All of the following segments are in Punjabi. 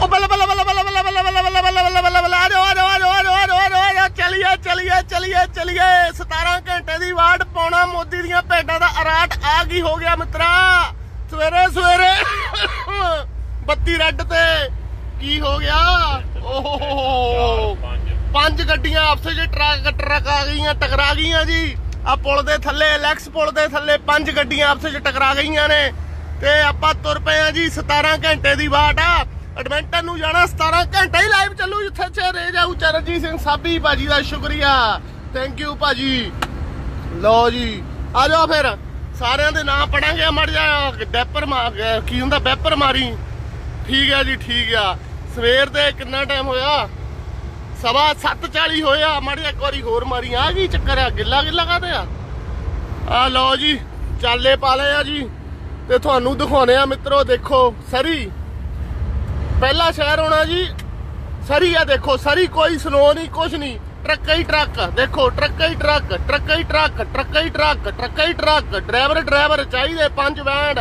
ਉਹ ਬੱਲੇ ਬੱਲੇ ਬੱਲੇ ਬੱਲੇ ਬੱਲੇ ਬੱਲੇ ਬੱਲੇ ਬੱਲੇ ਬੱਲੇ ਬੱਲੇ ਬੱਲੇ ਬੱਲੇ ਆ ਜਾਓ ਆ ਜਾਓ ਆ ਜਾਓ ਆ ਜਾਓ ਆ ਜਾਓ ਆ 17 ਘੰਟੇ ਦੀ ਵਾਟ ਪਾਉਣਾ ਮੋਦੀ ਦੀਆਂ ਭੇਡਾਂ ਦਾ ਅਰਾਟ ਆ ਗਈ ਹੋ ਗਿਆ ਮਿੱਤਰਾ ਸਵੇਰੇ ਸਵੇਰੇ ਬੱਤੀ ਰੈੱਡ ਤੇ ਕੀ ਹੋ ਗਿਆ ਓਹ ਪੰਜ ਗੱਡੀਆਂ ਆਪਸ ਵਿੱਚ ਟਰੱਕ ਟਰੱਕ ਆ ਗਈਆਂ ਟਕਰਾ ਗਈਆਂ ਜੀ ਆ ਪੁਲ ਦੇ ਥੱਲੇ ਐਲੈਕਸ ਪੁਲ ਦੇ ਥੱਲੇ ਪੰਜ ਗੱਡੀਆਂ ਆਪਸ ਚ ਟਕਰਾ ਗਈਆਂ ਨੇ ਤੇ ਆਪਾਂ ਤੁਰ ਪਏ ਆ ਜੀ 17 ਘੰਟੇ ਦੀ ਵਾਟ ਆ ਐਡਵੈਂਟਰ ਨੂੰ ਜਾਣਾ 17 ਘੰਟੇ ਹੀ ਲਾਈਵ ਚੱਲੂ, ਜਿੱਥੇ ਚ ਰਹਿ ਜਾਊ ਚਰਨਜੀਤ ਸਿੰਘ ਸਾਬੀ ਭਾਜੀ ਦਾ ਸ਼ੁਕਰੀਆ। ਥੈਂਕ ਯੂ ਭਾਜੀ। ਲਓ ਜੀ, ਆ ਜਾਓ ਫਿਰ। ਸਾਰਿਆਂ ਦੇ ਨਾਮ ਪੜਾਂਗੇ ਮੜ ਜਾ ਡੈਪਰ ਮਾਰ ਕੀ ਹੁੰਦਾ ਵੈਪਰ ਮਾਰੀ। ਠੀਕ ਹੈ ਜੀ, ਠੀਕ ਆ। ਸਵੇਰ ਦੇ ਕਿੰਨਾ ਟਾਈਮ ਹੋਇਆ? ਸਵਾ 7:40 ਹੋਇਆ, ਮਾੜੀ ਇੱਕ ਵਾਰੀ ਹੋਰ ਮਾਰੀ। ਆ ਕੀ ਚੱਕਰ ਆ? ਗਿੱਲਾ ਗਿੱਲਾ ਕਾਤੇ ਆ? ਆ ਲਓ ਜੀ, ਚਾਲੇ ਪਾ ਲਏ ਆ ਜੀ। ਤੇ ਤੁਹਾਨੂੰ ਦਿਖਾਉਣੇ ਆ ਮਿੱਤਰੋ, ਦੇਖੋ, ਸਰੀ। ਪਹਿਲਾ ਸ਼ਹਿਰ ਹੋਣਾ ਜੀ, ਸਰੀ ਆ ਦੇਖੋ, ਸਰੀ ਕੋਈ ਸਨੋ ਨਹੀਂ, ਕੁਛ ਨਹੀਂ। ਟਰੱਕ ਹੀ ਟਰੱਕ, ਦੇਖੋ, ਟਰੱਕ ਹੀ ਟਰੱਕ ਟਰੱਕ ਹੀ ਟਰੱਕ ਟਰੱਕ ਹੀ ਟਰੱਕ ਟਰੱਕ ਹੀ ਟਰੱਕ, ਡਰਾਈਵਰ ਡਰਾਈਵਰ ਚਾਹੀਦੇ ਪੰਜ van.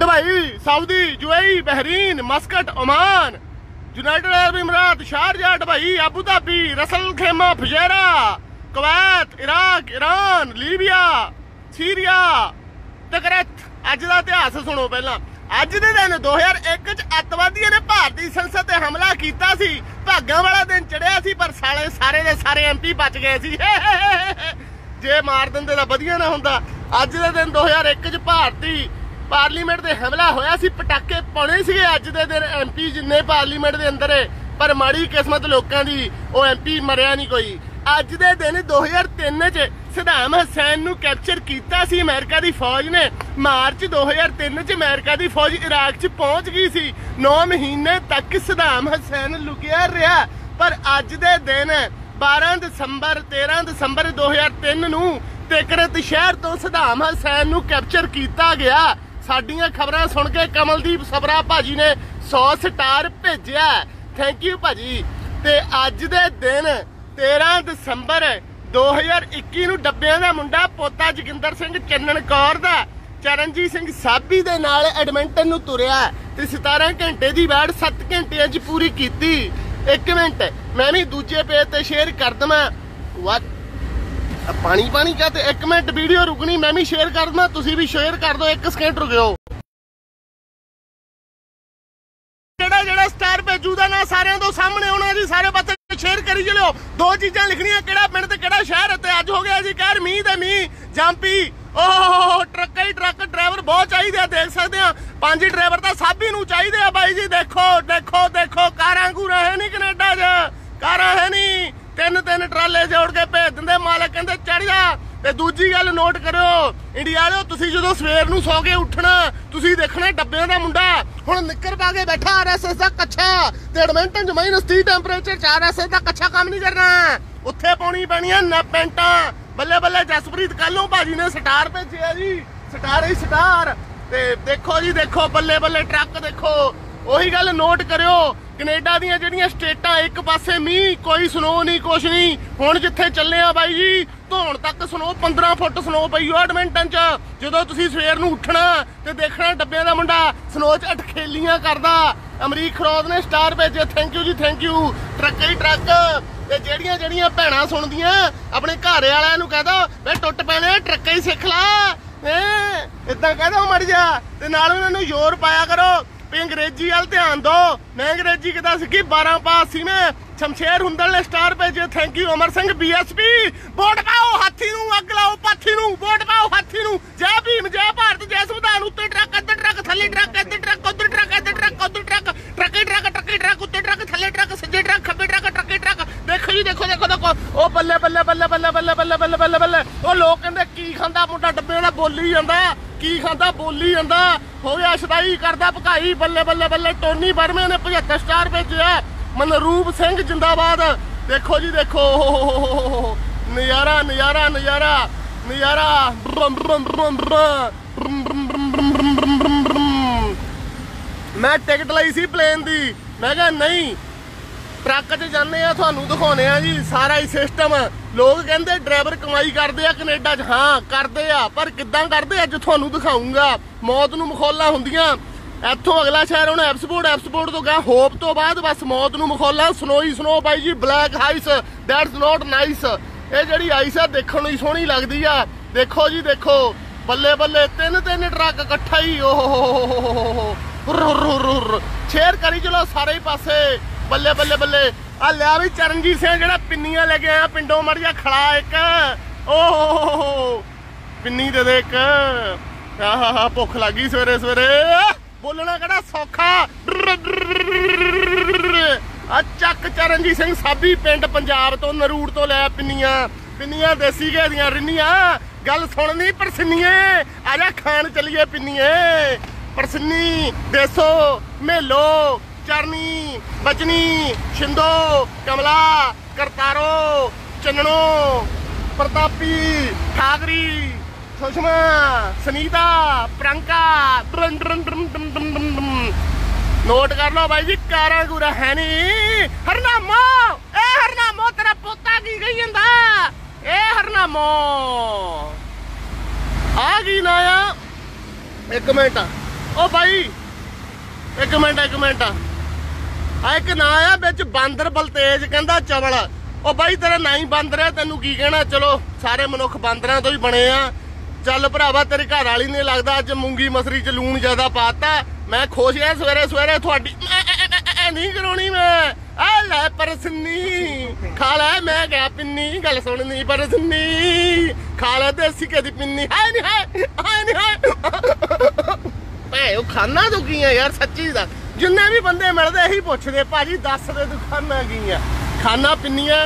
Dubai, Saudi, UAE, Bahrain, Muscat, Oman, United Arab Emirates, Sharjah, Dubai Abu Dhabi, Ras al, Khaimah, Fujairah, Kuwait, Iraq, Iran, Libya, Syria. Tikrit ਅੱਜ ਦਾ ਇਤਿਹਾਸ ਸੁਣੋ ਪਹਿਲਾਂ। ਅੱਜ ਦੇ ਦਿਨ 2001 ਚ ਅੱਤਵਾਦੀਆਂ ਨੇ ਭਾਰਤੀ ਸੰਸਦ ਤੇ ਹਮਲਾ ਕੀਤਾ ਸੀ। ਭਾਗਾਂ ਵਾਲਾ ਦਿਨ ਚੜਿਆ ਸੀ, ਪਰ ਸਾਲੇ ਸਾਰੇ ਦੇ ਸਾਰੇ ਐਮਪੀ ਬਚ ਗਏ ਸੀ। ਜੇ ਮਾਰ ਦਿੰਦੇ ਤਾਂ ਵਧੀਆ ਨਾ ਹੁੰਦਾ। ਅੱਜ ਦੇ ਦਿਨ 2001 ਚ ਭਾਰਤੀ ਪਾਰਲੀਮੈਂਟ ਤੇ ਹਮਲਾ ਹੋਇਆ ਸੀ, ਪਟਾਕੇ ਪਾਉਣੇ ਸੀਗੇ। ਅੱਜ ਦੇ ਦਿਨ ਐਮਪੀ ਜਿੰਨੇ ਪਾਰਲੀਮੈਂਟ ਦੇ ਅੰਦਰ ਏ ਪਰ ਮਾੜੀ ਕਿਸਮਤ ਲੋਕਾਂ ਦੀ, ਉਹ ਐਮਪੀ ਮਰਿਆ ਨਹੀਂ ਕੋਈ। ਅੱਜ ਦੇ ਦਿਨ 2003 ਚ ਸਦਾਮ ਹਸੈਨ ਨੂੰ ਕੈਪਚਰ ਕੀਤਾ ਸੀ ਅਮਰੀਕਾ ਦੀ ਫੌਜ ਨੇ। ਮਾਰਚ 2003 ਚ ਅਮਰੀਕਾ ਦੀ ਫੌਜ ਇਰਾਕ ਚ ਪਹੁੰਚ ਗਈ ਸੀ। 9 ਮਹੀਨੇ ਤੱਕ ਸਦਾਮ ਹਸੈਨ ਲੁਕਿਆ ਰਿਹਾ। ਪਰ ਅੱਜ ਦੇ ਦਿਨ 12 ਦਸੰਬਰ 13 ਦਸੰਬਰ 2003 ਨੂੰ ਤਿਕਰਤ ਸ਼ਹਿਰ ਤੋਂ ਸਦਾਮ ਹਸੈਨ ਨੂੰ ਕੈਪਚਰ ਕੀਤਾ ਗਿਆ। ਸਾਡੀਆਂ ਖਬਰਾਂ ਸੁਣ ਕੇ ਕਮਲਦੀਪ ਸਬਰਾ ਭਾਜੀ ਨੇ 100 ਸਟਾਰ ਭੇਜਿਆ। ਥੈਂਕ ਯੂ ਭਾਜੀ। ਤੇ ਅੱਜ ਦੇ ਦਿਨ 13 ਦਸੰਬਰ 2021 ਨੂੰ ਡੱਬਿਆਂ ਦਾ ਮੁੰਡਾ ਪੋਤਾ ਜਗਿੰਦਰ ਸਿੰਘ ਚੰਨਣ ਕੌਰ ਦਾ, ਚਰਨਜੀਤ ਸਿੰਘ ਸਾਬੀ ਦੇ ਨਾਲ ਐਡਮਿੰਟਨ ਨੂੰ ਤੁਰਿਆ ਤੇ 17 ਘੰਟੇ ਦੀ ਵਾੜ 7 ਘੰਟਿਆਂ 'ਚ ਪੂਰੀ ਕੀਤੀ। ਇੱਕ ਮਿੰਟ, ਮੈਂ ਵੀ ਦੂਜੇ ਪੇਜ ਤੇ ਸ਼ੇਅਰ ਕਰ ਦਵਾਂ। ਵਾਟ ਪਾਣੀ ਪਾਣੀ ਕਾ ਤੇ ਇੱਕ ਮਿੰਟ, ਵੀਡੀਓ ਰੁਕਣੀ, ਮੈਂ ਵੀ ਸ਼ੇਅਰ ਕਰ ਦਵਾਂ, ਤੁਸੀਂ ਵੀ ਸ਼ੇਅਰ ਕਰ ਦਿਓ, ਇੱਕ ਸਕਿੰਟ ਰੁਕਿਓ। ਜਿਹੜਾ ਜਿਹੜਾ ਸਟਾਰ ਭੇਜੂ ਦਾ ਨਾ, ਸਾਰਿਆਂ ਤੋਂ ਸਾਹਮਣੇ ਆਉਣਾ ਜੀ, ਸਾਰੇ ਪਾਸੇ ਸ਼ੇਅਰ ਕਰੀ ਚਲਿਓ। ਦੋ ਚੀਜ਼ਾਂ ਲਿਖਣੀਆਂ, ਕਿਹੜਾ ਪਿੰਡ ਤੇ ਕਿਹੜਾ ਸ਼ਹਿਰ ਤੇ ਅੱਜ ਹੋ ਗਿਆ ਜੀ ਕਹਿਰ, ਮੀਂਹ ਤੇ ਮੀਂਹ, ਜੰਪੀ। ਓਹ, ਟਰੱਕ ਹੀ ਟਰੱਕ, ਡਰਾਈਵਰ ਬਹੁਤ ਚਾਹੀਦੇ ਆ, ਦੇਖ ਸਕਦੇ ਆ। ਪੰਜ ਡਰਾਈਵਰ ਤਾਂ ਸਭ ਹੀ ਨੂੰ ਚਾਹੀਦੇ ਆ ਬਾਈ ਜੀ, ਦੇਖੋ ਦੇਖੋ ਦੇਖੋ, ਕਾਰਾਂ ਕੂਰਾਂ ਰਹੇ ਨਹੀਂ ਕੈਨੇਡਾ 'ਚ। ਕਾਰਾਂ ਹੈ ਨਹੀਂ ਤਿੰਨ ਤਿੰਨ ਟਰਾਲੇ ਜੋੜ ਕੇ ਭੇਜ ਦਿੰਦੇ ਮਾਲਕ, ਕਹਿੰਦੇ ਚੜ ਜਾ। ਤੇ ਦੂਜੀ ਗੱਲ ਨੋਟ ਕਰਿਓ ਇੰਡੀਆ ਵਾਲਿਓ, ਤੁਸੀਂ ਜਦੋਂ ਸਵੇਰ ਨੂੰ ਸੌ ਕੇ ਉੱਠਣਾ, ਤੁਸੀਂ ਦੇਖਣਾ ਡੱਬਿਆਂ ਦਾ ਮੁੰਡਾ। ਹੁਣ ਨਿੱਕਰ ਪਾ ਕੇ ਬੈਠਾ ਆਰਐਸਐਸ ਦਾ ਕੱਛਾ। ਤੇ ਐਡਮਿੰਟਨ ਚ ਮਾਈਨਸ 30 ਟੈਂਪਰੇਚਰ ਚ ਆਰਐਸਐਸ ਦਾ ਕੱਛਾ ਕੰਮ ਨਹੀਂ ਕਰਨਾ। ਉੱਥੇ ਪਾਉਣੀ ਪੈਣੀਆਂ ਨਾ ਪੈਂਟਾਂ। ਬੱਲੇ ਬੱਲੇ ਜਸਪ੍ਰੀਤ ਕੱਲੋਂ ਭਾਜੀ ਨੇ ਸਟਾਰ ਭੇਜਿਆ ਜੀ। ਸਟਾਰ ਹੀ ਸਟਾਰ। ਤੇ ਦੇਖੋ ਜੀ, ਦੇਖੋ, ਬੱਲੇ ਬੱਲੇ ਟਰੱਕ ਦੇਖੋ। ਉਹੀ ਗੱਲ ਨੋਟ ਕਰਿਓ, ਕੈਨੇਡਾ ਦੀਆਂ ਜਿਹੜੀਆਂ ਸਟੇਟਾਂ ਇੱਕ ਪਾਸੇ ਮੀਂਹ, ਕੋਈ ਸਨੋ ਨਹੀਂ, ਕੁਛ ਨਹੀਂ। ਹੁਣ ਜਿੱਥੇ ਚੱਲੇ ਆ ਬਾਈ ਜੀ, ਧੋਣ ਤੱਕ ਸਨੋ 15 ਫੁੱਟ ਸਨੋ ਪਈ ਓ ਐਡਮਿੰਟਨ ਚ। ਜਦੋਂ ਤੁਸੀਂ ਸਵੇਰ ਨੂੰ ਉੱਠਣਾ ਤੇ ਦੇਖਣਾ ਡੱਬਿਆਂ ਦਾ ਮੁੰਡਾ ਸਨੋ ਚ ਅਟਖੇਲੀਆਂ ਕਰਦਾ। ਅਮਰੀਕ ਖਰੋਦ ਨੇ ਸਟਾਰ ਭੇਜੇ ਥੈਂਕ ਯੂ ਜੀ ਥੈਂਕ ਯੂ ਟਰੱਕ ਹੀ ਟਰੱਕ। ਤੇ ਜਿਹੜੀਆਂ ਜਿਹੜੀਆਂ ਭੈਣਾਂ ਸੁਣਦੀਆਂ, ਆਪਣੇ ਘਰ ਵਾਲਿਆਂ ਨੂੰ ਕਹਦਾ ਵੇ ਟੁੱਟ ਪੈਣੇ, ਟਰੱਕ ਹੀ ਸਿੱਖ ਲਾ। ਹੈਂ? ਇਦਾਂ ਕਹਦਾ ਮੜ ਜਾ ਤੇ ਨਾਲ ਉਹਨਾਂ ਨੂੰ ਜ਼ੋਰ ਪਾਇਆ ਕਰੋ। ਵੀ ਅੰਗਰੇਜ਼ੀ ਵੱਲ ਧਿਆਨ ਦਿਓ ਮੈਂ ਅੰਗਰੇਜ਼ੀ ਕਿਦਾਂ ਸਿੱਖੀ? 12 ਪਾਸ ਸੀ ਮੈਂ। ਸ਼ਮਸ਼ੇਰ ਹੁੰਦਲ ਨੇ ਸਟਾਰ ਭੇਜੇ। Thank you Amar Singh BSP vote ਪਾਓ ਹਾਥੀ ਨੂੰ, ਅੱਗ ਲਾਓ ਪਾਥੀ ਨੂੰ। ਵੋਟ ਪਾਓ ਹਾਥੀ ਨੂੰ। ਜੈ ਭੀਮ, ਜੈ ਭਾਰਤ, ਜੈ ਸੰਵਿਧਾਨ। ਉੱਤੇ ਟਰੱਕ, ਅੱਧੇ ਟਰੱਕ, ਥੱਲੇ ਟਰੱਕ, ਅੱਧੇ ਟਰੱਕ, ਉੱਧਰ ਟਰੱਕ, ਅੱਧੇ ਟਰੱਕ, ਉੱਧਰ ਟਰੱਕ। ਟਰੱਕ ਟਰੱਕ, ਟਰੱਕੇ ਟਰੱਕ, ਉੱਤੇ ਟਰੱਕ, ਥੱਲੇ ਟਰੱਕ ਸੱਜੇ ਟਰੱਕ, ਖੱਬੇ ਟਰੱਕ, ਟਰੱਕੇ ਟਰੱਕ। ਦੇਖੋ ਜੀ, ਦੇਖੋ ਦੇਖੋ ਦੇਖੋ। ਉਹ ਬੱਲੇ ਬੱਲੇ ਬੱਲੇ ਬੱਲੇ ਬੱਲੇ ਬੱਲੇ ਬੱਲੇ ਬੱਲੇ ਬੱਲੇ। ਉਹ ਲੋਕ ਕਹਿੰਦੇ, ਕੀ ਖਾਂਦਾ ਮੁੰਡਾ? ਡੱਬੇ ਵਾਲਾ ਬੋਲੀ ਜਾਂਦਾ। ਕੀ ਖਾਂਦਾ? ਬੋਲੀ ਜਾਂਦਾ। ਹੋ ਗਿਆ, ਸ਼ਦਾਈ ਕਰਦਾ ਭਕਾਈ, ਬੱਲੇ ਬੱਲੇ ਬੱਲੇ, ਟੋਨੀ ਬਰਮੇ ਨੇ 75 ਸਟਾਰ ਭੇਜਿਆ ਮਨਰੂਪ ਸਿੰਘ ਜਿੰਦਾਬਾਦ। ਦੇਖੋ ਜੀ, ਦੇਖੋ। ਨਜ਼ਾਰਾ ਨਜ਼ਾਰਾ ਨਜ਼ਾਰਾ। ਨਜ਼ਾਰਾ। ਮੈਂ ਟਿਕਟ ਲਈ ਸੀ ਪਲੇਨ ਦੀ। ਮੈਂ ਕਿਹਾ, ਨਹੀਂ ਟਰੱਕ 'ਚ ਜਾਂਦੇ ਆ, ਤੁਹਾਨੂੰ ਦਿਖਾਉਣੇ ਆ ਜੀ, ਸਾਰਾ ਹੀ ਸਿਸਟਮ ਲੋਕ ਕਹਿੰਦੇ ਡਰਾਈਵਰ ਕਮਾਈ ਕਰਦੇ ਆ ਕੈਨੇਡਾ 'ਚ। ਹਾਂ, ਕਰਦੇ ਆ, ਪਰ ਕਿੱਦਾਂ ਕਰਦੇ? ਅੱਜ ਤੁਹਾਨੂੰ ਦਿਖਾਉਂਗਾ ਮੌਤ ਨੂੰ ਮਖੌਲਾਂ ਹੁੰਦੀਆਂ। ਇੱਥੋਂ ਅਗਲਾ ਸ਼ਹਿਰ ਹੁਣ ਐਪਸਪੋਰਟ ਐਪਸਪੋਰਟ ਤੋਂ ਗਾ ਹੋਪ ਤੋਂ ਬਾਅਦ ਬਸ ਮੌਤ ਨੂੰ ਮਖੌਲਾ। ਸਨੋਈ ਸਨੋ ਬਾਈ ਜੀ, black ice that's not nice ਇਹ ਜਿਹੜੀ ਆਈਸ ਆ, ਦੇਖਣ ਨੂੰ ਹੀ ਸੋਹਣੀ ਲੱਗਦੀ ਆ। ਦੇਖੋ ਜੀ, ਦੇਖੋ। ਬੱਲੇ ਬੱਲੇ, ਤਿੰਨ ਤਿੰਨ ਟਰੱਕ ਇਕੱਠਾ ਹੀ। ਓਹ ਸ਼ੇਅਰ ਕਰੀ ਚਲੋ ਸਾਰੇ ਪਾਸੇ। ਬੱਲੇ ਬੱਲੇ ਬੱਲੇ। ਆ ਲਿਆ ਵੀ ਚਰਨਜੀਤ ਸਿੰਘ ਜਿਹੜਾ ਪਿੰਨੀਆਂ ਲੈ ਕੇ ਆਇਆ, ਪਿੰਡੋਂ ਮੜ ਜਾ ਖੜਾ ਇੱਕ। ਓਹ। ਪਿੰਨੀ ਦੇ ਦੇ ਇੱਕ। ਆਹਾ ਭੁੱਖ ਲੱਗੀ ਸਵੇਰੇ ਸਵੇਰੇ। ਬੋਲਣਾ ਕਿਹੜਾ ਸੌਖਾ? ਆ ਚੱਕ ਚਰਨਜੀਤ ਸਿੰਘ ਸਾਬੀ ਪਿੰਡ ਪੰਜਾਬ ਤੋਂ, ਨਰੂੜ ਤੋਂ ਲੈ ਪਿੰਨੀਆਂ। ਪਿੰਨੀਆਂ ਦੇਸੀ ਘੇ ਦੀਆਂ ਰਿੰਨੀਆਂ। ਗੱਲ ਸੁਣਨੀ ਪਰਸਨੀਏ। ਆ ਜਾ ਖਾਣ ਚੱਲੀਏ ਪਿੰਨੀਏ। ਪਰਸਿੰਨੀ, ਦੇਸੋ, ਮੇਲੋ। ਚਰਨੀ ਬਚਨੀ ਛਿੰਦੋ, ਕਮਲਾ, ਕਰਤਾਰੋ, ਚੰਨਣੋ, ਪ੍ਰਤਾਪੀ, ਠਾਗਰੀ, ਸੁਸ਼ਮਾ, ਸੁਨੀਤਾ, ਪ੍ਰਿਯੰਕਾ, ਡਰਨ ਡਰਨ ਡਰਨ ਡਰਨ ਨੋਟ ਕਰ ਲਓ ਬਾਈ ਜੀ, ਕਾਰਾਂ ਗੁਰਾ ਹੈ ਨਹੀਂ। ਹਰਨਾਮੋ! ਇਹ ਹਰਨਾਮੋ, ਤੇਰਾ ਪੋਤਾ ਕੀ ਗਈ ਜਾਂਦਾ? ਇਹ ਹਰਨਾਮੋ! ਆ ਗਈ ਨਾ ਆ ਇੱਕ ਮਿੰਟ। ਓ ਬਾਈ, ਇੱਕ ਮਿੰਟ ਇੱਕ ਮਿੰਟ। ਆ ਇੱਕ ਨਾਂ ਆ ਵਿੱਚ ਬਾਂਦਰ ਬਲਤੇਜ, ਕਹਿੰਦਾ ਚਵਲ। ਉਹ ਬਾਈ, ਤੇਰਾ ਨਾਂ ਹੀ ਬਾਂਦਰ ਹੈ ਤੈਨੂੰ ਕੀ ਕਹਿਣਾ? ਚਲੋ, ਸਾਰੇ ਮਨੁੱਖ ਬਾਂਦਰਾਂ ਤੋਂ ਹੀ ਬਣੇ ਆ। ਚੱਲ ਭਰਾਵਾ, ਤੇਰੇ ਘਰ ਵਾਲੀ ਨੇ ਲੱਗਦਾ ਅੱਜ ਮੂੰਗੀ ਮਸਰੀ ਚ ਲੂਣ ਜ਼ਿਆਦਾ ਪਾਤਾ। ਮੈਂ ਖੁਸ਼ ਐ ਸਵੇਰੇ ਸਵੇਰੇ ਤੁਹਾਡੀ ਨਹੀਂ ਕਰਾਉਣੀ ਮੈਂ। ਆ ਲੈ ਪਰਸਨੀ, ਖਾ ਲੈ, ਮੈਂ ਗਿਆ ਪਿੰਨੀ, ਗੱਲ ਸੁਣਨੀ ਪਰਸਨੀ। ਖਾ ਲੈ ਦੇਸੀ ਕੇ ਦੀ ਪਿੰਨੀ। ਹਾਏ ਨਹੀਂ ਹਾਏ ਹਾਏ ਨਹੀਂ ਹਾਏ। ਐ ਉਹ ਖਾਣਾ ਤੂੰ ਕੀ ਆ ਯਾਰ, ਸੱਚੀ ਦਾ ਜਿੰਨੇ ਵੀ ਬੰਦੇ ਮਿਲਦੇ ਇਹੀ ਪੁੱਛਦੇ, ਭਾਜੀ, ਦੱਸ ਦੇ ਦੁਕਾਨਾਂ ਕੀ ਆ? ਖਾਣਾ ਪਿੰਨੀਆਂ?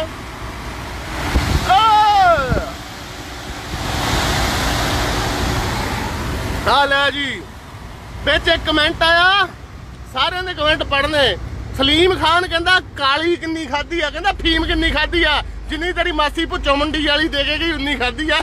ਆ ਲੈ ਜੀ। ਵਿੱਚ ਇੱਕ ਕਮੈਂਟ ਆਇਆ। ਸਾਰਿਆਂ ਦੇ ਕਮੈਂਟ ਪੜਨੇ ਸਲੀਮ ਖਾਨ ਕਹਿੰਦਾ, ਕਾਲੀ ਕਿੰਨੀ ਖਾਦੀ ਆ? ਕਹਿੰਦਾ, ਫੀਮ ਕਿੰਨੀ ਖਾਦੀ ਆ? ਜਿੰਨੀ ਤੇਰੀ ਮਾਸੀ ਭੁੱਚੋ ਮੰਡੀ ਵਾਲੀ ਦੇ ਕੇ ਗਈ ਉਨੀ ਖਾਦੀ ਆ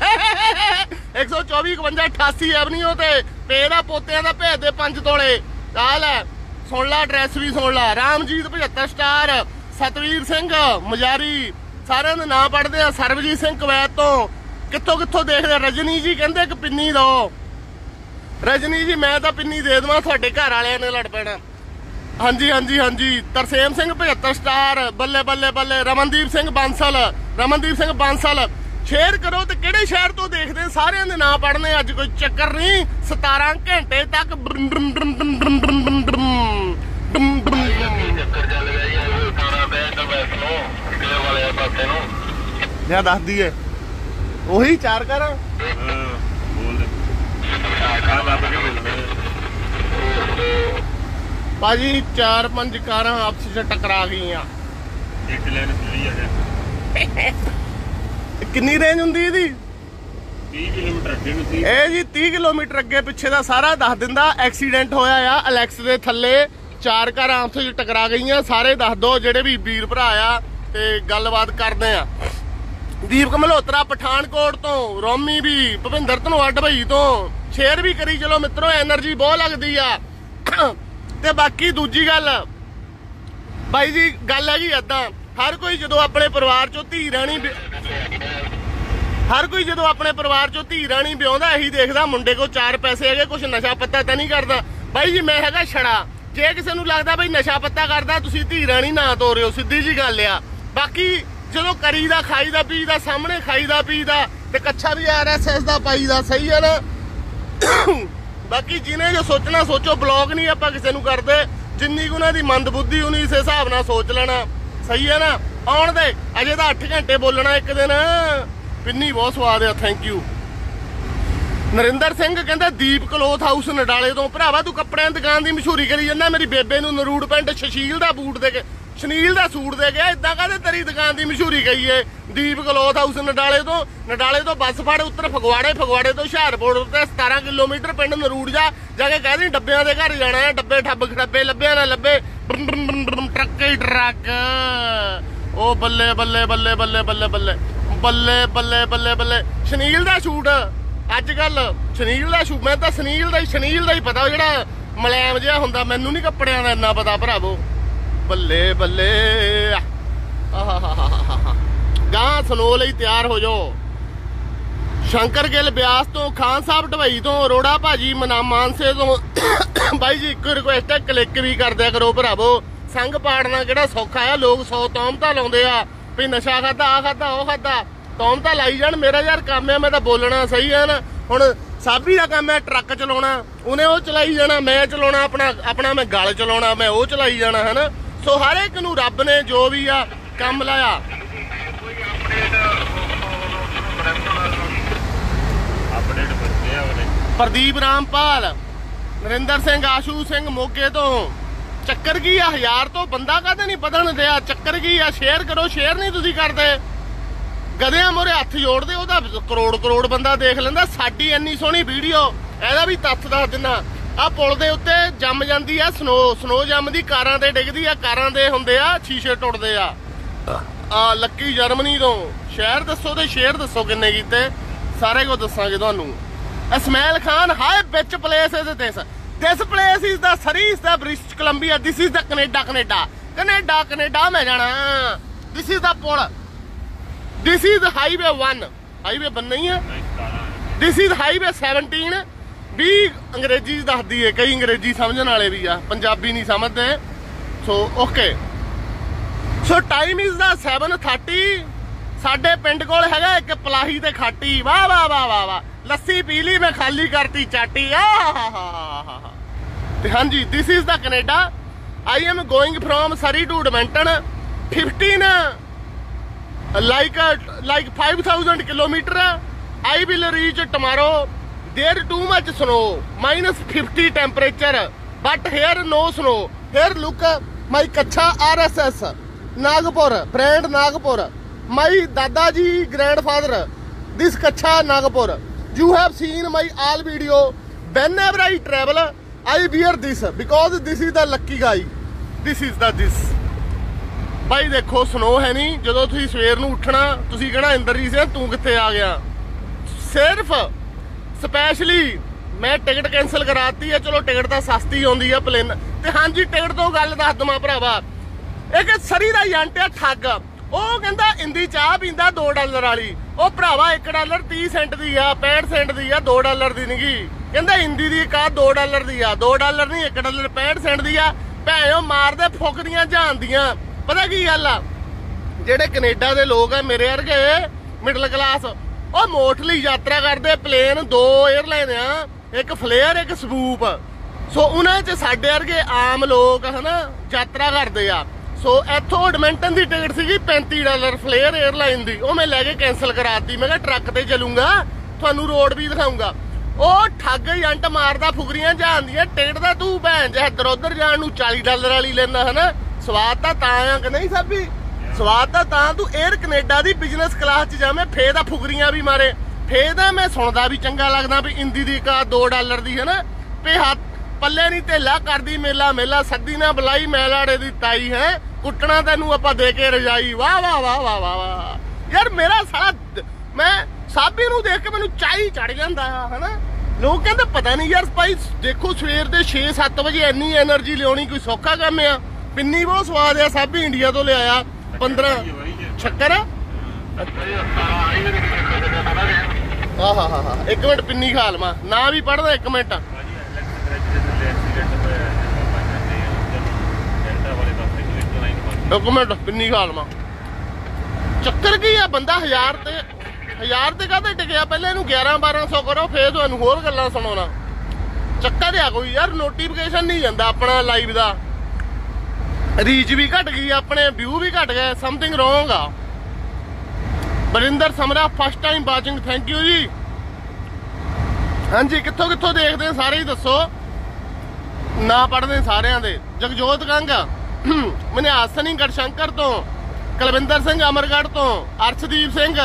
124 52 88 ਐਵਨਿਊ ਤੇ ਪੇ ਦਾ ਪੋਤਿਆਂ ਦਾ ਭੇਜ ਦੇ ਪੰਜ ਤੋਲੇ। ਆ ਲੈ। ਸੁਣ ਲੈ ਐਡਰੈਸ ਵੀ ਸੁਣ ਲੈ। ਰਾਮਜੀਤ 75 ਸਟਾਰ, ਸਤਵੀਰ ਸਿੰਘ, ਮਜਾਰੀ, ਸਾਰਿਆਂ ਦੇ ਨਾਂ ਪੜਦੇ ਆ। ਸਰਬਜੀਤ ਸਿੰਘ ਕੁਵੈਤ ਤੋਂ ਕਿੱਥੋਂ ਕਿੱਥੋਂ ਦੇਖਦੇ ਆ? ਰਜਨੀ ਜੀ ਕਹਿੰਦੇ ਇੱਕ ਪਿੰਨੀ ਦੋ। ਰਜਨੀ ਜੀ, ਮੈਂ ਤਾਂ ਪਿੰਨੀ ਦੇ ਦਵਾਂ, ਤੁਹਾਡੇ ਘਰ ਵਾਲਿਆਂ ਨੇ ਲੜ ਪੈਣਾ। ਹਾਂਜੀ ਹਾਂਜੀ ਹਾਂਜੀ। ਤਰਸੇਮ ਸਿੰਘ 75 ਸਟਾਰ, ਬੱਲੇ ਬੱਲੇ ਬੱਲੇ। ਰਮਨਦੀਪ ਸਿੰਘ ਬਾਂਸਲ, ਰਮਨਦੀਪ ਸਿੰਘ ਬਾਂਸਲ। ਸ਼ੇਅਰ ਕਰੋ ਤੇ ਕਿਹੜੇ ਸ਼ਹਿਰ ਤੋਂ ਦੇਖਦੇ ਸਾਰਿਆਂ ਦੇ ਨਾਂ ਪੜਨੇ ਅੱਜ ਕੋਈ ਚੱਕਰ ਨਹੀਂ। 17 ਘੰਟੇ ਤੱਕ ਲਿਆ ਦੱਸ ਦਈਏ ਉਹੀ ਚਾਰ ਕਰ ਭਾਜੀ ਚਾਰ ਪੰਜ ਕਾਰਾਂ ਆਪਸ ਟਕਰਾ ਗਈਆਂ। ਇੱਕ ਲੈਨ ਪੂਰੀ ਆ ਕਿੰਨੀ ਰੇਂਜ ਹੁੰਦੀ ਇਹਦੀ? 30 ਕਿਲੋਮੀਟਰ ਅੱਗੇ ਨੂੰ ਸੀ। ਇਹ ਜੀ 30 ਕਿਲੋਮੀਟਰ ਅੱਗੇ ਪਿੱਛੇ ਦਾ ਸਾਰਾ ਦੱਸ ਦਿੰਦਾ ਐਕਸੀਡੈਂਟ ਹੋਇਆ ਆ ਅਲੈਕਸ ਦੇ ਥੱਲੇ ਚਾਰ ਘਰਾਂ ਉੱਥੇ ਜੀ ਟਕਰਾ ਗਈਆਂ ਸਾਰੇ ਦੱਸ ਦੋ ਜਿਹੜੇ ਵੀ ਵੀਰ ਭਰਾ ਆ ਤੇ ਗੱਲਬਾਤ ਕਰਦੇ ਆ। ਦੀਪ ਮਲਹੋਤਰਾ ਪਠਾਨਕੋਟ ਤੋਂ ਰੋਮੀ ਵੀ ਭਵਿੰਦਰ ਧਨੋਆ ਡਬਈ ਤੋਂ। ਸ਼ੇਅਰ ਵੀ ਕਰੀ ਚਲੋ ਮਿੱਤਰੋ એનર્ਜੀ ਬਹੁਤ ਲੱਗਦੀ ਆ। ਤੇ ਬਾਕੀ ਦੂਜੀ ਗੱਲ ਬਾਈ ਜੀ ਗੱਲ ਹੈਗੀ ਐਦਾਂ ਹਰ ਕੋਈ ਜਦੋਂ ਆਪਣੇ ਪਰਿਵਾਰ ਚੋਂ ਧੀ ਰਾਣੀ ਹਰ ਕੋਈ ਜਦੋਂ ਆਪਣੇ ਪਰਿਵਾਰ ਚੋਂ ਧੀ ਰਾਣੀ ਵਿਆਹੁੰਦਾ, ਇਹੀ ਦੇਖਦਾ ਮੁੰਡੇ ਕੋਲ ਚਾਰ ਪੈਸੇ ਹੈਗੇ ਕੁਝ ਨਸ਼ਾ ਪੱਤਾ ਤਾਂ ਨਹੀਂ ਕਰਦਾ। ਬਾਈ ਜੀ, ਮੈਂ ਹੈਗਾ ਛੜਾ। ਜੇ ਕਿਸੇ ਨੂੰ ਲੱਗਦਾ ਬਈ ਨਸ਼ਾ ਪੱਤਾ ਕਰਦਾ, ਤੁਸੀਂ ਧੀ ਰਾਣੀ ਨਾ ਤੋਰਿਓ, ਸਿੱਧੀ ਜੀ ਗੱਲ ਆ। ਬਾਕੀ ਜਦੋਂ ਕਰੀਦਾ ਖਾਈਦਾ ਪੀਦਾ ਸਾਹਮਣੇ ਖਾਈਦਾ ਪੀਦਾ ਤੇ ਕੱਛਾ ਵੀ ਆਰਐਸਐਸ ਦਾ ਪਾਈਦਾ ਸਹੀ ਹੈ ਨਾ। ਬਾਕੀ ਜਿਹਨੇ ਜੋ ਸੋਚਣਾ, ਸੋਚੋ, ਬਲੌਗ ਨਹੀਂ ਆਪਾਂ ਕਿਸੇ ਨੂੰ ਕਰਦੇ। ਜਿੰਨੀ ਕੁ ਉਹਨਾਂ ਦੀ ਮੰਦ ਬੁੱਧੀ ਉਨੀ ਇਸੇ ਹਿਸਾਬ ਨਾਲ ਸੋਚ ਲੈਣਾ। ਸਹੀ ਹੈ ਨਾ? ਆਉਣ ਦੇ। ਅਜੇ ਤਾਂ 8 ਘੰਟੇ ਬੋਲਣਾ ਇੱਕ ਦਿਨ। ਪਿੰਨੀ, ਬਹੁਤ ਸਵਾਦ ਆ ਥੈਂਕ ਯੂ ਨਰਿੰਦਰ ਸਿੰਘ ਕਹਿੰਦਾ, ਦੀਪ ਕਲੋਥ ਹਾਊਸ ਨਡਾਲੇ ਤੋਂ। ਭਰਾਵਾ, ਤੂੰ ਕੱਪੜਿਆਂ ਦੀ ਦੁਕਾਨ ਦੀ ਮਸ਼ਹੂਰੀ ਕਰੀ ਜਾਂਦਾ। ਮੇਰੀ ਬੇਬੇ ਨੂੰ ਨਰੂੜ ਪਿੰਡ ਸ਼ਸ਼ੀਲ ਦਾ ਬੂਟ ਦੇ ਕੇ ਸ਼ਨੀਲ ਦਾ ਸੂਟ ਦੇ ਗਿਆ ਇਦਾਂ ਕਾਹਦੇ ਤੇਰੀ ਦੁਕਾਨ ਦੀ ਮਸ਼ਹੂਰੀ ਗਈ ਏ? ਦੀਪ ਕਲੋਥ ਹਾਊਸ ਨਡਾਲੇ ਤੋਂ ਨਡਾਲੇ ਤੋਂ ਬੱਸ ਫੜ, ਉੱਤਰ ਫਗਵਾੜੇ ਫਗਵਾੜੇ ਤੋਂ ਹੁਸ਼ਿਆਰਪੁਰ ਤੇ 17 ਕਿਲੋਮੀਟਰ ਪਿੰਡ ਨਰੂੜ ਜਾ ਜਾ ਕੇ ਕਹਿ ਦੀ ਡੱਬਿਆਂ ਦੇ ਘਰ ਜਾਣਾ ਹੈ ਡੱਬੇ ਠੱਬ ਖੜੱਬੇ, ਲੱਭਿਆ ਨਾ ਲੱਭੇ ਟਰੱਕ ਹੀ ਟਰੱਕ। ਉਹ ਬੱਲੇ ਬੱਲੇ ਬੱਲੇ ਬੱਲੇ ਬੱਲੇ ਬੱਲੇ ਬੱਲੇ ਬੱਲੇ ਬੱਲੇ ਬੱਲੇ। ਸ਼ਨੀਲ ਦਾ ਸ਼ੂਟ ਅੱਜ ਕੱਲ ਸ਼ਨੀਲ ਦਾ ਸ਼ੂਟ ਮੈਂ ਤਾਂ ਸ਼ਨੀਲ ਦਾ ਹੀ, ਸ਼ਨੀਲ ਦਾ ਹੀ ਪਤਾ ਜਿਹੜਾ ਮਲੈਮ ਜਿਹਾ ਹੁੰਦਾ, ਮੈਨੂੰ ਨਹੀਂ ਕੱਪੜਿਆਂ ਦਾ ਇੰਨਾ ਪਤਾ ਭਰਾਵੋ। ਬੱਲੇ ਬੱਲੇ। ਆਹਾਹਾਹਾਹਾ ਗਾਂ ਸਨੋ ਲਈ ਤਿਆਰ ਹੋ ਜਾਓ। ਸ਼ੰਕਰ ਗਿੱਲ ਬਿਆਸ ਤੋਂ, ਖਾਨ ਸਾਹਿਬ ਢਵਾਈ ਤੋਂ, ਅਰੋੜਾ ਭਾਜੀ ਮਨਾ ਮਾਨਸੇ ਤੋਂ। ਬਾਈ ਜੀ, ਇੱਕ ਰਿਕੁਐਸਟ ਹੈ ਕਲਿੱਕ ਵੀ ਕਰ ਦਿਆ ਕਰੋ ਭਰਾਵੋ। ਸੰਗ ਪਾੜਨਾ ਕਿਹੜਾ ਸੌਖਾ ਆ? ਲੋਕ 100 ਤੌਮਤਾਂ ਲਾਉਂਦੇ ਆ। ਵੀ ਨਸ਼ਾ ਖਾਦਾ ਆ ਖਾਦਾ ਉਹ ਖਾਦਾ ਤੌਮਤਾਂ ਲਾਈ ਜਾਣ, ਮੇਰਾ ਯਾਰ ਕੰਮ ਆ ਮੈਂ ਤਾਂ ਬੋਲਣਾ ਸਹੀ ਆ ਨਾ। ਹੁਣ ਸਾਬੀ ਦਾ ਕੰਮ ਹੈ, ਟਰੱਕ ਚਲਾਉਣਾ। ਉਹਨੇ ਉਹ ਚਲਾਈ ਜਾਣਾ, ਮੈਂ ਚਲਾਉਣਾ, ਆਪਣਾ ਆਪਣਾ ਮੈਂ ਗਲ ਚਲਾਉਣਾ, ਮੈਂ ਉਹ ਚਲਾਈ ਜਾਣਾ, ਹਨਾ? ਸੋ ਹਰ ਇੱਕ ਨੂੰ ਰੱਬ ਨੇ ਜੋ ਵੀ ਆ ਕੰਮ ਲਾਇਆ। ਪ੍ਰਦੀਪ ਰਾਮਪਾਲ, ਨਰਿੰਦਰ ਸਿੰਘ, ਆਸ਼ੂ ਸਿੰਘ ਮੋਗੇ ਤੋਂ। ਚੱਕਰ ਕੀ ਆ? ਹਜ਼ਾਰ ਤੋਂ ਬੰਦਾ ਕਦੇ ਨਹੀਂ ਵਧਣ ਦਿਆ? ਚੱਕਰ ਕੀ ਆ? ਸ਼ੇਅਰ ਕਰੋ, ਸ਼ੇਅਰ ਨਹੀਂ ਤੁਸੀਂ ਕਰਦੇ। ਗਧਿਆਂ ਮੋਰੇ ਹੱਥ ਜੋੜਦੇ, ਉਹਦਾ ਕਰੋੜ ਕਰੋੜ ਬੰਦਾ ਦੇਖ ਲੈਂਦਾ। ਸਾਡੀ ਇੰਨੀ ਸੋਹਣੀ ਵੀਡੀਓ, ਇਹਦਾ ਵੀ ਤੱਥ ਦੱਸ ਦਿੰਦਾ। ਆ ਪੁਲ ਦੇ ਉੱਤੇ ਜੰਮ ਜਾਂਦੀ ਆ ਸਨੋ ਸਨੋ ਜੰਮਦੀ ਕਾਰਾਂ ਤੇ ਡਿੱਗਦੀ ਆ ਕਾਰਾਂ ਦੇ ਹੁੰਦੇ ਆ ਸ਼ੀਸ਼ੇ ਟੁੱਟਦੇ ਆ। ਆ ਲੱਕੀ ਜਰਮਨੀ ਤੋਂ। ਸ਼ਹਿਰ ਦੱਸੋ ਤੇ ਸ਼ੇਅਰ ਦੱਸੋ ਕਿੰਨੇ ਕੀਤੇ? ਸਾਰੇ ਕੁਝ ਦੱਸਾਂਗੇ ਤੁਹਾਨੂੰ। ਇਸਮਾਇਲ ਖਾਨ ਹਾਈ ਵਿੱਚ place is this this place is the Surrey is the British Columbia this is the Canada Canada Canada Canada ਮੈਂ ਜਾਣਾ। ਦਿਸ ਇਜ਼ ਦਾ ਪੁਲ। ਦਿਸ ਇਜ਼ ਹਾਈਵੇ 1 ਹਾਈਵੇ 1 ਨਹੀਂ ਹੈ ਦਿਸ ਇਜ਼ ਹਾਈਵੇ 17 ਵੀ ਅੰਗਰੇਜ਼ੀ ਦੱਸਦੀ ਹੈ ਕਈ ਅੰਗਰੇਜ਼ੀ ਸਮਝਣ ਵਾਲੇ ਵੀ ਆ ਪੰਜਾਬੀ ਨਹੀਂ ਸਮਝਦੇ। So okay so time is the 7:30 ਸਾਡੇ ਪਿੰਡ ਕੋਲ ਹੈਗਾ ਇੱਕ ਪਲਾਹੀ ਤੇ ਖਾਟੀ। ਵਾਹ ਵਾਹ ਵਾਹ ਵਾਹ ਵਾਹ। ਲੱਸੀ ਪੀ ਲਈ ਮੈਂ ਖਾਲੀ ਕਰਤੀ ਚਾਟੀ। ਆਹਾਹਾਹਾ ਤੇ ਹਾਂਜੀ this is the Canada I am going from Surrey to Edmonton 15 like uh, like 5000 kilometer. I will reach tomorrow. There too much snow minus 50 temperature but here no snow here look uh, my kacha rss nagpur brand nagpur my dadaji grandfather this kacha nagpur you have seen my all video whenever i travel i wear this because this is the lucky guy this is the this ਭਾਈ ਦੇਖੋ ਸਨੋ ਹੈ ਨਹੀਂ ਜਦੋਂ ਤੁਸੀਂ ਸਵੇਰ ਨੂੰ ਉੱਠਣਾ ਤੁਸੀਂ ਕਹਣਾ ਇੰਦਰਜੀਤ ਸਿੰਘ ਤੂੰ ਕਿੱਥੇ ਆ ਗਿਆ ਸਿਰਫ ਸਪੈਸ਼ਲੀ ਮੈਂ ਟਿਕਟ ਕੈਨਸਲ ਕਰਾਤੀ ਹੈ। ਚਲੋ ਟਿਕਟ ਤਾਂ ਸਸਤੀ ਆਉਂਦੀ ਆ ਪਲੇਨ ਤੇ ਹਾਂਜੀ ਟਿਕਟ ਤੋਂ ਗੱਲ ਦੱਸ ਦਵਾਂ ਭਰਾਵਾ। ਇੱਕ ਸਰੀ ਦਾ ਏਜੰਟ ਆ, ਠੱਗ। ਉਹ ਕਹਿੰਦਾ, ਇੰਦੀ ਚਾਹ ਪੀਂਦਾ 2 ਡਾਲਰ ਵਾਲੀ। ਉਹ ਭਰਾਵਾ 1 ਡਾਲਰ 30 ਸੈਂਟ ਦੀ ਆ 65 ਸੈਂਟ ਦੀ ਆ 2 ਡਾਲਰ ਦੀ ਨਹੀਂਗੀ ਕਹਿੰਦਾ, ਇੰਦੀ ਦੀ ਕਾ 2 ਡਾਲਰ ਦੀ ਆ। 2 ਡਾਲਰ ਨਹੀਂ 1 ਡਾਲਰ 65 ਸੈਂਟ ਦੀ ਆ। ਭੈਣੋ, ਮਾਰਦੇ ਫੁੱਕਦੀਆਂ ਜਾਂਦੀਆਂ ਪਤਾ ਕੀ ਗੱਲ ਆ? ਜਿਹੜੇ ਕੈਨੇਡਾ ਦੇ ਲੋਕ ਆ ਮੇਰੇ ਵਰਗੇ ਮਿਡਲ ਕਲਾਸ ਉਹ ਮੋਟਲੀ ਯਾਤਰਾ ਕਰਦੇ ਪਲੇਨ ਦੋ 에ਅਰਲਾਈਨ ਆ, ਇੱਕ ਫਲੇਅਰ ਇੱਕ ਸਵੂਪ ਸੋ ਉਹਨਾਂ 'ਚ ਸਾਡੇ ਵਰਗੇ ਆਮ ਲੋਕ, ਹਨਾ, ਯਾਤਰਾ ਕਰਦੇ ਆ। ਸੋ ਇੱਥੋਂ ਐਡਮਿੰਟਨ ਦੀ ਟਿਕਟ ਸੀਗੀ 35 ਡਾਲਰ ਫਲੇਅਰ 에ਅਰਲਾਈਨ ਦੀ। ਉਹ ਮੈਂ ਲੈ ਕੇ ਕੈਨਸਲ ਕਰਾਤੀ। ਮੈਂ ਕਿਹਾ ਟਰੱਕ ਤੇ ਚੱਲੂੰਗਾ, ਤੁਹਾਨੂੰ ਰੋਡ ਵੀ ਦਿਖਾਉਂਗਾ। ਉਹ ਠੱਗ ਏਜੰਟ ਮਾਰਦਾ ਫੁਗਰੀਆਂ ਜਾਂਦੀਆਂ, ਟਿਕਟ ਦਾ ਤੂੰ ਭੈਣ ਜੇ ਇੱਧਰ ਉੱਧਰ ਜਾਣ ਨੂੰ 40 ਡਾਲਰ ਵਾਲੀ ਲੈਂਦਾ, ਹਨਾ। ਸਵਾਦ ਤਾਂ ਤਾਂ ਆ ਕਿ ਨਹੀਂ, ਸਾਬੀ? ਸਵਾਦ ਤਾਂ ਤਾਂ ਤੂੰ 에ਅਰ ਕੈਨੇਡਾ ਦੀ ਬਿਜ਼ਨਸ ਕਲਾਸ 'ਚ ਜਾਵੇਂ ਫੇਰ ਤਾਂ ਫੁਗਰੀਆਂ ਵੀ ਮਾਰੇ। ਫੇ ਦਾ ਮੈਂ ਸੁਣਦਾ ਵੀ ਚੰਗਾ ਲੱਗਦਾ ਵੀ ਇੰਦੀ ਦੀ ਕਾ 2 ਡਾਲਰ ਦੀ ਹੈ ਨਾ ਪੇ ਹੱਥ ਪੱਲੇ ਨਹੀਂ ਢੇਲਾ ਕਰਦੀ, ਮੇਲਾ ਮੇਲਾ ਸੱਦੀ ਨਾ ਬੁਲਾਈ, ਮੈਲਾੜੇ ਦੀ ਤਾਈ ਹੈ, ਕੁੱਟਣਾ ਤੈਨੂੰ ਆਪਾਂ ਦੇ ਕੇ ਰਜਾਈ। ਵਾਹ ਵਾਹ ਵਾਹ ਵਾਹ ਵਾਹ ਯਾਰ ਮੇਰਾ ਸਾਰਾ ਮੈਂ ਸਾਬੀ ਨੂੰ ਦੇਖ ਕੇ ਮੈਨੂੰ ਚਾਹੀ ਚੜ ਜਾਂਦਾ ਹੈ ਹਨਾ ਲੋਕ ਕਹਿੰਦੇ ਪਤਾ ਨਹੀਂ ਯਾਰ ਭਾਈ, ਦੇਖੋ ਸਵੇਰ ਦੇ 6-7 ਵਜੇ ਇੰਨੀ એનર્ਜੀ ਲਿਆਉਣੀ ਕੋਈ ਸੌਖਾ ਕੰਮ ਆ। ਪਿੰਨੀ ਬਹੁਤ ਸਵਾਦ ਆ, ਸਾਬੀ ਇੰਡੀਆ ਤੋਂ ਲਿਆਇਆ। 15 ਸ਼ੱਕਰ ਆ? ਹਾਂ ਹਾਂ ਇੱਕ ਮਿੰਟ ਪਿੰਨੀ ਖਾ ਲਵਾਂ। ਨਾ ਵੀ ਪੜਦਾ ਇੱਕ ਮਿੰਟ। ਇੱਕ ਮਿੰਟ, ਪਿੰਨੀ ਖਾ ਲਵਾਂ। ਚੱਕਰ ਕੀ ਆ? ਬੰਦਾ 1000 ਤੇ 1000 ਤੇ ਕਾਹਦੇ ਟਿਕਿਆ? ਪਹਿਲਾਂ ਇਹਨੂੰ 11 1200 ਕਰੋ, ਫੇਰ ਤੁਹਾਨੂੰ ਹੋਰ ਗੱਲਾਂ ਸੁਣਾਉਣਾ। ਚੱਕਰ ਆ ਕੋਈ ਯਾਰ ਨੋਟੀਫਿਕੇਸ਼ਨ ਨਹੀਂ ਜਾਂਦਾ ਆਪਣਾ ਲਾਈਵ ਦਾ। ਰੀਚ ਵੀ ਘਟ ਗਈ, ਆਪਣੇ ਵਿਊ ਵੀ ਘਟ ਗਏ ਸਮਥਿੰਗ ਰੋਂਗ ਆ। Barinder Samra first time watching thank you ji. ਹਾਂਜੀ, ਕਿੱਥੋਂ ਕਿੱਥੋਂ ਦੇਖਦੇ ਸਾਰੇ ਹੀ ਦੱਸੋ। ਨਾ ਪੜਦੇ ਸਾਰਿਆਂ ਦੇ। ਜਗਜੋਤ ਕੰਗ, ਮਨਿਆਸ ਸਿੰਘ ਗੜਸ਼ੰਕਰ ਤੋਂ, ਕੁਲਵਿੰਦਰ ਸਿੰਘ ਅਮਰਗੜ੍ਹ ਤੋਂ, ਅਰਸ਼ਦੀਪ ਸਿੰਘ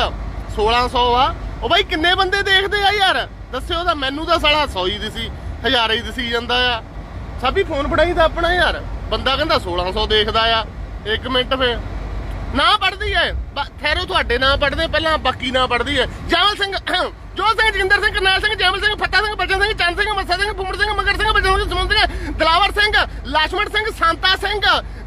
1600 ਆ। ਉਹ ਬਾਈ ਕਿੰਨੇ ਬੰਦੇ ਦੇਖਦੇ ਆ ਯਾਰ? ਦੱਸਿਓ ਤਾਂ, ਮੈਨੂੰ ਤਾਂ ਸਾਲਾ 100 ਹੀ ਦਿਸੀ, ਹਜ਼ਾਰ ਹੀ ਦਿਸੀ ਜਾਂਦਾ ਆ। ਸਭੀ ਫੋਨ ਫੜਾਈ ਤਾਂ ਆਪਣਾ ਯਾਰ। ਬੰਦਾ ਕਹਿੰਦਾ 1600 ਦੇਖਦਾ ਆ। ਇੱਕ ਮਿੰਟ ਫੇ ਨਾ ਪੜਦੀ ਐ। ਖੈਰੋ ਤੁਹਾਡੇ ਨਾਂ ਪੜਦੇ ਪਹਿਲਾਂ ਬਾਕੀ ਨਾਂ ਪੜਦੀ ਐ। ਜਮਲ ਸਿੰਘ ਜੋਤ ਸਿੰਘ ਜਗਿੰਦਰ ਸਿੰਘ, ਕਰਨੈਲ ਸਿੰਘ, ਜਮਲ ਸਿੰਘ, ਫੱਤਾ ਸਿੰਘ, ਬਚਨ ਸਿੰਘ, ਚੰਦ ਸਿੰਘ, ਮੱਸਾ ਸਿੰਘ ਪੁੰਮੜ ਸਿੰਘ, ਮਗਰ ਸਿੰਘ ਬਚਨ ਸਿੰਘ ਸਮੁੰਦਰ ਸਿੰਘ ਦਲਾਵਰ ਸਿੰਘ ਲਾਸ਼ਮਣ ਸਿੰਘ, ਸੰਤਾ ਸਿੰਘ,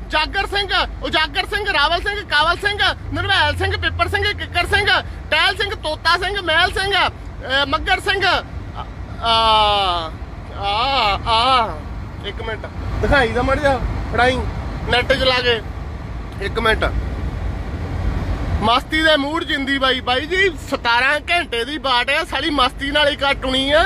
ਜਾਗਰ ਸਿੰਘ, ਉਜਾਗਰ ਸਿੰਘ, ਰਾਵਲ ਸਿੰਘ, ਕਾਵਲ ਸਿੰਘ, ਨਰਵੈਲ ਸਿੰਘ ਪਿੱਪਰ ਸਿੰਘ, ਕਿੱਕਰ ਸਿੰਘ ਟੈਲ ਸਿੰਘ, ਤੋਤਾ ਸਿੰਘ, ਮਹਿਲ ਸਿੰਘ, ਅਹ, ਮੱਗਰ ਸਿੰਘ ਆ ਆ ਆ। ਇੱਕ ਮਿੰਟ। ਦਿਖਾਈ ਦਾ ਮੜ ਫੜਾਈ। ਨੈਟ ਚਲਾ ਕੇ। ਇੱਕ ਮਿੰਟ। ਮਸਤੀ ਦੇ ਮੂਡ ਜਿੰਦੀ ਬਾਈ। ਬਾਈ ਜੀ 17 ਘੰਟੇ ਦੀ ਬਾਟ ਆ। ਸਾਲੀ ਮਸਤੀ ਨਾਲ ਹੀ ਕੱਟਣੀ ਆ।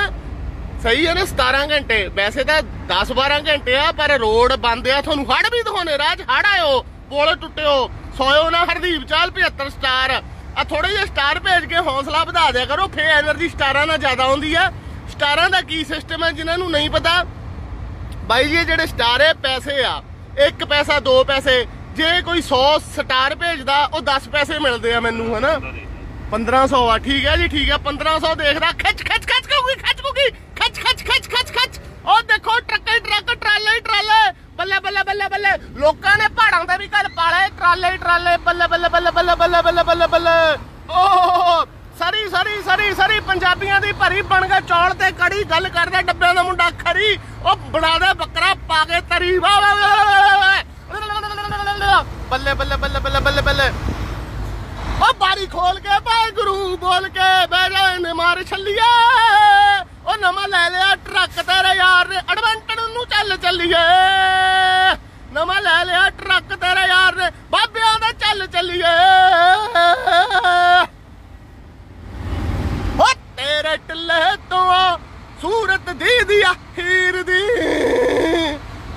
ਸਹੀ ਹੈ ਨਾ 17 ਘੰਟੇ। ਵੈਸੇ ਤਾਂ 10 12 ਘੰਟੇ ਆ, ਪਰ ਰੋਡ ਬੰਦ ਆ। ਤੁਹਾਨੂੰ ਹੜ ਵੀ ਦਿਖਾਉਣੇ, ਰਾਜ। ਹੜ ਆਇਓ। ਪੁਲ ਟੁੱਟਿਓ। ਸੋਇਓ ਨਾ ਹਰਦੀਪ। ਚਾਲ 75 ਸਟਾਰ। ਆ ਥੋੜੇ ਜਿਹਾ ਸਟਾਰ ਭੇਜ ਕੇ ਹੌਸਲਾ ਵਧਾ ਦਿਆ ਕਰੋ। ਫੇ એનર્ਜੀ ਸਟਾਰਾਂ ਨਾਲ ਜ਼ਿਆਦਾ ਆਉਂਦੀ ਆ। ਸਟਾਰਾਂ ਦਾ ਕੀ ਸਿਸਟਮ ਹੈ ਜਿਨ੍ਹਾਂ ਨੂੰ ਨਹੀਂ ਪਤਾ। ਬਾਈ ਜੀ ਜਿਹੜੇ ਸਟਾਰ ਹੈ, ਪੈਸੇ ਆ। ਇੱਕ ਪੈਸਾ, ਦੋ ਪੈਸੇ। ਜੇ ਕੋਈ 100 ਸਟਾਰ ਭੇਜਦਾ, ਉਹ 10 ਪੈਸੇ ਮਿਲਦੇ ਆ ਮੈਨੂੰ, ਹਨਾ? 1500 ਆ, ਠੀਕ ਹੈ ਜੀ, ਠੀਕ ਹੈ। 1500 ਦੇਖਦਾ, ਖਿੱਚ ਖਿੱਚ ਖਿੱਚ ਕਹੂਗੀ ਖਿੱਚ ਕਹੂਗੀ ਖਿੱਚ ਖਿੱਚ ਖਿੱਚ ਖਿੱਚ ਖਿੱਚ। ਉਹ ਦੇਖੋ, ਟਰੱਕ ਟਰੱਕ, ਟਰਾਲੇ ਟਰਾਲੇ। ਬੱਲੇ ਬੱਲੇ ਬੱਲੇ ਬੱਲੇ। ਲੋਕਾਂ ਨੇ ਪਹਾੜਾਂ ਤੇ ਵੀ ਘਰ ਪਾਲੇ ਟਰਾਲੇ ਟਰਾਲੇ। ਬੱਲੇ ਬੱਲੇ ਬੱਲੇ ਬੱਲੇ ਬੱਲੇ ਬੱਲੇ ਬੱਲੇ ਬੱਲੇ। ਓ ਸਰੀ ਸਰੀ ਸਰੀ ਸਰੀ, ਪੰਜਾਬੀਆਂ ਦੀ ਭਰੀ ਬਣ ਗਏ ਚੌਲ ਤੇ ਕੜੀ, ਗੱਲ ਕਰਦਾ ਡੱਬਿਆਂ ਦਾ ਮੁੰਡਾ ਖਰੀ, ਉਹ ਬਣਾ ਦੇ ਬੱਕਰਾ ਪਾ ਕੇ ਤਰੀ। ਵਾ ਬੱਲੇ ਬੱਲੇ ਬੱਲੇ ਬੱਲੇ ਬੱਲੇ ਬੱਲੇ। ਉਹ ਬਾਰੀ ਖੋਲ ਕੇ ਬਾਈ ਗੁਰੂ ਬੋਲ ਕੇ ਬਹਿ ਜਾ, ਇਹਨੇ ਮਾਰ ਛੱਲੀਏ। ਉਹ ਨਵਾਂ ਲੈ ਲਿਆ ਟਰੱਕ ਤੇਰੇ ਯਾਰ ਨੇ ਐਡਵੈਂਟਰ ਨੂੰ ਚੱਲ ਚੱਲੀਏ। ਨਵਾਂ ਲੈ ਲਿਆ ਟਰੱਕ ਤੇਰੇ ਯਾਰ ਨੇ, ਬਾਬਿਆਂ ਦਾ ਚੱਲ ਚੱਲੀਏ। ਤੇਰੇ ਟੱਲੇ ਤੋਂ ਆ ਸੂਰਤ ਦੀ ਦੀ ਹੀਰ ਦੀ।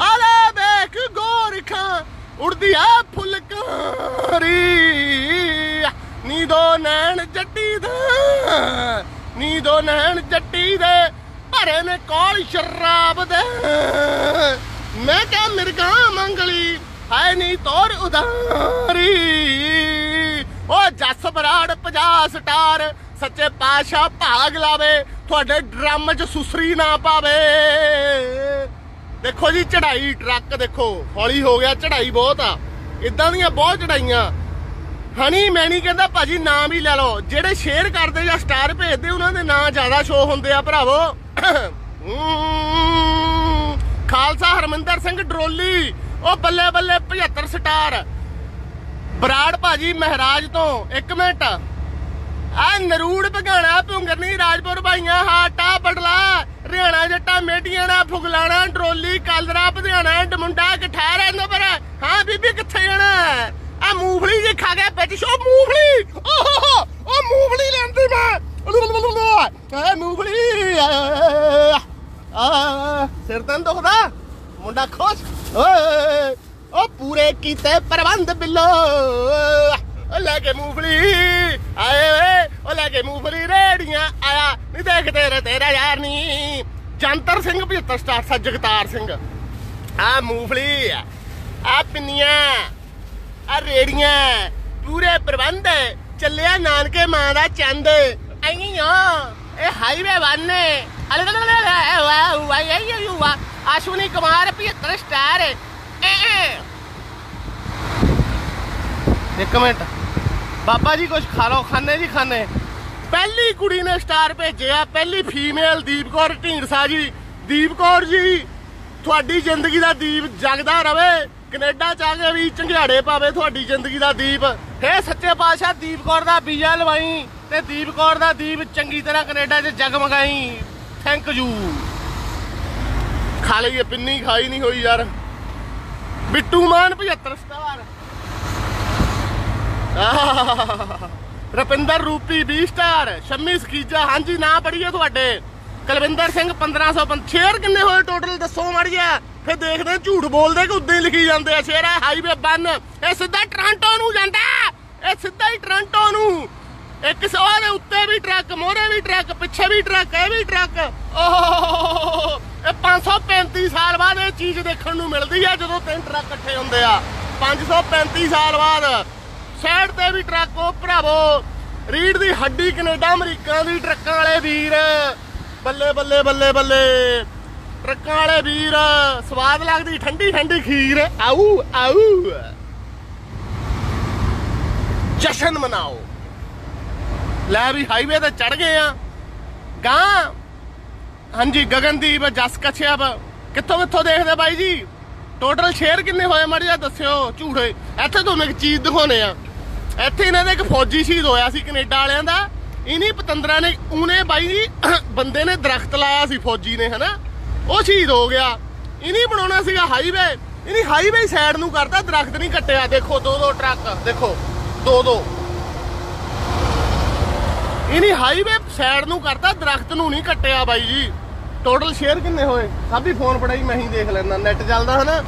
ਆਲੇ ਵੇਖ ਗੋਰਖਾਂ ਉੜਦੀ ਆ ਫੁਲਕਾਰੀ। ਨੀਦੋ ਨੈਣ ਜੱਟੀ ਦਾ, ਨੀਦੋ ਨੈਣ ਜੱਟੀ ਦੇ, ਭਰੇ ਨੇ ਕੋਲ ਸ਼ਰਾਬ ਦੇ। ਮੈਂ ਕਿਹਾ, ਮਿਰਗਾ ਮੰਗਲੀ, ਹੈ ਨੀ ਤੋਰ ਉਦਾਰੀ ਓ ਜੱਸ ਬਰਾੜ 50 ਸਟਾਰ ਸੱਚੇ ਪਾਤਸ਼ਾਹ ਭਾਗ ਲਾਵੇ, ਤੁਹਾਡੇ ਡਰਮ 'ਚ ਸੁਸਰੀ ਨਾ ਪਾਵੇ। ਦੇਖੋ ਜੀ ਚੜਾਈ ਟਰੱਕ ਦੇਖੋ, ਹੌਲੀ ਹੋ ਗਿਆ ਚੜਾਈ ਬਹੁਤ ਆ। ਇਦਾਂ ਦੀਆਂ ਬਹੁਤ ਚੜਾਈਆਂ ਹਣੀ ਮੈਣੀ ਕਹਿੰਦਾ, ਭਾਜੀ ਨਾਮ ਹੀ ਲੈ ਲਓ। ਜਿਹੜੇ ਸ਼ੇਅਰ ਕਰਦੇ ਜਾਂ ਸਟਾਰ ਭੇਜਦੇ, ਉਹਨਾਂ ਦੇ ਨਾਂ ਜ਼ਿਆਦਾ ਸ਼ੋ ਹੁੰਦੇ ਆ, ਭਰਾਵੋ। ਖਾਲਸਾ ਹਰਮਿੰਦਰ ਸਿੰਘ ਡਰੋਲੀ। ਉਹ ਬੱਲੇ ਬੱਲੇ 75 ਸਟਾਰ। ਬਰਾੜ ਭਾਜੀ ਮਹਾਰਾਜ ਤੋਂ, ਇੱਕ ਮਿੰਟ। ਆ ਨਰੂੜ ਭਗਾਣਾ ਭੁੰਗਰਨੀ ਰਾਜਪੁਰ ਭਾਈਆਂ, ਹਾਟਾ ਬੜਲਾ ਹਰਿਆਣਾ ਜੱਟਾ ਮੇਟੀਆਂ ਫੁਗਲਾਣਾ ਟਰੋਲੀ ਕਲਦਰਾ ਪਧਿਆਣਾ ਡਮੁੰਡਾ ਕਠਾਰ ਇਹਨਾਂ ਹਾਂ ਬੀਬੀ, ਕਿੱਥੇ ਜਾਣਾ? ਆ ਮੂੰਗਫਲੀ ਜੇ ਖਾ ਗਿਆ ਵਿੱਚ ਸ਼ੋ ਮੂੰਗਫਲੀ! ਓਹ ਉਹ ਮੂੰਗਫਲੀ ਲੈਂਦੀ ਮੈਂ। ਆ ਮੂੰਗਫਲੀ। ਆ ਸਿਰ ਤਾਂ ਦੁਖਦਾ। ਮੁੰਡਾ ਖੁਸ਼। ਓਏ। ਉਹ ਪੂਰੇ ਕੀਤੇ ਪ੍ਰਬੰਧ ਬਿੱਲੋ। ਉਹ ਲੈ ਕੇ ਮੂੰਗਫਲੀ ਆਏ ਓਏ, ਉਹ ਲੈ ਕੇ ਮੂੰਗਫਲੀ ਰੇੜੀਆਂ ਆਇਆ। ਨਹੀਂ ਦੇਖ ਤੇਰੇ, ਤੇਰਾ ਯਾਰ ਨਹੀਂ ਜੰਤਰ ਸਿੰਘ 75 ਸਟਾਰ ਸੱਜਗਤਾਰ ਸਿੰਘ। ਆ ਮੂੰਗਫਲੀ ਆ ਪਿੰਨੀਆਂ, ਆ ਰੇੜੀਆਂ, ਪੂਰੇ ਪ੍ਰਬੰਧ ਚੱਲਿਆ ਨਾਨਕੇ ਮਾਂ ਦਾ ਚੰਦ। ਆਈਓ ਇਹ ਹਾਈਵੇ ਬੰਨੇ ਆਸ਼ੂਨੀ ਕੁਮਾਰ 75 ਸਟਾਰ ਏ ਏ ਇੱਕ ਮਿੰਟ। ਬਾਬਾ ਜੀ ਕੁਝ ਖਾ ਲਓ ਖਾਣੇ ਜੀ ਖਾਣੇ ਪਹਿਲੀ ਕੁੜੀ ਨੇ ਸਟਾਰ ਭੇਜਿਆ, ਪਹਿਲੀ ਫੀਮੇਲ ਦੀਪ ਕੌਰ, ਢੀਂਡਸਾ ਜੀ। ਦੀਪ ਕੌਰ ਜੀ, ਤੁਹਾਡੀ ਜ਼ਿੰਦਗੀ ਦਾ ਦੀਪ ਜਗਦਾ ਰਵੇ, ਕੈਨੇਡਾ ਚ ਆ ਕੇ ਵੀ ਝੰਗਿਆੜੇ ਪਾਵੇ ਤੁਹਾਡੀ ਜ਼ਿੰਦਗੀ ਦਾ ਦੀਪ। ਹੇ ਸੱਚੇ ਪਾਤਸ਼ਾਹ, ਦੀਪ ਕੌਰ ਦਾ ਵੀਜ਼ਾ ਲਵਾਈ ਤੇ ਦੀਪ ਕੌਰ ਦਾ ਦੀਪ ਚੰਗੀ ਤਰ੍ਹਾਂ ਕੈਨੇਡਾ 'ਚ ਜਗਮਗਾਈ ਥੈਂਕ ਯੂ ਖਾ ਲਈਏ, ਪਿੰਨੀ ਖਾਈ ਨਹੀਂ ਹੋਈ ਯਾਰ। ਬਿੱਟੂ ਮਾਨ 75 ਸਟਾਰ। ਰਪਿੰਦਰ ਰੂਪੀ 20 ਸਟਾਰ ਸ਼ੰਮੀ ਸਕੀਜਾ। ਹਾਂਜੀ, ਨਾਂ ਪੜੀਏ ਤੁਹਾਡੇ। ਕੁਲਵਿੰਦਰ ਸਿੰਘ 1500 ਸ਼ੇਅਰ ਕਿੰਨੇ ਹੋਏ ਟੋਟਲ ਦੱਸੋ ਮੜਿਆ ਫਿਰ ਦੇਖਦੇ ਹਾਂ, ਝੂਠ ਬੋਲਦੇ ਕਿ ਉਦਾਂ ਹੀ ਲਿਖੀ ਜਾਂਦੇ ਆ। ਸ਼ੇਅਰ ਹਾਈਵੇ ਬੰਨ ਇਹ ਸਿੱਧਾ ਟ੍ਰਾਂਟੋ ਨੂੰ ਜਾਂਦਾ। ਇਹ ਸਿੱਧਾ ਹੀ ਟ੍ਰਾਂਟੋ ਨੂੰ। ਇੱਕ ਸੌ ਦੇ ਉੱਤੇ ਵੀ ਟਰੱਕ ਮੋਰੇ ਵੀ ਟਰੱਕ ਪਿੱਛੇ ਵੀ ਟਰੱਕ ਇਹ ਵੀ ਟਰੱਕ ਓਹ, ਇਹ 535 ਸਾਲ ਬਾਅਦ ਇਹ ਚੀਜ਼ ਦੇਖਣ ਨੂੰ ਮਿਲਦੀ ਆ ਜਦੋਂ ਤਿੰਨ ਟਰੱਕ ਇਕੱਠੇ ਹੁੰਦੇ ਆ। 535 ਸਾਲ ਬਾਅਦ ਸਾਈਡ ਤੇ ਵੀ ਟਰੱਕ, ਉਹ ਭਰਾਵੋ, ਰੀੜ ਦੀ ਹੱਡੀ ਕੈਨੇਡਾ, ਅਮਰੀਕਾ ਦੀ ਟਰੱਕਾਂ ਵਾਲੇ ਵੀਰ। ਬੱਲੇ ਬੱਲੇ ਬੱਲੇ ਬੱਲੇ। ਟਰੱਕਾਂ ਵਾਲੇ ਵੀਰ, ਸਵਾਦ ਲੱਗਦੀ, ਠੰਡੀ ਠੰਡੀ ਖੀਰ। ਆਊ ਆਊ। ਜਸ਼ਨ ਮਨਾਓ। ਲੈ ਵੀ ਹਾਈਵੇ ਤੇ ਚੜ ਗਏ ਆ। ਗਾਂ। ਹਾਂਜੀ, ਗਗਨਦੀਪ, ਜਸ ਕਛਿਆਬ ਕਿੱਥੋਂ ਕਿੱਥੋਂ ਦੇਖਦੇ ਬਾਈ ਜੀ? ਟੋਟਲ ਸ਼ੇਅਰ ਕਿੰਨੇ ਹੋਏ ਮਾੜੀ ਜਾ ਦੱਸਿਓ ਝੂਠੇ। ਇੱਥੇ ਤੁਹਾਨੂੰ ਇੱਕ ਚੀਜ਼ ਦਿਖਾਉਣੇ ਆ। ਇੱਥੇ ਇਹਨਾਂ ਦਾ ਇੱਕ ਫੌਜੀ ਸ਼ਹੀਦ ਹੋਇਆ ਸੀ ਕੈਨੇਡਾ ਵਾਲਿਆਂ ਦਾ। ਇਨੀ ਪਤੰਦਰਾ ਨੇ, ਉਹਨੇ ਬਾਈ ਜੀ ਬੰਦੇ ਨੇ ਦਰਖਤ ਲਾਇਆ ਸੀ ਫੌਜੀ ਨੇ, ਹਨਾ? ਉਹ ਸ਼ਹੀਦ ਹੋ ਗਿਆ। ਇਨੀ ਬਣਾਉਣਾ ਸੀਗਾ ਹਾਈਵੇ ਇਨੀ ਹਾਈਵੇ ਸਾਈਡ ਨੂੰ ਕਰਤਾ, ਦਰਖਤ ਨਹੀਂ ਕੱਟਿਆ। ਦੇਖੋ, ਦੋ ਦੋ ਟਰੱਕ, ਦੇਖੋ, ਦੋ ਦੋ। ਇਨੀ ਹਾਈਵੇ ਸਾਈਡ ਨੂੰ ਕਰਤਾ, ਦਰਖਤ ਨੂੰ ਨਹੀਂ ਕੱਟਿਆ ਬਾਈ ਜੀ। ਟੋਟਲ ਸ਼ੇਅਰ ਕਿੰਨੇ ਹੋਏ? ਸਭ ਹੀ ਫੋਨ ਫੜਾਈ, ਮੈਂ ਹੀ ਦੇਖ ਲੈਣਾ ਨੈਟ ਚੱਲਦਾ, ਹਨਾ?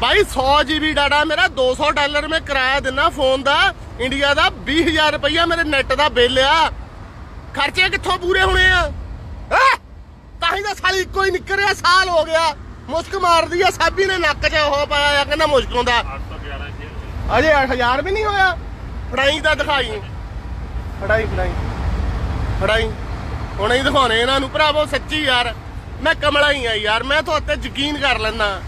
ਭਾਈ 100 ਜੀਬੀ ਡਾਟਾ ਮੇਰਾ 200 ਡਾਲਰ ਮੈਂ ਕਿਰਾਇਆ ਦਿੰਨਾ ਫੋਨ ਦਾ। ਇੰਡੀਆ ਦਾ 20000 ਰੁਪਈਆ ਮੇਰੇ ਨੈਟ ਦਾ ਬਿੱਲ ਆ। ਖਰਚੇ ਕਿੱਥੋਂ ਪੂਰੇ ਹੋਣੇ ਆ? ਤਾਂ ਹੀ ਤਾਂ ਸਾਲੀ ਇੱਕੋ ਹੀ ਨਿਕਲ ਰਿਹਾ ਸਾਲ ਹੋ ਗਿਆ। ਮੁਸਕ ਮਾਰਦੀ ਆ, ਸਾਬੀ ਨੇ ਨੱਕ 'ਚ ਉਹ ਪਾਇਆ ਆ, ਕਹਿੰਦਾ ਮੁਸਕ ਹੁੰਦਾ 811 ਸ਼ੇਅਰ ਅਜੇ 8000 ਵੀ ਨਹੀਂ ਹੋਇਆ। ਫੜਾਈ ਤਾਂ ਦਿਖਾਈ। ਫੜਾਈ ਫੜਾਈ। ਫੜਾਈ। ਹੁਣੇ ਹੀ ਦਿਖਾਉਣੇ ਇਹਨਾਂ ਨੂੰ। ਭਰਾਵੋ, ਸੱਚੀ ਯਾਰ, ਮੈਂ ਕਮਲਾ ਹੀ ਆ ਯਾਰ, ਮੈਂ ਤੁਹਾਡੇ ਤੇ ਯਕੀਨ ਕਰ ਲੈਣਾ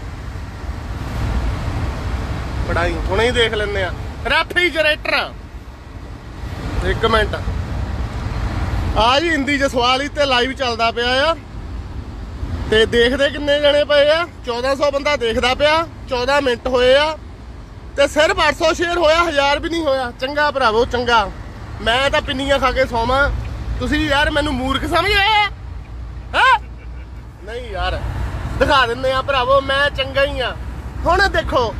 ਫੜਾਈ ਹੁਣੇ ਹੀ ਦੇਖ ਲੈਂਦੇ ਆ। ਰੈਫਰੀਜਰੇਟਰ। ਇੱਕ ਮਿੰਟ। ਆ ਜੀ, ਹਿੰਦੀ ਚ ਸਵਾਲ ਹੀ ਤੇ ਲਾਈਵ ਚੱਲਦਾ ਪਿਆ ਆ। ਤੇ ਦੇਖਦੇ ਕਿੰਨੇ ਜਣੇ ਪਏ ਆ। 1400 ਬੰਦਾ ਦੇਖਦਾ ਪਿਆ। 14 ਮਿੰਟ ਹੋਏ ਆ। ਤੇ ਸਿਰਫ 800 ਸ਼ੇਅਰ ਹੋਇਆ 1000 ਵੀ ਨਹੀਂ ਹੋਇਆ। ਚੰਗਾ ਭਰਾਵੋ, ਚੰਗਾ। ਮੈਂ ਤਾਂ ਪਿੰਨੀਆਂ ਖਾ ਕੇ ਸੌਵਾਂ। ਤੁਸੀਂ ਯਾਰ ਮੈਨੂੰ ਮੂਰਖ ਸਮਝ? ਰਹੇ ਆ ਹੈ? ਨਹੀਂ ਯਾਰ। ਦਿਖਾ ਦਿੰਦੇ ਆ ਭਰਾਵੋ, ਮੈਂ ਚੰਗਾ ਹੀ ਆ। ਹੁਣ ਦੇਖੋ।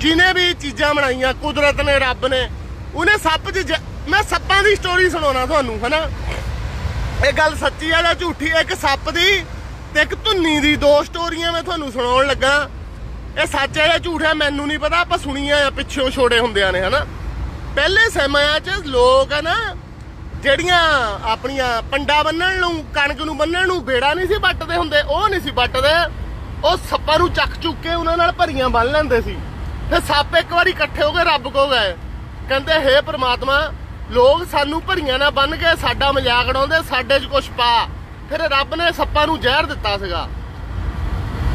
ਜਿਨੇ ਵੀ ਚੀਜ਼ਾਂ ਬਣਾਈਆਂ, ਕੁਦਰਤ ਨੇ, ਰੱਬ ਨੇ, ਉਹਨੇ ਸੱਪ 'ਚ ਮੈਂ ਸੱਪਾਂ ਦੀ ਸਟੋਰੀ ਸੁਣਾਉਣਾ ਤੁਹਾਨੂੰ, ਹਨਾ? ਇਹ ਗੱਲ ਸੱਚੀ ਆ ਜਾਂ ਝੂਠੀ? ਇੱਕ ਸੱਪ ਦੀ ਤੇ ਇੱਕ ਧੁੰਨੀ ਦੀ, ਦੋ ਸਟੋਰੀਆਂ ਮੈਂ ਤੁਹਾਨੂੰ ਸੁਣਾਉਣ ਲੱਗਾ। ਇਹ ਸੱਚ ਹੈ ਜਾਂ ਝੂਠ ਹੈ ਮੈਨੂੰ ਨਹੀਂ ਪਤਾ, ਆਪਾਂ ਸੁਣੀਆਂ ਆ, ਪਿੱਛੋਂ ਛੋੜੇ ਹੁੰਦਿਆਂ ਨੇ, ਹਨਾ? ਪਹਿਲੇ ਸਮਿਆਂ 'ਚ ਲੋਕ ਨਾ ਜਿਹੜੀਆਂ ਆਪਣੀਆਂ ਪੰਡਾ ਬੰਨਣ ਨੂੰ, ਕਣਕ ਨੂੰ ਬੰਨਣ ਨੂੰ ਬੇੜਾ ਨਹੀਂ ਸੀ ਵੱਟਦੇ ਹੁੰਦੇ, ਉਹ ਨਹੀਂ ਸੀ ਵੱਟਦੇ, ਉਹ ਸੱਪਾਂ ਨੂੰ ਚੱਕ ਚੁੱਕ ਕੇ ਉਹਨਾਂ ਨਾਲ ਭਰੀਆਂ ਬੰਨ ਲੈਂਦੇ ਸੀ। ਤੇ ਸੱਪ ਇੱਕ ਵਾਰੀ ਇਕੱਠੇ ਹੋ ਕੇ ਰੱਬ ਕੋ ਗਏ। ਕਹਿੰਦੇ, ਹੇ ਪ੍ਰਮਾਤਮਾ, ਲੋਕ ਸਾਨੂੰ ਭਰੀਆਂ ਨਾਲ ਬੰਨ ਕੇ ਸਾਡਾ ਮਜ਼ਾਕ ਉਡਾਉਂਦੇ, ਸਾਡੇ 'ਚ ਕੁਛ ਪਾ। ਫਿਰ ਰੱਬ ਨੇ ਸੱਪਾਂ ਨੂੰ ਜ਼ਹਿਰ ਦਿੱਤਾ ਸੀਗਾ।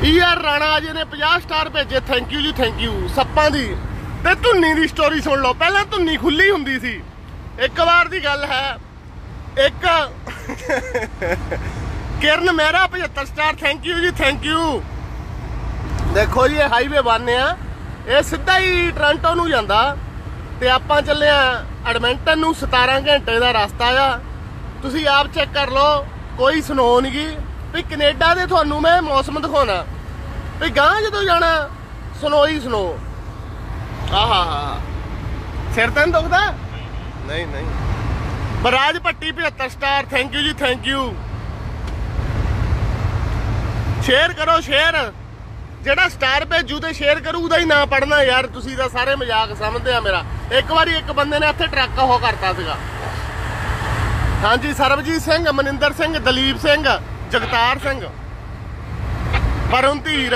ਈਆਰ ਰਾਣਾ ਜੀ ਨੇ 50 ਸਟਾਰ ਭੇਜੇ thank you ji thank you ਸੱਪਾਂ ਦੀ। ਤੇ ਧੁੰਨੀ ਦੀ ਸਟੋਰੀ ਸੁਣ ਲਓ, ਪਹਿਲਾਂ ਧੁੰਨੀ ਖੁੱਲੀ ਹੁੰਦੀ ਸੀ। ਇੱਕ ਵਾਰ ਦੀ ਗੱਲ ਹੈ, ਇੱਕ Kiran Mehra 75 star thank you ji thank you ਦੇਖੋ ਜੀ, ਇਹ ਹਾਈਵੇ ਬਣਨੇ ਆ। ਇਹ ਸਿੱਧਾ ਹੀ ਟ੍ਰਾਂਟੋ ਨੂੰ ਜਾਂਦਾ ਤੇ ਆਪਾਂ ਚੱਲੇ ਆ ਐਡਮਿੰਟਨ ਨੂੰ 17 ਘੰਟੇ ਦਾ ਰਸਤਾ ਆ। ਤੁਸੀਂ ਆਪ ਚੈੱਕ ਕਰ ਲਓ ਕੋਈ ਸਨੋ ਨਹੀਂਗੀ ਵੀ ਕੈਨੇਡਾ ਦੇ ਤੁਹਾਨੂੰ ਮੈਂ ਮੌਸਮ ਦਿਖਾਉਣਾ। ਵੀ ਗਾਂ ਜਦੋਂ ਜਾਣਾ ਸਨੋ ਹੀ ਸਨੋ ਆਹਾ ਸਿਰ ਤਾਂ ਦੁਖਦਾ? ਨਹੀਂ ਨਹੀਂ। Braj Patti 75 star thank you ji thank you share ਕਰੋ ਸ਼ੇਅਰ ਜਿਹੜਾ ਸਟਾਰ ਭੇਜੂ ਤੇ ਸ਼ੇਅਰ ਕਰੂ, ਉਹਦਾ ਹੀ ਨਾਂ ਪੜਨਾ ਯਾਰ। ਤੁਸੀਂ ਤਾਂ ਸਾਰੇ ਮਜ਼ਾਕ ਸਮਝਦੇ ਆ ਮੇਰਾ। ਇੱਕ ਵਾਰੀ ਇੱਕ ਬੰਦੇ ਨੇ ਇੱਥੇ ਟਰੱਕ ਉਹ ਕਰਤਾ ਸੀਗਾ। ਹਾਂਜੀ, ਸਰਬਜੀਤ ਸਿੰਘ, ਮਨਿੰਦਰ ਸਿੰਘ, ਦਲੀਪ ਸਿੰਘ, ਜਗਤਾਰ ਸਿੰਘ ਵਰੁਣ ਧੀਰ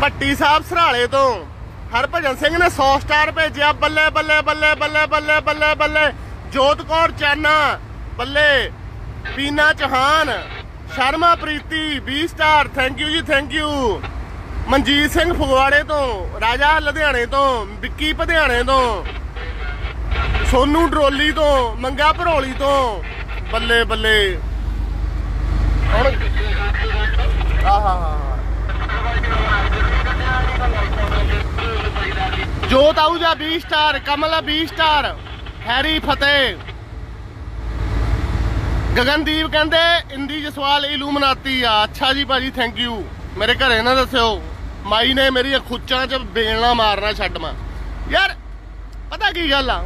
ਭੱਟੀ ਸਾਹਿਬ ਸਰਾਲੇ ਤੋਂ ਹਰਭਜਨ ਸਿੰਘ ਨੇ 100 ਸਟਾਰ ਭੇਜਿਆ। ਬੱਲੇ ਬੱਲੇ ਬੱਲੇ ਬੱਲੇ ਬੱਲੇ ਬੱਲੇ ਬੱਲੇ। ਜੋਤ ਕੌਰ ਚਾਨਾ, ਬੱਲੇ, Pina Chauhan. Sharma Preeti 20 star thank you ji thank you Manjeet Singh ਫਗਵਾੜੇ ਤੋਂ, ਰਾਜਾ ਲੁਧਿਆਣੇ ਤੋਂ, ਵਿੱਕੀ ਪਧਿਆਣੇ ਤੋਂ, ਸੋਨੂ ਡਰੋਲੀ ਤੋਂ, ਮੰਗਾ ਭਰੋਲੀ ਤੋਂ, ਬੱਲੇ ਬੱਲੇ। ਹੁਣ ਆਹਾ Jot ਆਊਜਾ 20 star Kamal 20 star Harry Fateh. Gagandeep ਕਹਿੰਦੇ, ਇੰਦੀ ਜਸਵਾਲ ਇਲੂਮਨਾਤੀ ਆ। ਅੱਛਾ ਜੀ ਭਾਜੀ ਥੈਂਕ ਯੂ ਮੇਰੇ ਘਰੇ ਨਾ ਦੱਸਿਓ, ਮਾਈ ਨੇ ਮੇਰੀ ਖੁੱਚਾਂ 'ਚ ਬੇਲਣਾ ਮਾਰਨਾ ਛੱਡਵਾ ਯਾਰ, ਪਤਾ ਕੀ ਗੱਲ ਆ?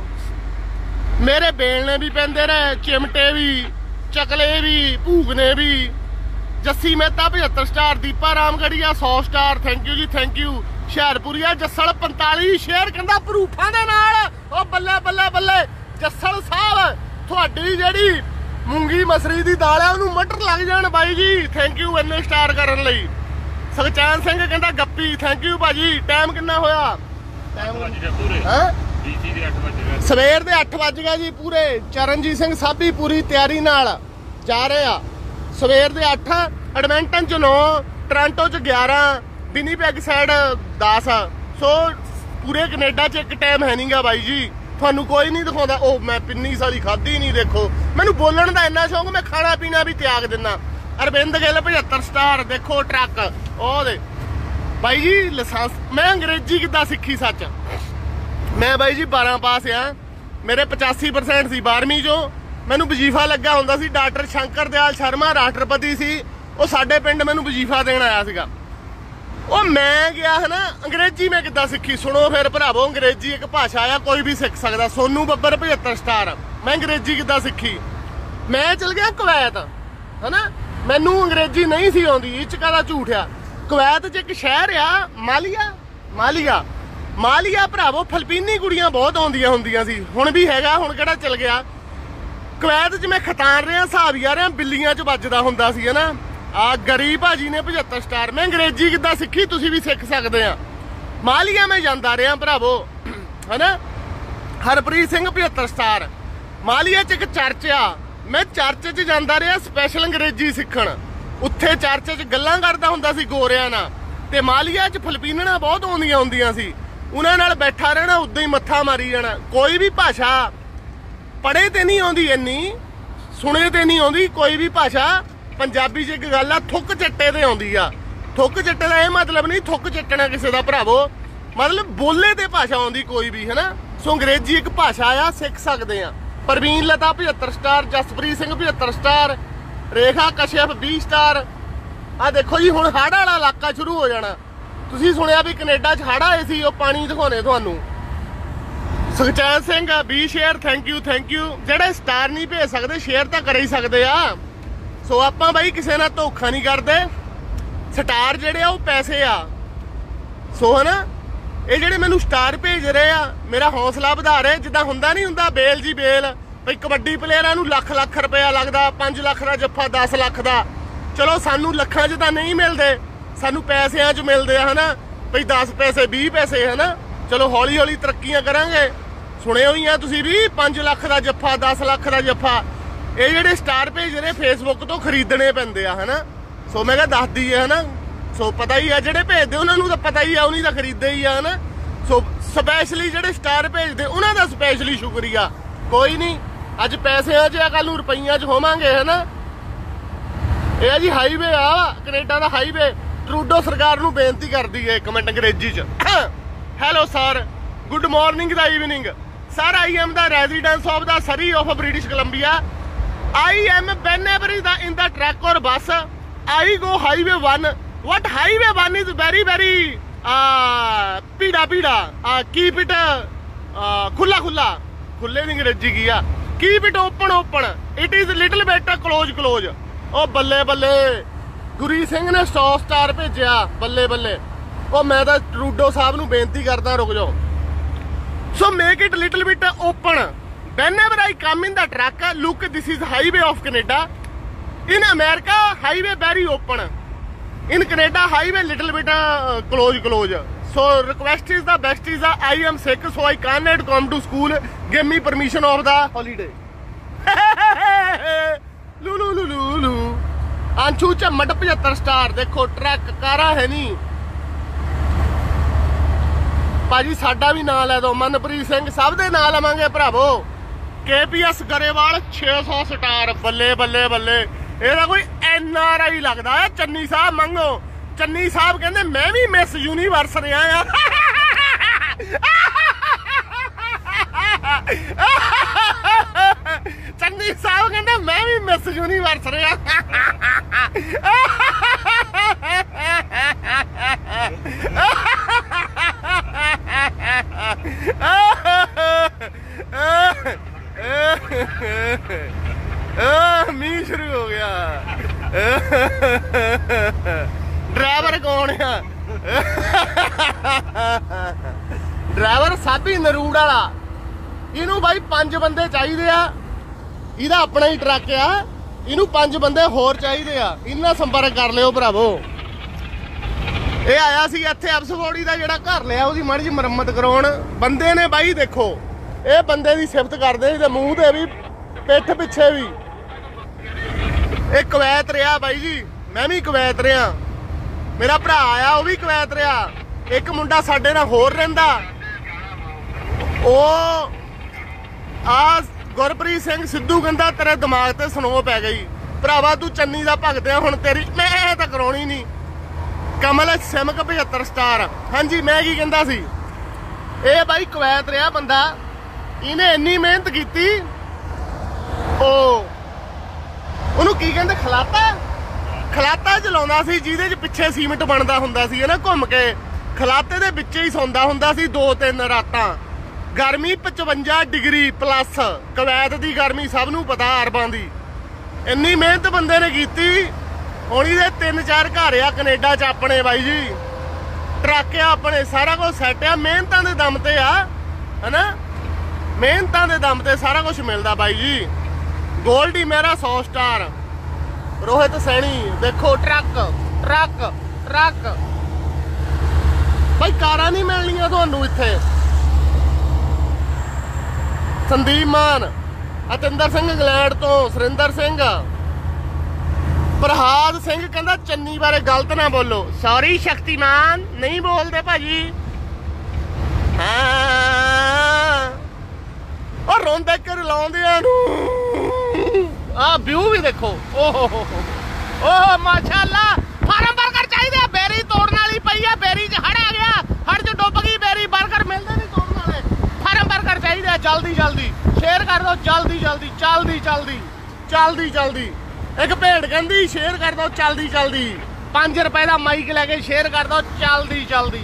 ਮੇਰੇ ਬੇਲਣੇ ਵੀ ਪੈਂਦੇ ਰਹੇ ਚਿਮਟੇ ਵੀ, ਚਕਲੇ ਵੀ, ਭੂਗਨੇ ਵੀ। Jassi Mehta 75 star Deepa Ramgarhia 100 star thank you ji thank you Hoshiarpuria Jassal 45 ਸ਼ੇਰ ਕਹਿੰਦਾ ਪ੍ਰੂਫਾਂ ਦੇ ਨਾਲ। ਉਹ ਬੱਲੇ ਬੱਲੇ ਬੱਲੇ, ਜੱਸਲ ਸਾਹਿਬ, ਤੁਹਾਡੀ ਜਿਹੜੀ ਮੂੰਗੀ ਮਸਰੀ ਦੀ ਦਾਲ ਹੈ ਉਹਨੂੰ ਮਟਰ ਲੱਗ ਜਾਣ ਬਾਈ ਜੀ। ਥੈਂਕ ਯੂ ਇੰਨੇ ਸਟਾਰ ਕਰਨ ਲਈ। ਸੁਖਚੈਨ ਸਿੰਘ ਕਹਿੰਦਾ ਗੱਪੀ ਥੈਂਕ ਯੂ ਭਾਜੀ। ਟਾਈਮ ਕਿੰਨਾ ਹੋਇਆ? ਟਾਈਮ ਵੱਜ ਗਏ ਪੂਰੇ। ਹੈ? ਡੀਸੀ ਦੇ 8 ਵਜ ਗਏ। ਸਵੇਰ ਦੇ 8 ਵੱਜ ਗਏ ਜੀ ਪੂਰੇ। ਚਰਨਜੀਤ ਸਿੰਘ ਸਾਬੀ ਪੂਰੀ ਤਿਆਰੀ ਨਾਲ ਜਾ ਰਹੇ। ਆ ਸਵੇਰ ਦੇ 8 ਐਡਮਿੰਟਨ ਚ 9 ਟੋਰਾਂਟੋ ਚ 11 ਵਿਨੀਪੈਗ ਸਾਈਡ 10 ਸੋ ਪੂਰੇ ਕੈਨੇਡਾ ਚ ਇੱਕ ਟਾਈਮ ਹੈ ਨਹੀਂਗਾ ਬਾਈ ਜੀ। ਤੁਹਾਨੂੰ ਕੋਈ ਨਹੀਂ ਦਿਖਾਉਂਦਾ। ਉਹ ਮੈਂ ਪਿੰਨੀ ਸਾਰੀ ਖਾਧੀ ਨਹੀਂ, ਦੇਖੋ। ਮੈਨੂੰ ਬੋਲਣ ਦਾ ਇੰਨਾ ਸ਼ੌਂਕ, ਮੈਂ ਖਾਣਾ ਪੀਣਾ ਵੀ ਤਿਆਗ ਦਿੰਦਾ। ਅਰਵਿੰਦ ਗਿੱਲ 75 ਸਟਾਰ, ਦੇਖੋ ਟਰੱਕ। ਉਹ ਦੇ। ਬਾਈ ਜੀ, ਲਾਇਸੈਂਸ। ਮੈਂ ਅੰਗਰੇਜ਼ੀ ਕਿੱਦਾਂ ਸਿੱਖੀ, ਸੱਚ? ਮੈਂ ਬਾਈ ਜੀ 12 ਪਾਸ ਆ। ਮੇਰੇ 85% ਸੀ 12ਵੀਂ ਚੋਂ। ਮੈਨੂੰ ਵਜ਼ੀਫਾ ਲੱਗਾ ਹੁੰਦਾ ਸੀ, ਡਾਕਟਰ ਸ਼ੰਕਰ ਦਿਆਲ ਸ਼ਰਮਾ, ਰਾਸ਼ਟਰਪਤੀ ਸੀ। ਉਹ ਸਾਡੇ ਪਿੰਡ ਮੈਨੂੰ ਵਜ਼ੀਫਾ ਦੇਣ ਆਇਆ ਸੀਗਾ। ਉਹ ਮੈਂ ਗਿਆ ਹਨਾ, ਅੰਗਰੇਜ਼ੀ ਮੈਂ ਕਿੱਦਾਂ ਸਿੱਖੀ? ਸੁਣੋ ਫਿਰ ਭਰਾਵੋ, ਅੰਗਰੇਜ਼ੀ ਇੱਕ ਭਾਸ਼ਾ ਆ, ਕੋਈ ਵੀ ਸਿੱਖ ਸਕਦਾ। ਸੋਨੂ ਬੱਬਰ 75 ਸਟਾਰ। ਮੈਂ ਅੰਗਰੇਜ਼ੀ ਕਿੱਦਾਂ ਸਿੱਖੀ? ਮੈਂ ਚਲ ਗਿਆ ਕੁਵੈਤ, ਹਨਾ? ਮੈਨੂੰ ਅੰਗਰੇਜ਼ੀ ਨਹੀਂ ਸੀ ਆਉਂਦੀ ਇਹ ਚ ਕਾਹਦਾ ਝੂਠ ਆ। ਕੁਵੈਤ 'ਚ ਇੱਕ ਸ਼ਹਿਰ ਆ, ਮਾਲੀਆ ਮਾਲੀਆ। ਮਾਲੀਆ ਭਰਾਵੋ, ਫਿਲਪੀਨੀ ਕੁੜੀਆਂ ਬਹੁਤ ਆਉਂਦੀਆਂ ਹੁੰਦੀਆਂ ਸੀ। ਹੁਣ ਵੀ ਹੈਗਾ, ਹੁਣ ਕਿਹੜਾ ਚਲ ਗਿਆ? ਕੁਵੈਤ 'ਚ ਮੈਂ ਖਤਾਨ ਰਿਹਾ ਹਿਸਾਬ ਹੀ ਰਿਹਾ, ਬਿੱਲੀਆਂ 'ਚ ਵੱਜਦਾ ਹੁੰਦਾ ਸੀ, ਹਨਾ? ਆ ਗਰੀਬ ਭਾਜੀ ਨੇ 75 ਸਟਾਰ। ਮੈਂ ਅੰਗਰੇਜ਼ੀ ਕਿੱਦਾਂ ਸਿੱਖੀ? ਤੁਸੀਂ ਵੀ ਸਿੱਖ ਸਕਦੇ ਆ। ਮਾਲੀਆ ਮੈਂ ਜਾਂਦਾ ਰਿਹਾ ਭਰਾਵੋ। ਹਨਾ? ਹਰਪ੍ਰੀਤ ਸਿੰਘ 75 ਸਟਾਰ। ਮਾਲੀਆ 'ਚ ਇੱਕ ਚਰਚ ਆ। ਮੈਂ ਚਰਚ 'ਚ ਜਾਂਦਾ ਰਿਹਾ ਸਪੈਸ਼ਲ ਅੰਗਰੇਜ਼ੀ ਸਿੱਖਣ। ਉੱਥੇ ਚਰਚ 'ਚ ਗੱਲਾਂ ਕਰਦਾ ਹੁੰਦਾ ਸੀ ਗੋਰਿਆਂ ਨਾਲ। ਤੇ ਮਾਲੀਆ 'ਚ ਫਿਲਪੀਨਣਾ ਬਹੁਤ ਆਉਂਦੀਆਂ ਹੁੰਦੀਆਂ ਸੀ। ਉਹਨਾਂ ਨਾਲ ਬੈਠਾ ਰਹਿਣਾ, ਉਦਾਂ ਹੀ ਮੱਥਾ ਮਾਰੀ ਜਾਣਾ। ਕੋਈ ਵੀ ਭਾਸ਼ਾ ਪੜੇ ਤੇ ਨਹੀਂ ਆਉਂਦੀ ਇੰਨੀ, ਸੁਣੇ ਤੇ ਨਹੀਂ ਆਉਂਦੀ, ਕੋਈ ਵੀ ਭਾਸ਼ਾ ਪੰਜਾਬੀ 'ਚ ਇੱਕ ਗੱਲ ਆ, ਥੁੱਕ ਚੱਟੇ ਤੇ ਆਉਂਦੀ ਆ। ਥੁੱਕ ਚੱਟੇ ਦਾ ਇਹ ਮਤਲਬ ਨਹੀਂ, ਥੁੱਕ ਚੱਟਣਾ ਕਿਸੇ ਦਾ ਭਰਾਵੋ। ਮਤਲਬ ਬੋਲੇ ਤੇ ਭਾਸ਼ਾ ਆਉਂਦੀ ਕੋਈ ਵੀ, ਹੈਨਾ? ਸੋ ਅੰਗਰੇਜ਼ੀ ਇੱਕ ਭਾਸ਼ਾ ਆ, ਸਿੱਖ ਸਕਦੇ ਆ। Parveen Lata 75 star Jaspreet Singh 75 star Rekha Kashyap 20 star ਆ ਦੇਖੋ ਜੀ, ਹੁਣ ਹੜ ਵਾਲਾ ਇਲਾਕਾ ਸ਼ੁਰੂ ਹੋ ਜਾਣਾ। ਤੁਸੀਂ ਸੁਣਿਆ ਵੀ ਕੈਨੇਡਾ 'ਚ ਹੜ੍ਹ ਆਏ ਸੀ, ਉਹ ਪਾਣੀ ਦਿਖਾਉਣੇ ਤੁਹਾਨੂੰ। Sukhchain Singh 20 share thank you thank you ਜਿਹੜੇ ਸਟਾਰ ਨਹੀਂ ਭੇਜ ਸਕਦੇ ਸ਼ੇਅਰ ਤਾਂ ਕਰ ਹੀ ਸਕਦੇ ਆ। ਸੋ ਆਪਾਂ ਬਾਈ ਕਿਸੇ ਨਾਲ ਧੋਖਾ ਨਹੀਂ ਕਰਦੇ। ਸਟਾਰ ਜਿਹੜੇ ਆ, ਉਹ ਪੈਸੇ ਆ। ਸੋ ਹਨਾ, ਇਹ ਜਿਹੜੇ ਮੈਨੂੰ ਸਟਾਰ ਭੇਜ ਰਹੇ ਆ, ਮੇਰਾ ਹੌਸਲਾ ਵਧਾ ਰਹੇ। ਜਿੱਦਾਂ ਹੁੰਦਾ ਨਹੀਂ ਹੁੰਦਾ, ਬੇਲ ਜੀ ਬੇਲ। ਭਈ ਕਬੱਡੀ ਪਲੇਅਰਾਂ ਨੂੰ ਲੱਖ ਲੱਖ ਰੁਪਇਆ ਲੱਗਦਾ 5 ਲੱਖ ਦਾ ਜੱਫਾ 10 ਲੱਖ ਦਾ। ਚਲੋ, ਸਾਨੂੰ ਲੱਖਾਂ 'ਚ ਤਾਂ ਨਹੀਂ ਮਿਲਦੇ। ਸਾਨੂੰ ਪੈਸਿਆਂ 'ਚ ਮਿਲਦੇ ਆ, ਹਨਾ। ਭਈ 10 ਪੈਸੇ 20 ਪੈਸੇ, ਹਨਾ। ਚਲੋ ਹੌਲੀ ਹੌਲੀ ਤਰੱਕੀਆਂ ਕਰਾਂਗੇ। ਸੁਣਿਓ ਹੀ ਆ ਤੁਸੀਂ ਵੀ 5 ਲੱਖ ਦਾ ਜੱਫਾ 10 ਲੱਖ ਦਾ ਜੱਫਾ। ਇਹ ਜਿਹੜੇ ਸਟਾਰ ਭੇਜ ਰਹੇ ਫੇਸਬੁੱਕ ਤੋਂ ਖਰੀਦਣੇ ਪੈਂਦੇ ਆ, ਹਨਾ? ਸੋ ਮੈਂ ਕਿਹਾ ਦੱਸ ਦਈਏ, ਹਨਾ? ਸੋ ਪਤਾ ਹੀ ਆ, ਜਿਹੜੇ ਭੇਜਦੇ ਉਹਨਾਂ ਨੂੰ ਤਾਂ ਪਤਾ ਹੀ ਆ, ਉਹਨੀ ਤਾਂ ਖਰੀਦਦੇ ਹੀ ਆ, ਹਨਾ? ਸੋ ਸਪੈਸ਼ਲੀ ਜਿਹੜੇ ਸਟਾਰ ਭੇਜਦੇ ਉਹਨਾਂ ਦਾ ਸਪੈਸ਼ਲੀ ਸ਼ੁਕਰੀਆ। ਕੋਈ ਨਹੀਂ ਅੱਜ ਪੈਸਿਆਂ 'ਚ ਆ ਕੱਲ ਨੂੰ ਰੁਪਈਆਂ 'ਚ ਹੋਵਾਂਗੇ, ਹਨਾ? ਇਹ ਆ ਜੀ ਹਾਈਵੇ ਆ, ਕੈਨੇਡਾ ਦਾ ਹਾਈਵੇ ਟਰੂਡੋ ਸਰਕਾਰ ਨੂੰ ਬੇਨਤੀ ਕਰਦੀ ਹੈ ਇੱਕ ਮਿੰਟ ਅੰਗਰੇਜ਼ੀ 'ਚ। Hello sir good morning the evening sir I am the residence of the Surrey of British Columbia I am whenever is the in the truck or bus, I go highway one. What highway one is very very uh pida pida. Uh, keep it uh, ਖੁੱਲਾ ਖੁੱਲਾ ਖੁੱਲੇ ਦੀ ਅੰਗਰੇਜ਼ੀ ਕੀ ਆ keep it open open. It is little bit close close. ਉਹ ਬੱਲੇ ਬੱਲੇ ਗੁਰੀ ਸਿੰਘ ਨੇ 100 ਸਟਾਰ ਭੇਜਿਆ ਬੱਲੇ ਬੱਲੇ ਉਹ ਮੈਂ ਤਾਂ ਟਰੂਡੋ ਸਾਹਿਬ ਨੂੰ ਬੇਨਤੀ ਕਰਦਾ ਰੁਕ ਜਾਓ So make it little bit open. Whenever I come in the truck, look, this is highway of Canada. In America, highway very open. In Canada, highway little bit uh, close, close. So request is the best is the I am sick, so I cannot come to school. Give me permission of the holiday. ਲੂ ਲੂ ਲੂ ਲੂ ਲੂ ਅੰਸ਼ੂ ਝੰਮਟ 75 ਸਟਾਰ ਦੇਖੋ ਟਰੱਕ ਕਾਰਾ ਹੈ ਨਹੀਂ ਭਾਜੀ ਸਾਡਾ ਵੀ ਨਾਂ ਲੈ ਦਿਓ ਮਨਪ੍ਰੀਤ ਸਿੰਘ ਸਭ ਦੇ ਨਾਂ ਲਵਾਂਗੇ ਭਰਾਵੋ ਕੇਪੀਐਸ ਗਰੇਵਾਲ 600 ਸਟਾਰ। ਬੱਲੇ ਬੱਲੇ ਬੱਲੇ। ਇਹਦਾ ਕੋਈ ਐਨ ਆਰ ਆਈ ਲੱਗਦਾ ਹੈ? ਚੰਨੀ ਸਾਹਿਬ, ਮੰਗੋ। ਚੰਨੀ ਸਾਹਿਬ ਕਹਿੰਦੇ, ਮੈਂ ਵੀ ਮਿਸ ਯੂਨੀਵਰਸ ਰਿਹਾ ਆ ਚੰਨੀ ਸਾਹਿਬ ਕਹਿੰਦੇ, ਮੈਂ ਵੀ ਮਿਸ ਯੂਨੀਵਰਸ ਰਿਹਾ ਆ ਮੀਂਹ ਸ਼ੁਰੂ ਹੋ ਗਿਆ। ਡਰਾਈਵਰ ਕੌਣ ਆ? ਡਰਾਈਵਰ ਸਾਬੀ ਨਰੂੜ ਵਾਲਾ। ਇਹਨੂੰ ਬਾਈ ਪੰਜ ਬੰਦੇ ਚਾਹੀਦੇ ਆ। ਇਹਦਾ ਆਪਣਾ ਹੀ ਟਰੱਕ ਆ। ਇਹਨੂੰ ਪੰਜ ਬੰਦੇ ਹੋਰ ਚਾਹੀਦੇ ਆ। ਇਹਨਾਂ ਸੰਪਰਕ ਕਰ ਲਿਓ ਭਰਾਵੋ। ਇਹ ਆਇਆ ਸੀ ਇੱਥੇ ਅਬਸਫੋੜੀ ਦਾ ਜਿਹੜਾ ਘਰ ਲਿਆ, ਉਹਦੀ ਮਾੜੀ ਜਿਹੀ ਮੁਰੰਮਤ ਕਰਾਉਣ। ਬੰਦੇ ਨੇ ਬਾਈ ਦੇਖੋ। ਇਹ ਬੰਦੇ ਦੀ ਸਿਫਤ ਕਰਦੇ ਸੀ ਤੇ ਮੂੰਹ ਤੇ ਵੀ, ਪਿੱਠ ਪਿੱਛੇ ਵੀ। ਇਹ ਕੁਵੈਤ ਰਿਹਾ ਬਾਈ ਜੀ, ਮੈਂ ਵੀ ਕੁਵੈਤ ਰਿਹਾ। ਮੇਰਾ ਭਰਾ ਆ ਉਹ ਵੀ ਕੁਵੈਤ ਰਿਹਾ। ਇੱਕ ਮੁੰਡਾ ਸਾਡੇ ਨਾਲ ਹੋਰ ਰਹਿੰਦਾ। ਉਹ ਆ ਗੁਰਪ੍ਰੀਤ ਸਿੰਘ ਸਿੱਧੂ ਕਹਿੰਦਾ, ਤੇਰੇ ਦਿਮਾਗ ਤੇ ਸਨੋ ਪੈ ਗਈ। ਭਰਾਵਾ, ਤੂੰ ਚੰਨੀ ਦਾ ਭਗਤ ਆ, ਹੁਣ ਤੇਰੀ, ਮੈਂ ਤਾਂ ਕਰਾਉਣੀ ਨਹੀਂ। ਕਮਲ ਸਿਮਕ 75 ਸਟਾਰ ਹਾਂਜੀ, ਮੈਂ ਕੀ ਕਹਿੰਦਾ ਸੀ? ਇਹ ਬਾਈ ਕੁਵੈਤ ਰਿਹਾ ਬੰਦਾ। ਇਹਨੇ ਇੰਨੀ ਮਿਹਨਤ ਕੀਤੀ। ਉਹ, ਉਹਨੂੰ ਕੀ ਕਹਿੰਦੇ? ਖਲਾਤਾ? ਖਲਾਤਾ ਚਲਾਉਂਦਾ ਸੀ, ਜਿਹਦੇ 'ਚ ਪਿੱਛੇ ਸੀਮਿੰਟ ਬਣਦਾ ਹੁੰਦਾ ਸੀ ਨਾ ਘੁੰਮ ਕੇ। ਖਲਾਤੇ ਦੇ ਵਿੱਚ ਹੀ ਸੌਂਦਾ ਹੁੰਦਾ ਸੀ ਦੋ ਤਿੰਨ ਰਾਤਾਂ। ਗਰਮੀ 55 ਡਿਗਰੀ ਪਲੱਸ ਕਵੈਤ ਦੀ ਗਰਮੀ ਸਭ ਨੂੰ ਪਤਾ ਅਰਬਾਂ ਦੀ। ਇੰਨੀ ਮਿਹਨਤ ਬੰਦੇ ਨੇ ਕੀਤੀ। ਹੁਣੀ ਦੇ ਤਿੰਨ ਚਾਰ ਘਰ ਆ ਕੈਨੇਡਾ 'ਚ ਆਪਣੇ ਬਾਈ ਜੀ। ਟਰੱਕ ਆ ਆਪਣੇ, ਸਾਰਾ ਕੁਝ ਸੈੱਟ ਆ। ਮਿਹਨਤਾਂ ਦੇ ਦਮ ਤੇ ਆ, ਹਨਾ? ਮਿਹਨਤਾਂ ਦੇ ਦਮ ਤੇ ਸਾਰਾ ਕੁਝ ਮਿਲਦਾ ਬਾਈ ਜੀ। ਗੋਲਡੀ ਮੇਰਾ 100 ਸਟਾਰ ਰੋਹਿਤ ਸੈਣੀ, ਦੇਖੋ, ਟਰੱਕ ਟਰੱਕ ਟਰੱਕ। ਬਾਈ ਕਾਰਾਂ ਨਹੀਂ ਮਿਲਣੀਆਂ ਤੁਹਾਨੂੰ ਇੱਥੇ। ਸੰਦੀਪ ਮਾਨ, ਅਤਿੰਦਰ ਸਿੰਘ ਇੰਗਲੈਂਡ ਤੋਂ, ਸੁਰਿੰਦਰ ਸਿੰਘ। ਪ੍ਰਹਾਦ ਸਿੰਘ ਕਹਿੰਦਾ, ਚੰਨੀ ਬਾਰੇ ਗਲਤ ਨਾ ਬੋਲੋ। ਸੌਰੀ ਸ਼ਕਤੀਮਾਨ, ਨਹੀਂ ਬੋਲਦੇ ਭਾਜੀ। ਹਾਂ। ਉਹ ਰੋਂਦੇ ਕਰ ਲਾਉਂਦਿਆਂ ਨੂੰ ਆ ਵਿਊ ਵੀ ਦੇਖੋ। ਓਹ। ਓਹ, ਮਾਸ਼ਾਅੱਲਾ। ਫਾਰਮ ਬਰਗਰ ਚਾਹੀਦੇ ਆ। ਬੇਰੀ ਤੋੜਨ ਵਾਲੀ ਪਈ ਆ। ਬੇਰੀ 'ਚ ਹੜ ਆ ਗਿਆ। ਹੜ 'ਚ ਡੁੱਬ ਗਈ। ਬੇਰੀ ਬਰਗਰ ਮਿਲਦੇ ਨਹੀਂ ਤੋੜਨ ਵਾਲੇ। ਫਾਰਮ ਬਰਗਰ ਚਾਹੀਦੇ ਆ। ਜਲਦੀ ਜਲਦੀ। ਸ਼ੇਅਰ ਕਰ ਦਿਓ। ਜਲਦੀ ਜਲਦੀ। ਜਲਦੀ ਜਲਦੀ ਜਲਦੀ ਜਲਦੀ ਇੱਕ ਭੇਡ ਕਹਿੰਦੀ, ਸ਼ੇਅਰ ਕਰ ਦਿਓ। ਜਲਦੀ ਜਲਦੀ 5 ਰੁਪਏ ਦਾ ਮਾਈਕ ਲੈ ਕੇ ਸ਼ੇਅਰ ਕਰ ਦਿਓ। ਜਲਦੀ ਜਲਦੀ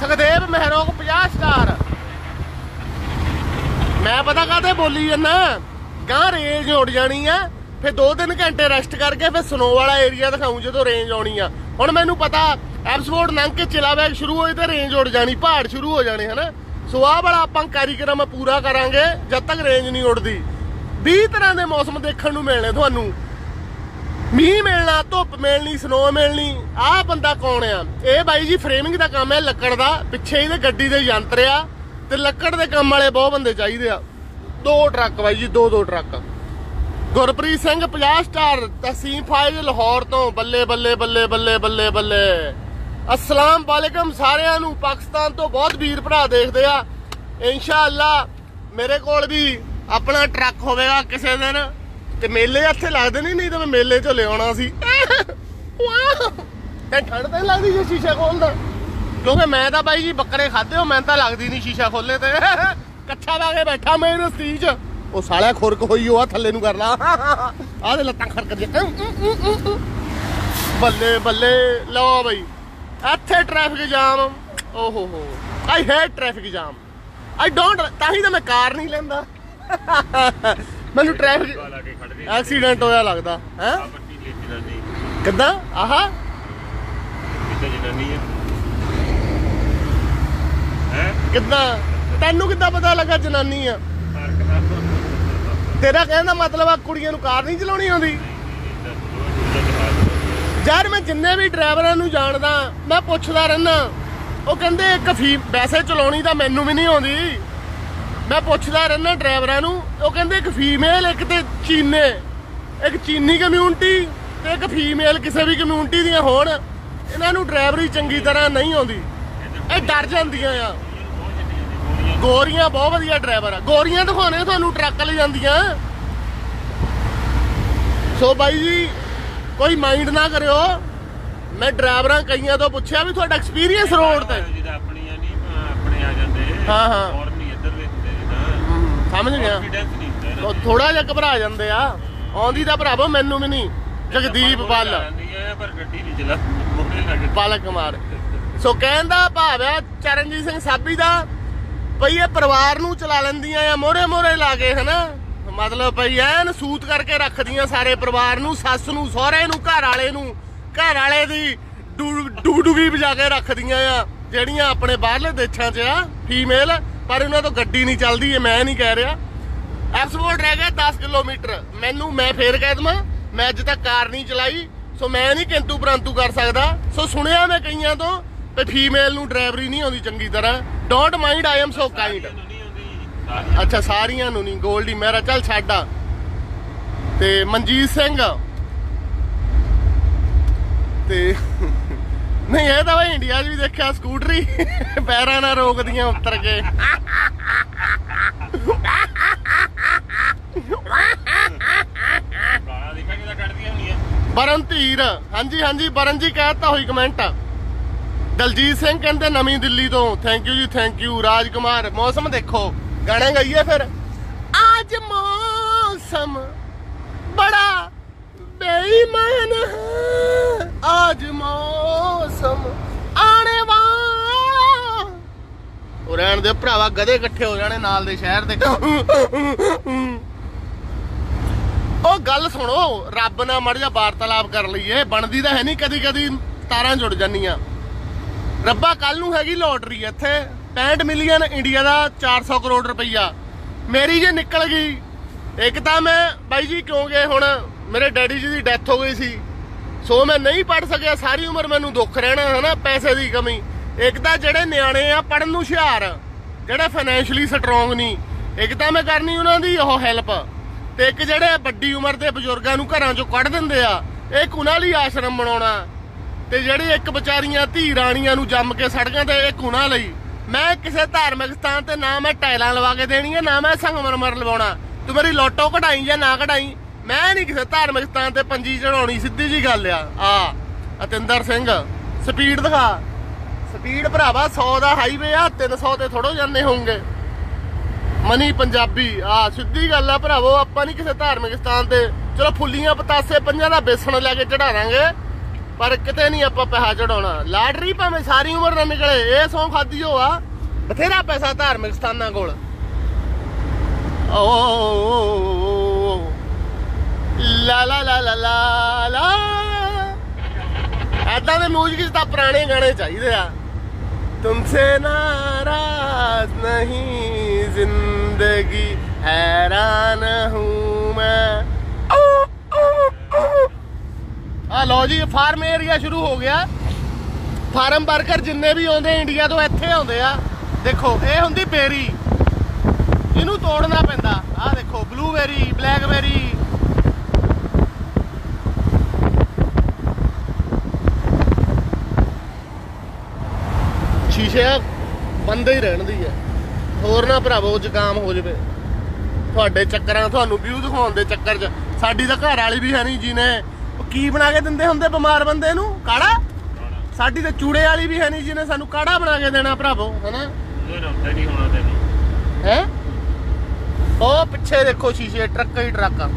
ਸੁਖਦੇਵ ਮਹਿਰੋਗ 50 ਸਟਾਰ। ਮੈਂ ਪਤਾ ਕਾਤੇ ਬੋਲੀ ਜੰਨਾ ਗਾਂ ਰੇਂਜ ਉੱਡ ਜਾਣੀ ਆ। ਫਿਰ 2-3 ਘੰਟੇ ਰੈਸਟ ਕਰਕੇ ਫਿਰ ਸਨੋ ਵਾਲਾ ਏਰੀਆ ਦਿਖਾਉਂ ਜਦੋਂ ਰੇਂਜ ਆਉਣੀ ਆ। ਹੁਣ ਮੈਨੂੰ ਪਤਾ ਐਪਸਫੋਰਡ ਲੰਘ ਕੇ ਚਿਲਾ ਸ਼ੁਰੂ ਹੋਏ ਤੇ ਰੇਂਜ ਉੱਡ ਜਾਣੀ, ਪਹਾੜ ਸ਼ੁਰੂ ਹੋ ਜਾਣੇ, ਹਨਾ? ਸੋ ਆਹ ਵਾਲਾ ਆਪਾਂ ਕਾਰਿਕ੍ਰਮ ਪੂਰਾ ਕਰਾਂਗੇ, ਜਦ ਤੱਕ ਰੇਂਜ ਨਹੀਂ ਉੱਡਦੀ। 20 ਤਰ੍ਹਾਂ ਦੇ ਮੌਸਮ ਦੇਖਣ ਨੂੰ ਮਿਲਣੇ ਤੁਹਾਨੂੰ। ਮੀਂਹ ਮਿਲਣਾ, ਧੁੱਪ ਮਿਲਣੀ ਸਨੋ ਮਿਲਣੀ, ਆਹ ਬੰਦਾ ਕੌਣ ਆ? ਇਹ ਬਾਈ ਜੀ ਫਰੇਮਿੰਗ ਦਾ ਕੰਮ ਹੈ, ਲੱਕੜ ਦਾ। ਪਿੱਛੇ ਇਹਦੇ ਗੱਡੀ ਦੇ ਯੰਤਰ ਆ। ਤੇ ਲੱਕੜ ਦੇ ਕੰਮ ਵਾਲੇ ਬਹੁਤ ਬੰਦੇ ਚਾਹੀਦੇ ਆ। ਦੋ ਟਰੱਕ ਬਾਈ ਜੀ, ਦੋ ਦੋ ਟਰੱਕ। ਗੁਰਪ੍ਰੀਤ ਸਿੰਘ 50 ਸਟਾਰ ਤਸੀਮ ਫਾਇਜ਼ ਲਾਹੌਰ ਤੋਂ। ਬੱਲੇ ਬੱਲੇ ਬੱਲੇ ਬੱਲੇ ਬੱਲੇ ਬੱਲੇ। ਅਸਲਾਮ ਵਾਲੇਕਮ ਸਾਰਿਆਂ ਨੂੰ। ਪਾਕਿਸਤਾਨ ਤੋਂ ਬਹੁਤ ਵੀਰ ਭਰਾ ਦੇਖਦੇ ਆ। ਇਨਸ਼ਾਅੱਲਾ ਮੇਰੇ ਕੋਲ ਵੀ ਆਪਣਾ ਟਰੱਕ ਹੋਵੇਗਾ ਕਿਸੇ ਦਿਨ। ਤੇ ਮੇਲੇ ਇੱਥੇ ਲੱਗਦੇ ਨਹੀਂ ਨਹੀਂ ਤਾਂ ਮੈਂ ਮੇਲੇ ਚੋਂ ਲਿਆਉਣਾ ਸੀ। ਵਾਹ! ਇਹ ਠੰਡ ਤਾਂ ਨੀ ਲੱਗਦੀ ਜੇ ਸ਼ੀਸ਼ਾ ਖੋਲਦਾ ਕਿਉਂਕਿ ਮੈਂ ਤਾਂ ਬਾਈ ਜੀ ਬੱਕਰੇ ਖਾਦੇ ਹੋ ਮੈਂ ਤਾਂ ਲੱਗਦੀ ਨਹੀਂ ਸ਼ੀਸ਼ਾ ਖੋਲੇ ਤੇ। ਕੱਛਾ ਲਾ ਕੇ ਬੈਠਾ ਮੈਂ ਰਸਤੀ 'ਚ। ਉਹ ਸਾਲਿਆ ਖੁਰਕ ਹੋਈ ਉਹ ਆ ਥੱਲੇ ਨੂੰ ਕਰ ਲਾ। ਆਹ ਦੇ ਲੱਤਾਂ ਖੜਕ ਦੀਆਂ। ਬੱਲੇ ਬੱਲੇ ਲਓ ਬਈ। ਇੱਥੇ ਟ੍ਰੈਫਿਕ ਜਾਮ ਓ ਹੋ। ਹੋ I hate traffic jam I don't ਤਾਂ ਹੀ ਤਾਂ ਮੈਂ ਕਾਰ ਨਹੀਂ ਲੈਂਦਾ। ਮੈਨੂੰ ਟ੍ਰੈਫਿਕ ਐਕਸੀਡੈਂਟ ਹੋਇਆ ਲੱਗਦਾ। ਹੈ? ਆ ਕਿੱਦਾਂ? ਆਹਾ? ਕਿੱਥੇ ਜਨਾਨੀ ਹੈ ਹੈ ਕਿੱਦਾਂ? ਤੈਨੂੰ ਕਿੱਦਾਂ ਪਤਾ ਲੱਗਾ ਜਨਾਨੀ ਆ? ਤੇਰਾ ਕਹਿਣ ਦਾ ਮਤਲਬ ਆ ਕੁੜੀਆਂ ਨੂੰ ਕਾਰ ਨਹੀਂ ਚਲਾਉਣੀ ਆਉਂਦੀ? ਯਾਰ ਮੈਂ ਜਿੰਨੇ ਵੀ ਡਰਾਈਵਰਾਂ ਨੂੰ ਜਾਣਦਾ, ਮੈਂ ਪੁੱਛਦਾ ਰਹਿਣਾ ਉਹ ਕਹਿੰਦੇ ਇੱਕ ਫੀ ਵੈਸੇ ਚਲਾਉਣੀ ਤਾਂ ਮੈਨੂੰ ਵੀ ਨਹੀਂ ਆਉਂਦੀ। ਮੈਂ ਪੁੱਛਦਾ ਰਹਿਣਾ ਡਰਾਈਵਰਾਂ ਨੂੰ, ਉਹ ਕਹਿੰਦੇ ਇੱਕ ਫੀਮੇਲ, ਇੱਕ ਤੇ ਚੀਨੇ। ਇੱਕ ਚੀਨੀ ਕਮਿਊਨਿਟੀ ਤੇ ਇੱਕ ਫੀਮੇਲ ਕਿਸੇ ਵੀ ਕਮਿਊਨਿਟੀ ਦੀਆਂ ਹੋਣ। ਇਹਨਾਂ ਨੂੰ ਡਰਾਈਵਰੀ ਚੰਗੀ ਤਰ੍ਹਾਂ ਨਹੀਂ ਆਉਂਦੀ। ਇਹ ਡਰ ਜਾਂਦੀਆਂ ਆ। ਗੋਰੀਆਂ ਬਹੁਤ ਵਧੀਆ ਡਰਾਈਵਰ ਆ। ਗੋਰੀਆਂ ਦਿਖਾਉਣੇ ਤੁਹਾਨੂੰ ਟਰੱਕ ਲੈ ਜਾਂਦੀਆਂ। ਸੋ ਬਾਈ ਜੀ ਕੋਈ ਮਾਈਂਡ ਨਾ ਕਰਿਓ। ਮੈਂ ਡਰਾਈਵਰਾਂ ਕਈਆਂ ਤੋਂ ਪੁੱਛਿਆ ਵੀ ਤੁਹਾਡਾ ਐਕਸਪੀਰੀਅੰਸ ਰੋਡ ਤੇ। ਜਿਹਦਾ ਆਪਣੀਆਂ ਨਹੀਂ ਆਪਣੇ ਆ ਜਾਂਦੇ। ਹਾਂ, ਹਾਂ। ਹੋਰ ਨਹੀਂ ਇੱਧਰ ਵੇਖਦੇ ਨਾ ਸਮਝ ਗਿਆ। ਥੋੜਾ ਜਿਹਾ ਘਬਰਾ ਜਾਂਦੇ ਆ। ਆਉਂਦੀ ਤਾਂ ਭਰਾਵੋ ਮੈਨੂੰ ਵੀ ਨਹੀਂ। ਜਗਦੀਪ ਆਪਾਂ ਬੱਲ ਜਾਂਦੀ ਹੈ, ਪਰ ਗੱਡੀ ਨਹੀਂ ਚਲਾ ਮੋੜੇ ਲੱਗ ਪਾਲਕ ਕੁਮਾਰ। ਸੋ ਕਹਿੰਦਾ ਭਾਵ ਆ ਚਰਨਜੀਤ ਸਿੰਘ ਸਾਬੀ ਦਾ ਭਈ ਇਹ ਪਰਿਵਾਰ ਨੂੰ ਚਲਾ ਲੈਂਦੀਆਂ ਆ ਮੋਰੇ ਮੋਰੇ ਲਾ ਕੇ, ਹਨਾ? ਮਤਲਬ ਭਈ ਐਨ ਸੂਤ ਕਰਕੇ ਰੱਖਦੀਆਂ ਸਾਰੇ ਪਰਿਵਾਰ ਨੂੰ, ਸੱਸ ਨੂੰ, ਸਹੁਰੇ ਨੂੰ, ਘਰ ਵਾਲੇ ਨੂੰ, ਘਰ ਵਾਲੇ ਦੀ ਡੂਡੂਗੀ ਵਜਾ ਕੇ ਰੱਖਦੀਆਂ ਆ, ਜਿਹੜੀਆਂ ਆਪਣੇ ਬਾਹਰਲੇ ਦੇਸ਼ਾਂ 'ਚ ਆ ਫੀਮੇਲ ਪਰ ਉਹਨਾਂ ਤੋਂ ਗੱਡੀ ਨਹੀਂ ਚੱਲਦੀ, ਇਹ ਮੈਂ ਨਹੀਂ ਕਹਿ ਰਿਹਾ। ਐਕਸਪੋਰਟ ਰਹਿ ਗਿਆ 10 ਕਿਲੋਮੀਟਰ। ਮੈਨੂੰ, ਮੈਂ ਫੇਰ ਕਹਿ ਦਵਾਂ, ਮੈਂ ਅੱਜ ਤੱਕ ਕਾਰ ਨਹੀਂ ਚਲਾਈ, ਸੋ ਮੈਂ ਨਹੀਂ ਕਿੰਤੂ ਪਰੰਤੂ ਕਰ ਸਕਦਾ। ਸੋ ਸੁਣਿਆ ਮੈਂ ਕਈਆਂ ਤੋਂ ਤੇ ਫੀਮੇਲ ਨੂੰ ਡਰਾਈਵਰੀ ਨਹੀਂ ਆਉਂਦੀ ਚੰਗੀ ਤਰ੍ਹਾਂ। Don't mind I am so kind ਅੱਛਾ ਸਾਰੀਆਂ ਨੂੰ ਨਹੀਂ 골ਡੀ ਮੇਰਾ ਚੱਲ ਛੱਡਾ ਤੇ ਮਨਜੀਤ ਸਿੰਘ। ਤੇ ਨਹੀਂ ਇਹ ਤਾਂ ਬਈ ਇੰਡੀਆ 'ਚ ਵੀ ਦੇਖਿਆ ਸਕੂਟਰੀ ਪੈਰਾਂ ਨਾਲ ਰੋਕਦੀਆਂ ਉੱਤਰ ਕੇ। ਬਰਨ ਧੀਰ ਹਾਂਜੀ ਹਾਂਜੀ ਬਰਨ ਜੀ ਕਹਿਤਾ ਹੋਈ ਕਮੈਂਟ ਦਲਜੀਤ ਸਿੰਘ ਕਹਿੰਦੇ ਨਵੀਂ ਦਿੱਲੀ ਤੋਂ। Thank you ji thank you Raj Kumar ਮੌਸਮ ਦੇਖੋ। ਗਾਣਾ ਗਾਈਏ ਫਿਰ। ਅੱਜ ਮੌਸਮ ਬੜਾ ਬੇਈਮਾਨ ਹੈ। ਅੱਜ ਮੌਸਮ ਆਣੇ ਵਾਲਾ। ਉਹ ਰਹਿਣ ਦੇ ਭਰਾਵਾ, ਗਧੇ ਇਕੱਠੇ ਹੋ ਜਾਣੇ ਨਾਲ ਦੇ ਸ਼ਹਿਰ ਦੇ। ਉਹ ਗੱਲ ਸੁਣੋ, ਰੱਬ ਨਾਲ ਮੜ ਜਾ ਵਾਰਤਾਲਾਪ ਕਰ ਲਈਏ। ਬਣਦੀ ਤਾਂ ਹੈ ਨਹੀਂ ਕਦੀ ਕਦੀ ਤਾਰਾਂ ਜੁੜ ਜਾਂਦੀਆਂ। ਰੱਬਾ ਕੱਲ ਨੂੰ ਹੈਗੀ ਲੋਟਰੀ ਇੱਥੇ। 65 ਮਿਲੀਅਨ ਇੰਡੀਆ ਦਾ 400 ਕਰੋੜ ਰੁਪਈਆ। ਮੇਰੀ ਜੇ ਨਿਕਲ ਗਈ, ਇੱਕ ਤਾਂ ਮੈਂ, ਬਾਈ ਜੀ, ਕਿਉਂ ਗਏ ਹੁਣ? ਮੇਰੇ ਡੈਡੀ ਜੀ ਦੀ ਡੈਥ ਹੋ ਗਈ ਸੀ। ਸੋ ਮੈਂ ਨਹੀਂ ਪੜ ਸਕਿਆ, ਸਾਰੀ ਉਮਰ ਮੈਨੂੰ ਦੁੱਖ ਰਹਿਣਾ, ਹਨਾ, ਪੈਸੇ ਦੀ ਕਮੀ। ਇੱਕ ਤਾਂ ਜਿਹੜੇ ਨਿਆਣੇ ਆ ਪੜਨ ਨੂੰ ਹੁਸ਼ਿਆਰ, ਜਿਹੜੇ ਫਾਈਨੈਂਸ਼ਲੀ ਸਟਰੋਂਗ ਨਹੀਂ ਇੱਕ ਤਾਂ ਮੈਂ ਕਰਨੀ ਉਹਨਾਂ ਦੀ ਉਹ ਹੈਲਪ ਤੇ ਇੱਕ ਜਿਹੜੇ ਵੱਡੀ ਉਮਰ ਦੇ ਬਜ਼ੁਰਗਾਂ ਨੂੰ ਘਰਾਂ ਚੋਂ ਕੱਢ ਦਿੰਦੇ ਆ, ਇੱਕ ਉਹਨਾਂ ਲਈ ਆਸ਼ਰਮ ਬਣਾਉਣਾ। ਤੇ ਜਿਹੜੇ ਇੱਕ ਵਿਚਾਰੀਆਂ ਧੀ ਰਾਣੀਆਂ ਨੂੰ ਜੰਮ ਕੇ ਸੜਕਾਂ ਤੇ ਇੱਕ ਉਹਨਾਂ ਲਈ। ਮੈਂ ਕਿਸੇ ਧਾਰਮਿਕ ਸਥਾਨ ਤੇ ਨਾ ਮੈਂ ਟਾਈਲਾਂ ਲਵਾ ਕੇ ਦੇਣੀਆਂ, ਨਾ ਮੈਂ ਸੰਗਮਰਮਰ ਲਵਾਉਣਾ। ਤੂੰ ਮੇਰੀ ਲੋਟੋ ਕਢਾਈ ਜਾਂ ਨਾ ਕਢਾਈ? ਮੈਂ ਨਹੀਂ ਕਿਸੇ ਧਾਰਮਿਕ ਸਥਾਨ ਤੇ ਪੰਜੀ ਚੜਾਉਣੀ ਸਿੱਧੀ ਜੀ ਗੱਲ ਆ। ਆ, ਅਤਿੰਦਰ ਸਿੰਘ, ਸਪੀਡ ਦਿਖਾ। ਸਪੀਡ ਭਰਾਵਾ 100 ਦਾ ਹਾਈਵੇ ਆ 300 ਤੇ ਥੋੜੋ ਜਾਂਦੇ ਹੋਣਗੇ। ਮਨੀ ਪੰਜਾਬੀ, ਆ, ਸਿੱਧੀ ਗੱਲ ਆ ਭਰਾਵੋ, ਆਪਾਂ ਨਹੀਂ ਕਿਸੇ ਧਾਰਮਿਕ ਸਥਾਨ ਤੇ। ਚਲੋ ਫੁੱਲੀਆਂ ਪਤਾਸੇ ਪੰਜਾਂ ਦਾ ਬੇਸਣ ਲੈ ਕੇ ਚੜਾ ਦਾਂਗੇ। ਪਰ ਕਿਤੇ ਨਹੀਂ ਆਪਾਂ ਪੈਸਾ ਚੜਾਉਣਾ। ਲਾਟਰੀ ਭਾਵੇਂ ਸਾਰੀ ਉਮਰ ਨਾ ਨਿਕਲੇ, ਇਹ ਸੌਂ ਖਾਦੀ ਹੋ ਆ। ਬਥੇਰਾ ਪੈਸਾ ਧਾਰਮਿਕ ਸਥਾਨਾਂ ਕੋਲ। ਓ ਲਾ ਲਾ ਲਾ ਦੇ ਮਿਊਜ਼ਿਕ ਤਾਂ ਪੁਰਾਣੇ ਗਾਣੇ ਚਾਹੀਦੇ ਆ। ਤੁਮਸੇ ਨਾਰਾਜ਼ ਨਹੀਂ, ਜ਼ਿੰਦਗੀ ਹੈਰਾਨ ਹੂੰ ਮੈਂ। ਆ ਲਓ ਜੀ ਫਾਰਮ ਏਰੀਆ ਸ਼ੁਰੂ ਹੋ ਗਿਆ। ਫਾਰਮ ਵਰਕਰ ਜਿੰਨੇ ਵੀ ਆਉਂਦੇ ਇੰਡੀਆ ਤੋਂ ਇੱਥੇ ਆਉਂਦੇ ਆ, ਦੇਖੋ, ਇਹ ਹੁੰਦੀ ਬੇਰੀ। ਇਹਨੂੰ ਤੋੜਨਾ ਪੈਂਦਾ। ਆ ਦੇਖੋ ਬਲੂਬੇਰੀ ਬਲੈਕਬੇਰੀ ਸ਼ੀਸ਼ੇ ਬੰਦ ਹੀ ਰਹਿਣ ਦੀ ਹੈ ਹੋਰ ਨਾ ਭਰਾਵੋ, ਜ਼ੁਕਾਮ ਹੋ ਜਵੇ। ਤੁਹਾਡੇ ਚੱਕਰਾਂ, ਤੁਹਾਨੂੰ ਵਿਊ ਦਿਖਾਉਣ ਦੇ ਚੱਕਰ 'ਚ। ਸਾਡੀ ਤਾਂ ਘਰ ਵਾਲੀ ਵੀ ਹੈ ਨਹੀਂ, ਜਿਹਨੇ ਕੀ ਬਣਾ ਕੇ ਦਿੰਦੇ ਹੁੰਦੇ ਬਿਮਾਰ ਬੰਦੇ ਨੂੰ? ਕਾੜਾ? ਸਾਡੀ ਤੇ ਚੂੜੇ ਵਾਲੀ ਵੀ ਹੈ ਨਹੀਂ ਜਿਹਨੇ ਸਾਨੂੰ ਕਾੜਾ ਬਣਾ ਕੇ ਦੇਣਾ ਭਰਾਵੋ ਹੈਨਾ? ਹੈ ਉਹ ਪਿੱਛੇ ਦੇਖੋ ਸ਼ੀਸ਼ੇ ਟਰੱਕ ਹੀ ਟਰੱਕ ਆ।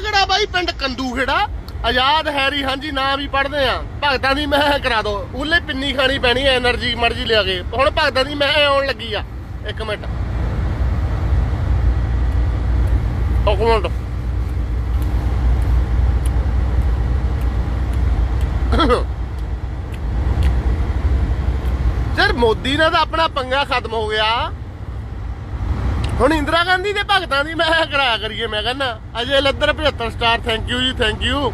ਜਿਹੜਾ ਬਾਈ? ਪਿੰਡ ਕੰਦੂ ਖੇੜਾ ਆਜ਼ਾਦ ਹੈਰੀ ਹਾਂਜੀ ਨਾਮ ਹੀ ਪੜਦੇ ਆ। ਭਗਤਾਂ ਦੀ ਮੈਂ ਕਰਾ ਦੋ। ਉਹਲੇ ਪਿੰਨੀ ਖਾਣੀ ਪੈਣੀ ਐ એનર્ਜੀ ਮਰਜ਼ੀ ਲਿਆ ਕੇ। ਹੁਣ ਭਗਤਾਂ ਦੀ ਮੈਂ ਆਉਣ ਲੱਗੀ ਆ। ਇੱਕ ਮਿੰਟ। ਉਹ ਮਿੰਟ। ਸਰ ਮੋਦੀ ਨਾਲ ਤਾਂ ਆਪਣਾ ਪੰਗਾ ਖਤਮ ਹੋ ਗਿਆ। ਹੁਣ ਇੰਦਰਾ ਗਾਂਧੀ ਦੇ ਭਗਤਾਂ ਦੀ ਮੈਂ ਕਰਾਇਆ ਕਰੀਏ, ਮੈਂ ਕਹਿੰਦਾ, Ajay Laddar 75 star thank you ji thank you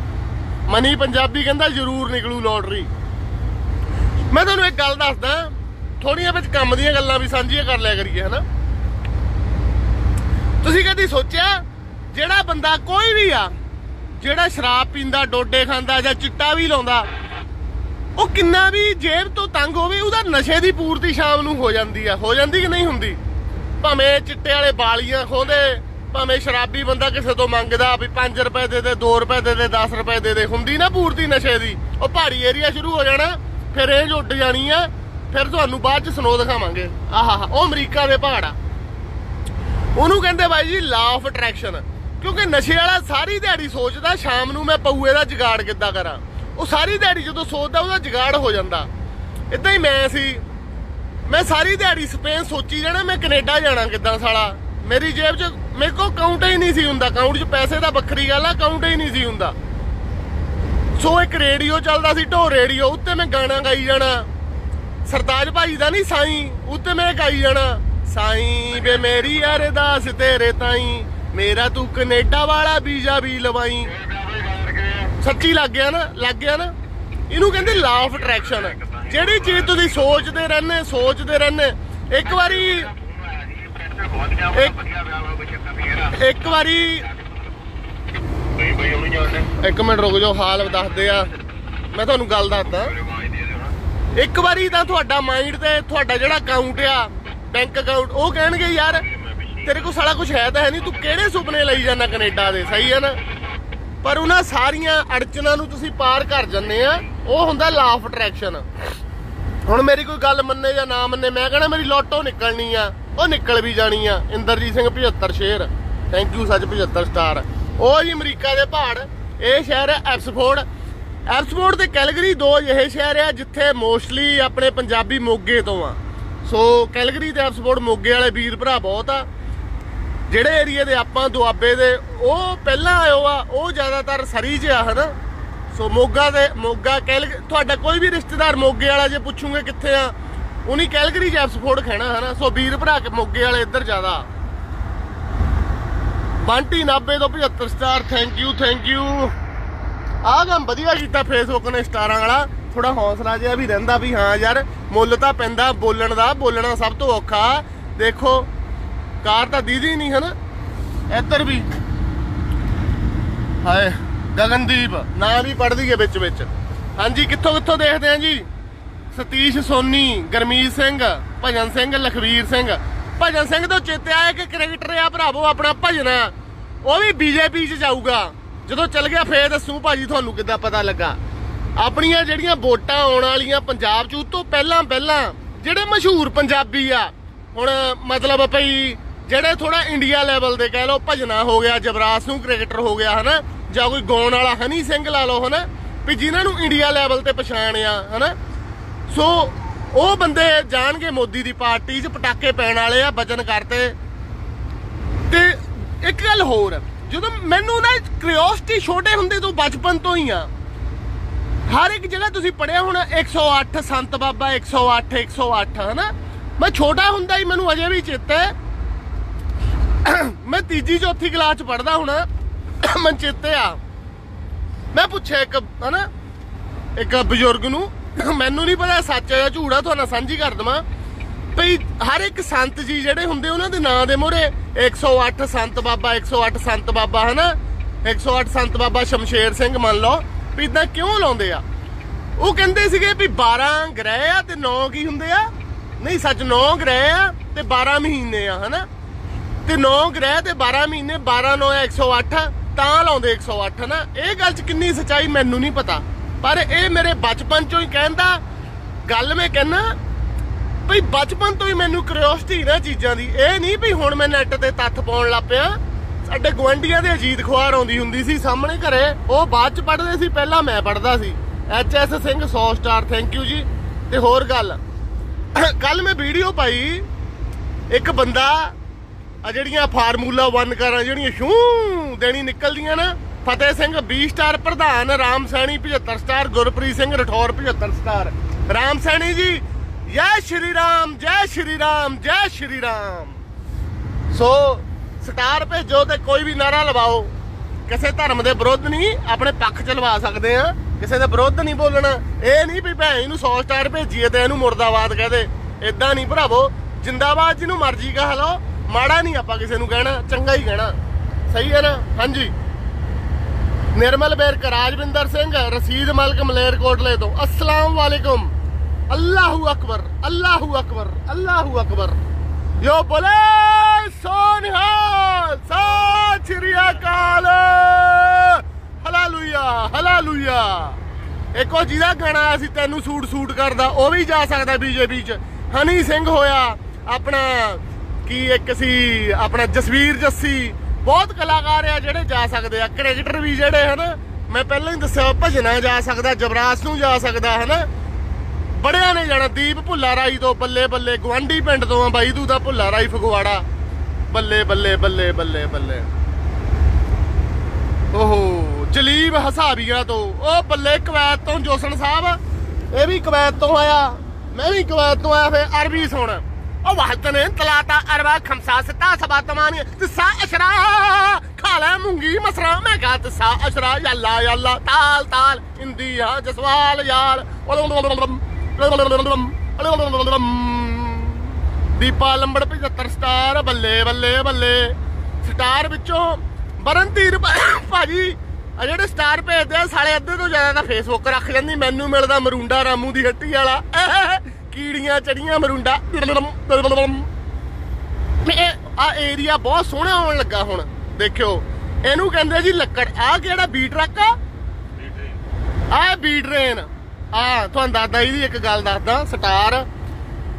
Mani Punjabi ਕਹਿੰਦਾ, ਜ਼ਰੂਰ ਨਿਕਲੂ ਲੋਟਰੀ ਮੈਂ ਤੁਹਾਨੂੰ ਇੱਕ ਗੱਲ ਦੱਸਦਾ ਥੋੜੀਆਂ ਵਿੱਚ ਕੰਮ ਦੀਆਂ ਗੱਲਾਂ ਵੀ ਸਾਂਝੀਆਂ ਕਰ ਲਿਆ ਕਰੀਏ, ਹਨਾ? ਤੁਸੀਂ ਕਦੀ ਸੋਚਿਆ, ਜਿਹੜਾ ਬੰਦਾ ਕੋਈ ਵੀ ਆ ਜਿਹੜਾ ਸ਼ਰਾਬ ਪੀਂਦਾ, ਡੋਡੇ ਖਾਂਦਾ ਜਾਂ ਚਿੱਟਾ ਵੀ ਲਾਉਂਦਾ, ਉਹ ਕਿੰਨਾ ਵੀ ਜੇਬ ਤੋਂ ਤੰਗ ਹੋਵੇ, ਉਹਦਾ ਨਸ਼ੇ ਦੀ ਪੂਰਤੀ ਸ਼ਾਮ ਨੂੰ ਹੋ ਜਾਂਦੀ ਆ। ਹੋ ਜਾਂਦੀ ਕਿ ਨਹੀਂ ਹੁੰਦੀ? ਭਾਵੇਂ ਚਿੱਟੇ ਵਾਲੇ ਬਾਲੀਆਂ ਖੋਂਦੇ ਭਾਵੇਂ ਸ਼ਰਾਬੀ ਬੰਦਾ ਕਿਸੇ ਤੋਂ ਮੰਗਦਾ ਵੀ 5 ਰੁਪਏ ਦੇ ਦੇ 2 ਰੁਪਏ ਦੇ ਦੇ 10 ਰੁਪਏ ਦੇ ਦੇ, ਹੁੰਦੀ ਨਾ ਪੂਰਤੀ ਨਸ਼ੇ ਦੀ। ਉਹ ਪਹਾੜੀ ਏਰੀਆ ਸ਼ੁਰੂ ਹੋ ਜਾਣਾ, ਫਿਰ ਇਹ ਉੱਡ ਜਾਣੀ ਆ, ਫਿਰ ਤੁਹਾਨੂੰ ਬਾਅਦ ਚ ਸਨੋ ਦਿਖਾਵਾਂਗੇ। ਆਹਾ ਉਹ ਅਮਰੀਕਾ ਦੇ ਪਹਾੜ ਆ। ਉਹਨੂੰ ਕਹਿੰਦੇ ਬਾਈ ਜੀ ਲਾ ਆਫ ਅਟਰੈਕਸ਼ਨ ਕਿਉਂਕਿ ਨਸ਼ੇ ਵਾਲਾ ਸਾਰੀ ਦਿਹਾੜੀ ਸੋਚਦਾ ਸ਼ਾਮ ਨੂੰ ਮੈਂ ਪਊਏ ਦਾ ਜੁਗਾੜ ਕਿੱਦਾਂ ਕਰਾਂ। ਉਹ ਸਾਰੀ ਦਿਹਾੜੀ ਜਦੋਂ ਸੋਚਦਾ ਉਹਦਾ ਜੁਗਾੜ ਹੋ ਜਾਂਦਾ। ਇਦਾਂ ਹੀ ਮੈਂ ਸੀ। ਮੈਂ ਸਾਰੀ ਦਿਹਾੜੀ ਸਪੇਨ ਸੋਚੀ ਜਾਣਾ, ਮੈਂ ਕੈਨੇਡਾ ਜਾਣਾ ਕਿੱਦਾਂ ਸਾਲਾ। ਮੇਰੀ ਜੇਬ 'ਚ ਮੇਰੇ ਕੋਲ ਕਾਊਂਟ ਹੀ ਨਹੀਂ ਸੀ ਹੁੰਦਾ। ਕਾਊਂਟ 'ਚ ਪੈਸੇ ਦਾ ਵੱਖਰੀ ਗੱਲ ਆ ਕਾਊਂਟ ਹੀ ਨਹੀਂ ਸੀ ਹੁੰਦਾ। ਸੋ ਇੱਕ ਰੇਡੀਓ ਚੱਲਦਾ ਸੀ, ਢੋ ਰੇਡੀਓ ਉੱਤੇ ਮੈਂ ਗਾਣਾ ਗਾਈ ਜਾਣਾ। ਸਰਤਾਜ ਭਾਈ ਦਾ ਨਹੀਂ ਸਾਈਂ, ਉੱਤੇ ਮੈਂ ਗਾਈ ਜਾਣਾ। ਸਾਈਂ ਵੇ ਮੇਰੀ ਅਰਦਾਸ ਤੇਰੇ ਤਾਈਂ। ਮੇਰਾ ਤੂੰ ਕੈਨੇਡਾ ਵਾਲਾ ਵੀਜ਼ਾ ਵੀ ਲਵਾਈ। ਸੱਚੀ ਲੱਗ ਗਿਆ ਨਾ, ਲੱਗ ਗਿਆ ਨਾ। ਇਹਨੂੰ ਕਹਿੰਦੇ ਲਾ ਆਫ ਅਟਰੈਕਸ਼ਨ ਜਿਹੜੀ ਚੀਜ਼ ਤੁਸੀਂ ਸੋਚਦੇ ਰਹਿੰਦੇ ਸੋਚਦੇ ਰਹਿੰਦੇ। ਇੱਕ ਵਾਰੀ ਇੱਕ- ਵਾਰੀ ਇੱਕ ਮਿੰਟ ਰੁਕ ਜਾਓ, ਹਾਲ ਦੱਸਦੇ ਆ। ਮੈਂ ਤੁਹਾਨੂੰ ਗੱਲ ਦੱਸਦਾ। ਇੱਕ ਵਾਰੀ ਤਾਂ ਤੁਹਾਡਾ ਮਾਈਂਡ ਤੇ ਤੁਹਾਡਾ ਜਿਹੜਾ ਅਕਾਊਂਟ ਆ ਬੈਂਕ ਅਕਾਊਂਟ ਉਹ ਕਹਿਣਗੇ, ਯਾਰ ਤੇਰੇ ਕੋਲ ਸਾਲਾ ਕੁਝ ਹੈ ਤਾਂ ਹੈ ਨਹੀਂ, ਤੂੰ ਕਿਹੜੇ ਸੁਪਨੇ ਲਈ ਜਾਂਦਾ ਕੈਨੇਡਾ ਦੇ? ਸਹੀ ਹੈ ਨਾ? ਪਰ ਉਹਨਾਂ ਸਾਰੀਆਂ ਅੜਚਨਾਂ ਨੂੰ ਤੁਸੀਂ ਪਾਰ ਕਰ ਜੰਨੇ ਆ। ਉਹ ਹੁੰਦਾ ਲਾਫ ਅਟਰੈਕਸ਼ਨ ਹੁਣ ਮੇਰੀ ਕੋਈ ਗੱਲ ਮੰਨੇ ਜਾਂ ਨਾ ਮੰਨੇ, ਮੈਂ ਕਹਣਾ ਮੇਰੀ ਲੋਟੋ ਨਿਕਲਣੀ ਆ, ਉਹ ਨਿਕਲ ਵੀ ਜਾਣੀ ਆ। ਇੰਦਰਜੀਤ ਸਿੰਘ 75 ਸ਼ੇਰ। ਥੈਂਕ ਯੂ ਸੱਚ 75 ਸਟਾਰ ਉਹ ਜੀ ਅਮਰੀਕਾ ਦੇ ਪਹਾੜ। ਇਹ ਸ਼ਹਿਰ ਹੈ ਐਪਸਫੋਰਡ। ਐਪਸਫੋਰਡ ਤੇ ਕੈਲਗਰੀ ਦੋ ਅਜਿਹੇ ਸ਼ਹਿਰ ਆ, ਜਿੱਥੇ ਮੋਸਟਲੀ ਆਪਣੇ ਪੰਜਾਬੀ ਮੋਗੇ ਤੋਂ ਆ। ਸੋ ਕੈਲਗਰੀ ਤੇ ਐਪਸਫੋਰਡ ਮੋਗੇ ਵਾਲੇ ਵੀਰ ਭਰਾ ਬਹੁਤ ਆ। ਜਿਹੜੇ ਏਰੀਏ ਦੇ ਆਪਾਂ ਦੁਆਬੇ ਦੇ, ਉਹ ਪਹਿਲਾਂ ਆਇਓ ਆ, ਉਹ ਜ਼ਿਆਦਾਤਰ ਸਰੀ 'ਚ ਹਨਾ? ਸੋ ਮੋਗਾ ਦੇ, ਮੋਗਾ ਕੈਲ ਤੁਹਾਡਾ ਕੋਈ ਵੀ ਰਿਸ਼ਤੇਦਾਰ ਮੋਗੇ ਵਾਲਾ ਜੇ ਪੁੱਛੂਗੇ ਕਿੱਥੇ ਆ ਉਨੀ ਕੈਲਗਰੀ 'ਚ ਐਪਸਫੋਰਡ ਹਨਾ? ਸੋ ਵੀਰ ਭਰਾ ਕੇ ਮੋਗੇ ਵਾਲੇ ਇੱਧਰ ਜ਼ਿਆਦਾ। ਬੰਟੀ 90 ਤੋਂ 75 star thank you thank you ਆਹ ਕੰਮ ਵਧੀਆ ਕੀਤਾ ਫੇਸਬੁੱਕ ਨੇ ਸਟਾਰਾਂ ਵਾਲਾ। ਥੋੜਾ ਹੌਸਲਾ ਜਿਹਾ ਵੀ ਰਹਿੰਦਾ ਵੀ ਹਾਂ ਯਾਰ, ਮੁੱਲ ਤਾਂ ਪੈਂਦਾ, ਬੋਲਣ ਦਾ, ਬੋਲਣਾ ਸਭ ਤੋਂ ਔਖਾ। ਦੇਖੋ ਕਾਰ ਤਾਂ ਦੀਦੀ ਨਹੀਂ ਹਨਾ ਇੱਧਰ ਵੀ। ਹਾਏ, ਗਗਨਦੀਪ ਨਾਂ ਵੀ ਪੜ ਦਈਏ ਵਿੱਚ ਵਿੱਚ। ਹਾਂਜੀ, ਕਿੱਥੋਂ ਕਿੱਥੋਂ ਦੇਖਦੇ ਆ ਜੀ? ਸਤੀਸ਼ ਸੋਨੀ, ਗਰਮੀਤ ਸਿੰਘ, ਭਜਨ ਸਿੰਘ, ਲਖਵੀਰ ਸਿੰਘ। ਭਜਨ ਸਿੰਘ ਤੋਂ ਚੇਤੇ ਆਇਆ ਕਿ ਕ੍ਰਿਕਟਰ ਆ, ਭਰਾਵੋ, ਆਪਣਾ ਭਜਨ। ਉਹ ਵੀ ਬੀਜੇਪੀ 'ਚ ਜਾਊਗਾ। ਜਦੋਂ ਚੱਲ ਗਿਆ ਫੇਰ ਦੱਸੂ ਭਾਜੀ ਤੁਹਾਨੂੰ ਕਿੱਦਾਂ ਪਤਾ ਲੱਗਾ। ਆਪਣੀਆਂ ਜਿਹੜੀਆਂ ਵੋਟਾਂ ਆਉਣ ਵਾਲੀਆਂ ਪੰਜਾਬ 'ਚ, ਉਹ ਤੋਂ ਪਹਿਲਾਂ ਪਹਿਲਾਂ ਜਿਹੜੇ ਮਸ਼ਹੂਰ ਪੰਜਾਬੀ ਆ, ਹੁਣ ਮਤਲਬ ਭਈ ਜਿਹੜੇ ਥੋੜਾ ਇੰਡੀਆ ਲੈਵਲ ਦੇ ਕਹਿ ਲਓ ਭਜਨਾ ਹੋ ਗਿਆ ਜਬਰਾਜ ਸਿੰਘ ਕ੍ਰਿਕਟਰ ਹੋ ਗਿਆ, ਹਨਾ? ਜਾਂ ਕੋਈ ਗਾਉਣ ਵਾਲਾ ਹਨੀ ਸਿੰਘ ਲਾ ਲਓ, ਹਨਾ? ਵੀ ਜਿਨ੍ਹਾਂ ਨੂੰ ਇੰਡੀਆ ਲੈਵਲ ਤੇ ਪਛਾਣ ਆ, ਹਨਾ? ਸੋ ਉਹ ਬੰਦੇ ਜਾਣਗੇ ਮੋਦੀ ਦੀ ਪਾਰਟੀ 'ਚ, ਪਟਾਕੇ ਪੈਣ ਵਾਲੇ ਆ ਵਚਨ ਕਰਤੇ। ਤੇ ਇੱਕ ਗੱਲ ਹੋਰ, ਜਦੋਂ ਮੈਨੂੰ ਨਾ ਕਿਉਰਿਓਸਿਟੀ ਛੋਟੇ ਹੁੰਦੇ ਤੋਂ ਬਚਪਨ ਤੋਂ ਹੀ ਆ, ਹਰ ਇੱਕ ਜਗ੍ਹਾ ਤੁਸੀਂ ਪੜਿਆ ਹੋਣਾ 108 ਸੰਤ ਬਾਬਾ 108 108 ਹਨਾ? ਮੈਂ ਛੋਟਾ ਹੁੰਦਾ ਹੀ, ਮੈਨੂੰ ਅਜੇ ਵੀ ਚੇਤਾ ਹੈ ਮੈਂ ਤੀਜੀ ਚੌਥੀ ਕਲਾਸ ਚ ਪੜਦਾ ਹੁਣਾ ਮਨ ਚੇਤੇ ਆ। ਮੈਂ ਪੁੱਛਿਆ ਇੱਕ, ਹਨਾ? ਇੱਕ ਬਜ਼ੁਰਗ ਨੂੰ, ਮੈਨੂੰ ਨਹੀਂ ਪਤਾ ਸੱਚ ਹੈ ਜਾਂ ਝੂਠ ਆ ਤੁਹਾਨੂੰ ਸਾਂਝੀ ਕਰ ਦਵਾਂ। ਭਈ ਹਰ ਇੱਕ ਸੰਤ ਜੀ ਜਿਹੜੇ ਹੁੰਦੇ, ਉਹਨਾਂ ਦੇ ਨਾਂ ਦੇ ਮੋਰੇ 108 ਸੰਤ ਬਾਬਾ 108 ਸੰਤ ਬਾਬਾ, ਹਨਾ? 108 ਸੰਤ ਬਾਬਾ ਸ਼ਮਸ਼ੇਰ ਸਿੰਘ ਮੰਨ ਲਓ, ਵੀ ਇਦਾਂ ਕਿਉਂ ਲਾਉਂਦੇ ਆ? ਉਹ ਕਹਿੰਦੇ ਸੀਗੇ ਵੀ 12 ਗ੍ਰਹਿ ਆ ਤੇ 9 ਕੀ ਹੁੰਦੇ ਆ? ਨਹੀਂ, ਸੱਚ 9 ਗ੍ਰਹਿ ਆ ਤੇ 12 ਮਹੀਨੇ ਆ, ਹਨਾ? ਤੇ 9 ਗ੍ਰਹਿ ਤੇ 12 ਮਹੀਨੇ 12 9 108 ਤਾਂ ਲਾਉਂਦੇ 108 ਨਾ। ਇਹ ਗੱਲ 'ਚ ਕਿੰਨੀ ਸਚਾਈ ਮੈਨੂੰ ਨਹੀਂ ਪਤਾ। ਪਰ ਇਹ ਮੇਰੇ ਬਚਪਨ ਚੋਂ ਹੀ ਕਹਿੰਦਾ, ਗੱਲ ਮੈਂ ਕਹਿੰਨਾ ਭਈ ਬਚਪਨ ਤੋਂ ਹੀ ਮੈਨੂੰ ਕਿਉਰਿਓਸਿਟੀ ਨਾ ਚੀਜ਼ਾਂ ਦੀ। ਇਹ ਨਹੀਂ ਵੀ ਹੁਣ ਮੈਂ ਨੈਟ ਤੇ ਤੱਥ ਪਾਉਣ ਲੱਗ ਪਿਆ। ਸਾਡੇ ਗਵੰਡੀਆਂ ਦੇ ਅਜੀਤ ਖੁਆਰ ਆਉਂਦੀ ਹੁੰਦੀ ਸੀ ਸਾਹਮਣੇ ਘਰੇ। ਉਹ ਬਾਅਦ ਚ ਪੜ੍ਹਦੇ ਸੀ, ਪਹਿਲਾਂ ਮੈਂ ਪੜ੍ਹਦਾ ਸੀ। H S Singh 100 star thank you ji. ਤੇ ਹੋਰ ਗੱਲ। ਕੱਲ ਮੈਂ ਵੀਡੀਓ ਪਾਈ, ਇੱਕ ਬੰਦਾ ਆ ਜਿਹੜੀਆਂ ਫਾਰਮੂਲਾ 1 ਕਾਰਾਂ ਜਿਹੜੀਆਂ ਸ਼ੂ ਦੇਣੀ ਨਿਕਲਦੀਆਂ ਨਾ। ਫਤਿਹ Singh 20 star Pradhan, Ram Saini 75 star Gurpreet Singh, Rathore 75 star Ram Saini ji, ਜੈ ਸ਼੍ਰੀ ਰਾਮ, ਜੈ ਸ਼੍ਰੀ ਰਾਮ, ਜੈ ਸ਼੍ਰੀ ਰਾਮ। ਸੋ, ਸਟਾਰ ਭੇਜੋ ਤੇ ਕੋਈ ਵੀ ਨਾਰਾ ਲਵਾਓ। ਕਿਸੇ ਧਰਮ ਦੇ ਵਿਰੁੱਧ ਨਹੀਂ, ਆਪਣੇ ਪੱਖ ਚ ਲਵਾ ਸਕਦੇ ਆ। ਕਿਸੇ ਦੇ ਵਿਰੁੱਧ ਨਹੀਂ ਬੋਲਣਾ। ਇਹ ਨਹੀਂ ਵੀ ਭੈਣ ਨੂੰ 100 ਸਟਾਰ ਭੇਜੀਏ ਤੇ ਇਹਨੂੰ ਮੁਰਦਾਬਾਦ ਕਹਦੇ। ਇਦਾਂ ਨਹੀਂ ਭਰਾਵੋ। ਜਿੰਦਾਬਾਦ ਜਿਹਨੂੰ ਮਰਜ਼ੀ ਕਹ ਲਓ। ਮਾੜਾ ਨਹੀਂ ਆਪਾਂ ਕਿਸੇ ਨੂੰ ਕਹਿਣਾ, ਚੰਗਾ ਹੀ ਕਹਿਣਾ। ਸਹੀ ਹੈ ਨਾ? ਹਾਂਜੀ। ਨਿਰਮਲ ਬੇਰਕ ਰਾਜਵਿੰਦਰ ਸਿੰਘ, ਰਸੀਦ ਮਲਕ ਮਲੇਰਕੋਟਲੇ ਤੋਂ। ਅਸਲਾਮ ਵਾਲੇਕੁਮ ਅੱਲਾਹੂ ਅਕਬਰ ਅੱਲਾਹੂ ਅਕਬਰ ਅੱਲਾਹੂ ਅਕਬਰ। ਯੋ ਬੋਲੇ ਸੋਨਿਹਾਲ ਸਤਿ ਸ਼੍ਰੀ ਅਕਾਲ। ਹਲਾਲੂਇਆ ਇੱਕੋ ਜਿਹਦਾ ਗਾਣਾ ਆਇਆ ਸੀ ਤੈਨੂੰ ਸੂਟ ਸੂਟ ਕਰਦਾ, ਉਹ ਵੀ ਜਾ ਸਕਦਾ ਬੀਜੇਪੀ ਚ। ਹਨੀ ਸਿੰਘ ਹੋਇਆ, ਆਪਣਾ ਕੀ ਇੱਕ ਸੀ, ਆਪਣਾ ਜਸਵੀਰ ਜੱਸੀ। ਬਹੁਤ ਕਲਾਕਾਰ ਆ ਜਿਹੜੇ ਜਾ ਸਕਦੇ ਆ। ਕ੍ਰਿਕਟਰ ਵੀ ਜਿਹੜੇ ਹਨ, ਮੈਂ ਪਹਿਲਾਂ ਹੀ ਦੱਸਿਆ, ਭਜਨਾ ਜਾ ਸਕਦਾ ਜਬਰਾਜ ਨੂੰ ਜਾ ਸਕਦਾ, ਹਨਾ। ਬੜਿਆਂ ਨੇ ਜਾਣਾ, ਦੀਪ ਭੁੱਲਾ ਰਾਈ ਤੋਂ ਬੱਲੇ ਬੱਲੇ ਗਵਾਂਢੀ ਪਿੰਡ ਤੋਂ ਆ ਬਾਈ ਤੂੰ ਦਾ ਭੁੱਲਾ ਰਾਈ ਫਗਵਾੜਾ। ਬੱਲੇ ਬੱਲੇ ਬੱਲੇ ਬੱਲੇ ਬੱਲੇ। ਓਹੋ, ਜਲੀਬ ਹਸਾਬੀਆਂ ਤੋਂ। ਉਹ ਬੱਲੇ, ਕਵੈਤ ਤੋਂ ਜੋਸਨ ਸਾਹਿਬ। ਇਹ ਵੀ ਕਵੈਤ ਤੋਂ ਆਇਆ, ਮੈਂ ਵੀ ਕਵੈਤ ਤੋਂ ਆਇਆ ਫੇ ਅਰਬੀ ਸੁਣ। ਉਹ ਵਹਤਨ ਤਲਾਤਾ ਅਰਬਾ ਖਮਸਾ ਸਤਾ ਸਬਾ ਤਮਾਨੀ ਤਸਾ ਅਸ਼ਰਾ ਖਾ ਲੈ ਮੂੰਗੀ ਮਸਰਾ ਮੈਂ ਕਹਾ ਤਸਾ ਅਸ਼ਰਾ ਯੱਲਾ ਯੱਲਾ ਤਾਲ ਤਾਲ ਇੰਦੀਆ ਦੀਪਾ ਲੰਬੜ 75 ਸਟਾਰ ਬੱਲੇ ਬੱਲੇ ਬੱਲੇ ਸਟਾਰ ਵਿੱਚੋਂ ਬਰਨਤੀਰ ਭਾਜੀ ਆ ਜਿਹੜੇ ਸਟਾਰ ਭੇਜਦੇ ਆ ਸਾਲੇ ਅੱਧੇ ਤੋਂ ਜ਼ਿਆਦਾ ਤਾਂ ਫੇਸਬੁੱਕ ਰੱਖ ਜਾਂਦੀ ਮੈਨੂੰ ਮਿਲਦਾ ਮਰੂੰਡਾ ਰਾਮੂ ਦੀ ਹੱਟੀ ਵਾਲਾ ਕੀੜੀਆਂ, ਚੜੀਆਂ, ਮਰੂੰਡਾ। ਆ ਏਰੀਆ ਬਹੁਤ ਸੋਹਣਾ ਆਉਣ ਲੱਗਾ ਹੁਣ, ਦੇਖਿਓ। ਇਹਨੂੰ ਕਹਿੰਦੇ ਜੀ ਲੱਕੜ। ਆ ਕਿਹੜਾ ਬੀ ਟਰੱਕ ਆ? ਆ ਬੀ ਟ੍ਰੇਨ ਆ ਤੁਹਾਨੂੰ ਦੱਸਦਾ ਇਹਦੀ ਇੱਕ ਗੱਲ ਦੱਸਦਾ, star.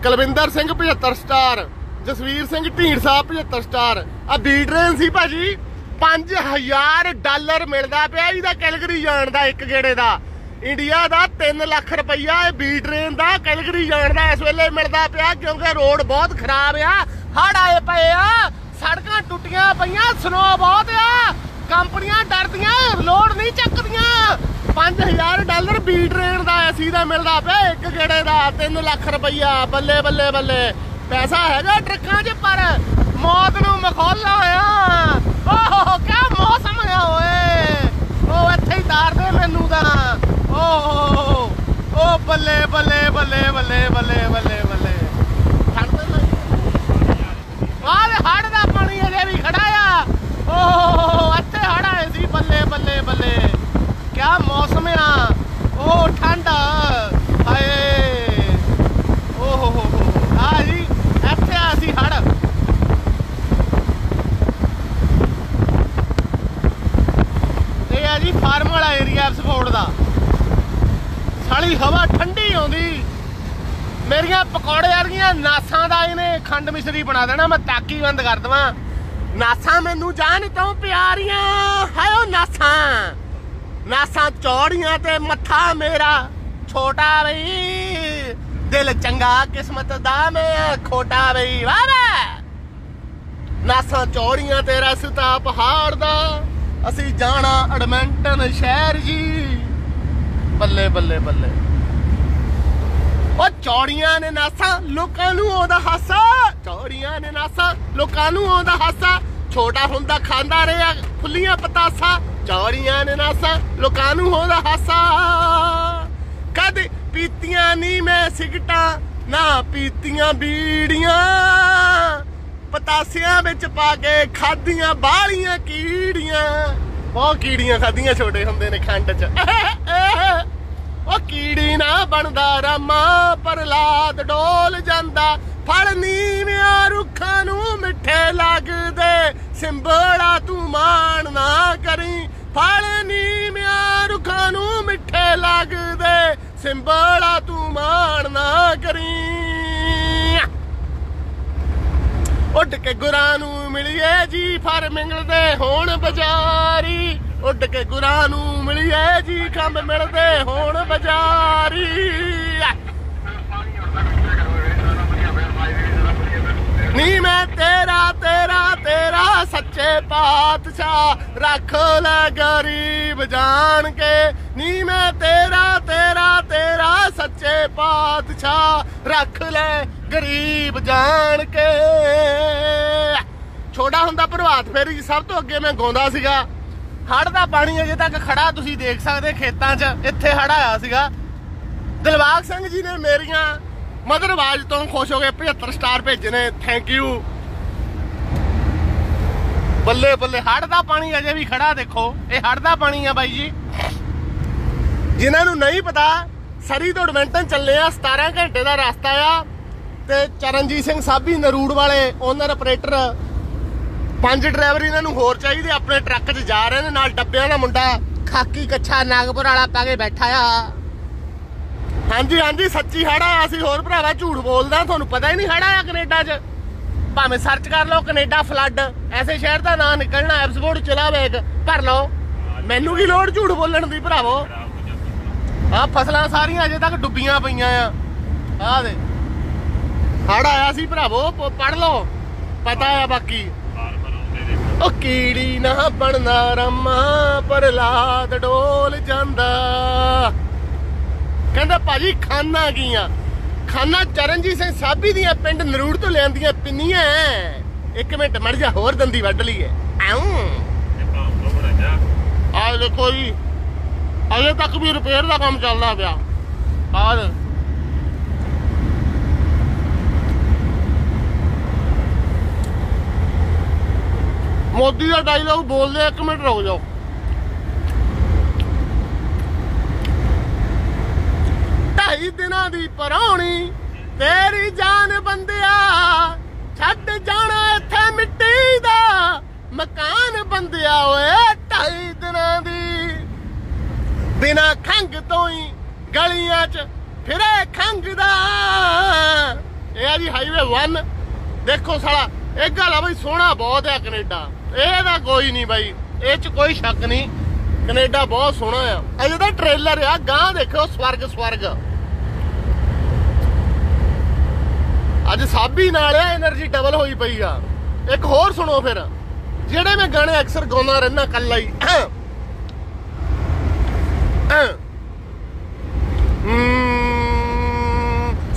Kulwinder Singh 75 star. Jasvir Singh Dhindsa 75 star. ਆ ਬੀ ਟ੍ਰੇਨ ਸੀ ਭਾਜੀ। 5000 ਡਾਲਰ ਮਿਲਦਾ ਪਿਆ ਇਹਦਾ ਕੈਲਗਰੀ ਜਾਣ ਦਾ ਇੱਕ ਗੇੜੇ ਦਾ। ਇੰਡੀਆ ਦਾ 3 ਲੱਖ ਰੁਪਈਆ ਇਹ ਬੀ ਟ੍ਰੇਨ ਦਾ ਕੈਲਗਰੀ ਜਾਣ ਦਾ ਇਸ ਵੇਲੇ ਮਿਲਦਾ ਪਿਆ ਕਿਉਂਕਿ ਰੋਡ ਬਹੁਤ ਖਰਾਬ ਆ ਹੜ ਆਏ ਪਏ ਆ, ਸੜਕਾਂ ਟੁੱਟੀਆਂ ਪਈਆਂ ਸਨੋ ਬਹੁਤ ਆ, ਕੰਪਨੀਆਂ ਡਰਦੀਆਂ ਲੋਡ ਨਹੀਂ ਚੱਕਦੀਆਂ। 5000 ਡਾਲਰ ਬੀ ਟ੍ਰੇਨ ਦਾ ਐਸੀ ਦਾ ਮਿਲਦਾ ਪਿਆ, ਇੱਕ ਗੇੜੇ ਦਾ 3 ਲੱਖ ਰੁਪਈਆ, ਬੱਲੇ ਬੱਲੇ ਬੱਲੇ। ਪੈਸਾ ਹੈਗਾ ਟਰੱਕਾਂ 'ਚ, ਪਰ ਮੌਤ ਨੂੰ ਮਖੌਲਾ ਹੋਇਆ ਓਹ ਕਿਆ ਮੌਸਮ ਹੋਇਆ ਓਏ ਉਹ ਇੱਥੇ ਹੀ ਤਾਰਦੇ ਮੈਨੂੰ ਤਾਂ ਓਹ ਓ ਬੱਲੇ ਬੱਲੇ ਬੱਲੇ ਬੱਲੇ ਬੱਲੇ ਬੱਲੇ ਬੱਲੇ ਛੱਡ ਦੇ ਲੈ ਆਹ ਹੜ ਦਾ ਪਾਣੀ ਅਜੇ ਵੀ ਖੜਾ ਆ ਓਹ ਇੱਥੇ ਹੜ ਆਏ ਸੀ ਬੱਲੇ ਬੱਲੇ ਬੱਲੇ ਕਿਆ ਮੌਸਮ ਆ ਉਹ ਠੰਡ ਹਾਏ ਓ ਹੋ ਹੋ ਹੋ ਆ ਜੀ ਇੱਥੇ ਆ ਸੀ ਹੜ ਇਹ ਆ ਜੀ ਫਾਰਮ ਵਾਲਾ ਏਰੀਆ ਐਕਸਪੋਰਟ ਦਾ ਸਾਲੀ ਹਵਾ ਠੰਡੀ ਆਉਂਦੀ ਮੇਰੀਆਂ ਪਕੌੜੇ ਵਰਗੀਆਂ ਨਾਸਾਂ ਦਾ ਇਹਨੇ ਖੰਡ ਮਿਸ਼ਰੀ ਬਣਾ ਦੇਣਾ, ਮੈਂ ਤਾਕੀ ਬੰਦ ਕਰ ਦਵਾਂ। ਨਾਸਾਂ ਮੈਨੂੰ ਜਾਣ ਤੋਂ ਪਿਆਰੀਆਂ ਹਾਇਓ ਨਾਸਾਂ। ਨਾਸਾਂ ਚੌੜੀਆਂ ਤੇ ਮੱਥਾ ਮੇਰਾ ਛੋਟਾ ਬਈ। ਦਿਲ ਚੰਗਾ ਕਿਸਮਤ ਦਾ ਮੈਂ ਖੋਟਾ ਬਈ, ਵਾਹ ਨਾਸਾਂ ਚੌੜੀਆਂ ਤੇ ਰਸਤਾ ਪਹਾੜ ਦਾ, ਅਸੀਂ ਜਾਣਾ ਐਡਮੰਟਨ ਸ਼ਹਿਰ ਜੀ। ਬੱਲੇ ਬੱਲੇ ਬੱਲੇ। ਉਹ ਚੌੜੀਆਂ ਨੇ ਨਾਸਾਂ, ਲੋਕਾਂ ਨੂੰ ਆਉਂਦਾ ਹਾਸਾ। ਚੌੜੀਆਂ ਨੇ ਨਾਸਾਂ, ਲੋਕਾਂ ਨੂੰ ਆਉਂਦਾ ਹਾਸਾ। ਛੋਟਾ ਹੁੰਦਾ ਖਾਂਦਾ ਰਿਹਾ, ਖੁੱਲੀਆਂ ਪਤਾਸਾ, ਚੌੜੀਆਂ ਨੇ ਨਾਸਾਂ, ਲੋਕਾਂ ਨੂੰ ਆਉਂਦਾ ਹਾਸਾ। ਕਦ ਪੀਤੀਆਂ ਨਹੀਂ ਮੈਂ ਸਿਗਟਾਂ, ਨਾ ਪੀਤੀਆਂ ਬੀੜੀਆਂ। ਪਤਾਸਿਆਂ ਵਿੱਚ ਪਾ ਕੇ ਖਾਦੀਆਂ ਬਾਲੀਆਂ ਕੀੜੀਆਂ। ਬਹੁਤ ਕੀੜੀਆਂ ਖਾਦੀਆਂ ਛੋਟੇ ਹੁੰਦੇ ਨੇ ਖੰਡ 'ਚ। ਉਹ ਕੀੜੀ ਨਾ ਬਣਦਾ, ਰਾਮਾ ਪ੍ਰਲਾਦ ਡੋਲ ਜਾਂਦਾ। ਫਲ ਨੀਵਿਆਂ ਰੁੱਖਾਂ ਨੂੰ ਮਿੱਠੇ ਲੱਗਦੇ। ਸਿੰਬੜਾ ਤੂੰ ਮਾਣ ਨਾ ਕਰੀ। ਫਲ ਨੀਵਿਆਂ ਰੁੱਖਾਂ ਨੂੰ ਮਿੱਠੇ ਲੱਗਦੇ। ਸਿੰਬੜਾ ਤੂੰ ਮਾਣ ਨਾ ਕਰੀ। ਉੱਡ ਕੇ ਗੁਰਾਂ ਨੂੰ ਮਿਲੀਏ ਜੀ ਫਰ ਮਿਲਦੇ ਹੋਣ ਬਜ਼ਾਰੀ। ਉੱਡ ਕੇ ਗੁਰਾਂ ਨੂੰ ਮਿਲੀਏ ਜੀ ਖੰਭ ਮਿਲਦੇ ਹੋਣ ਬਜ਼ਾਰੀ ਨੀ ਮੈਂ ਤੇਰਾ ਤੇਰਾ ਤੇਰਾ ਸੱਚੇ ਪਾਤਸ਼ਾਹ ਰੱਖ ਲੈ ਗਰੀਬ ਜਾਣ ਕੇ। ਨੀ ਮੈਂ ਤੇਰਾ ਤੇਰਾ ਤੇਰਾ ਸੱਚੇ ਪਾਤਸ਼ਾਹ ਰੱਖ ਲੈ ਗਰੀਬ ਜਾਣ ਕੇ। ਛੋਟਾ ਹੁੰਦਾ ਪ੍ਰਭਾਤ ਫੇਰੀ ਸਭ ਤੋਂ ਅੱਗੇ ਮੈਂ ਗਾਉਂਦਾ ਸੀਗਾ। ਹੜ ਦਾ ਪਾਣੀ ਅਜੇ ਤੱਕ ਖੜਾ, ਤੁਸੀਂ ਦੇਖ ਸਕਦੇ ਖੇਤਾਂ 'ਚ, ਇੱਥੇ ਹੜ ਆਇਆ ਸੀਗਾ। ਦਿਲਬਾਗ ਸਿੰਘ ਜੀ ਨੇ ਮੇਰੀਆਂ ਮਦਰਵਾਜ਼ ਤੋਂ ਖੁਸ਼ ਹੋ ਕੇ 75 ਸਟਾਰ ਭੇਜੇ ਨੇ ਥੈਂਕ ਯੂ ਬੱਲੇ ਬੱਲੇ ਹੜ ਦਾ ਪਾਣੀ ਅਜੇ ਵੀ ਖੜਾ ਦੇਖੋ। ਇਹ ਹੜ ਦਾ ਪਾਣੀ ਆ ਬਾਈ ਜੀ। ਜਿਨ੍ਹਾਂ ਨੂੰ ਨਹੀਂ ਪਤਾ, ਸਰੀ ਤੋਂ ਐਡਮੰਟਨ ਚੱਲੇ ਆ 17 ਘੰਟੇ ਦਾ ਰਸਤਾ ਆ ਤੇ ਚਰਨਜੀਤ ਸਿੰਘ ਸਾਬੀ ਨਰੂੜ ਵਾਲੇ ਓਨਰ ਆਪਰੇਟਰ ਪੰਜ ਡਰਾਈਵਰ ਇਹਨਾਂ ਨੂੰ ਹੋਰ ਚਾਹੀਦੇ, ਆਪਣੇ ਟਰੱਕ 'ਚ ਜਾ ਰਹੇ ਨੇ, ਨਾਲ ਡੱਬਿਆਂ ਦਾ ਮੁੰਡਾ ਖਾਕੀ ਕੱਛਾ ਨਾਗਪੁਰ ਵਾਲਾ ਪਾ ਕੇ ਬੈਠਾ ਆ। ਹਾਂਜੀ ਹਾਂਜੀ, ਸੱਚੀ ਹੜਾ ਅਸੀਂ ਹੋਰ ਭਰਾਵਾ ਝੂਠ ਬੋਲਦਾ, ਤੁਹਾਨੂੰ ਪਤਾ ਹੀ ਨਹੀਂ ਹੜਾ ਆ ਕੈਨੇਡਾ 'ਚ। ਭਾਵੇਂ ਸਰਚ ਕਰ ਲਓ, ਕੈਨੇਡਾ ਫਲੱਡ ਐਸੇ ਸ਼ਹਿਰ ਦਾ ਨਾਂ ਨਿਕਲਣਾ ਐਪਸਪੋਰਟ ਚਲਾ ਭਰ ਲਓ। ਮੈਨੂੰ ਕੀ ਲੋੜ ਝੂਠ ਬੋਲਣ ਦੀ, ਭਰਾਵੋ? ਆ ਫਸਲਾਂ ਸਾਰੀਆਂ ਅਜੇ ਤੱਕ ਡੁੱਬੀਆਂ ਪਈਆਂ ਆ। ਆ ਦੇ ਹੜ ਆਇਆ ਸੀ, ਭਰਾਵੋ ਪੜ ਲਓ। ਪਤਾ ਆ ਬਾਕੀ। ਉਹ ਕੀੜੀ ਨਾ ਬਣਨਾ ਰਮਾ ਪ੍ਰਲਾਦ ਡੋਲ ਜਾਂਦਾ। ਕਹਿੰਦਾ ਭਾਜੀ, ਖਾਨਾ ਗੀਆਂ ਖਾਨਾ ਚਰਨਜੀਤ ਸਿੰਘ ਸਾਬੀ ਦੀਆਂ ਪਿੰਡ ਨਰੂੜ ਤੋਂ ਲਿਆਂਦੀਆਂ ਪਿੰਨੀਆਂ ਇੱਕ ਮਿੰਟ, ਮੜ ਜਾ, ਹੋਰ ਦੰਦੀ ਵੱਢ ਲਈਏ। ਆਉਂ ਆ ਦੇਖੋ ਜੀ, ਅਜੇ ਤੱਕ ਵੀ ਰਿਪੇਅਰ ਦਾ ਕੰਮ ਚੱਲਦਾ ਪਿਆ। ਆਹ ਮੋਦੀ ਦਾ ਡਾਇਲੌਗ ਬੋਲਦੇ ਇੱਕ ਮਿੰਟ ਰੁਕ ਜਾਓ। ਢਾਈ ਦਿਨਾਂ ਦੀ ਪਰੌਣੀ, ਤੇਰੀ ਜਾਨ ਬੰਦਿਆ, ਛੱਡ ਜਾਣਾ ਇੱਥੇ ਮਿੱਟੀ ਦਾ। ਮਕਾਨ ਬੰਦਿਆ ਓਏ ਢਾਈ ਦਿਨਾਂ ਦੀ। ਬਿਨਾ ਖੰਗ ਤੋਂ ਹੀ ਗਲੀਆਂ 'ਚ ਫਿਰੇ ਖੰਗ ਦਾ। ਇਹ ਆ ਜੀ ਹਾਈਵੇ 1 ਦੇਖੋ ਸਾਲਾ ਇੱਕ ਗੱਲ ਆ ਬਈ ਸੋਹਣਾ ਬਹੁਤ ਆ ਕੈਨੇਡਾ। ਇਹਦਾ ਕੋਈ ਨਹੀਂ ਬਾਈ, ਇਹ ਚ ਕੋਈ ਸ਼ੱਕ ਨਹੀਂ। ਕੈਨੇਡਾ ਬਹੁਤ ਸੋਹਣਾ ਆ। ਇਹ ਜਿਹੜਾ ਟ੍ਰੇਲਰ ਆ ਗਾਂ ਦੇਖੋ ਸਵਰਗ ਸਵਰਗ। ਅੱਜ ਸਾਬੀ ਨਾਲ ਆ એનર્ਜੀ ਡਬਲ ਹੋਈ ਪਈ ਆ। ਇੱਕ ਹੋਰ ਸੁਣੋ ਫਿਰ। ਜਿਹੜੇ ਮੈਂ ਗਾਣੇ ਅਕਸਰ ਗਾਉਂਦਾ ਰਹਿਣਾ ਕੱਲਾ ਹੀ।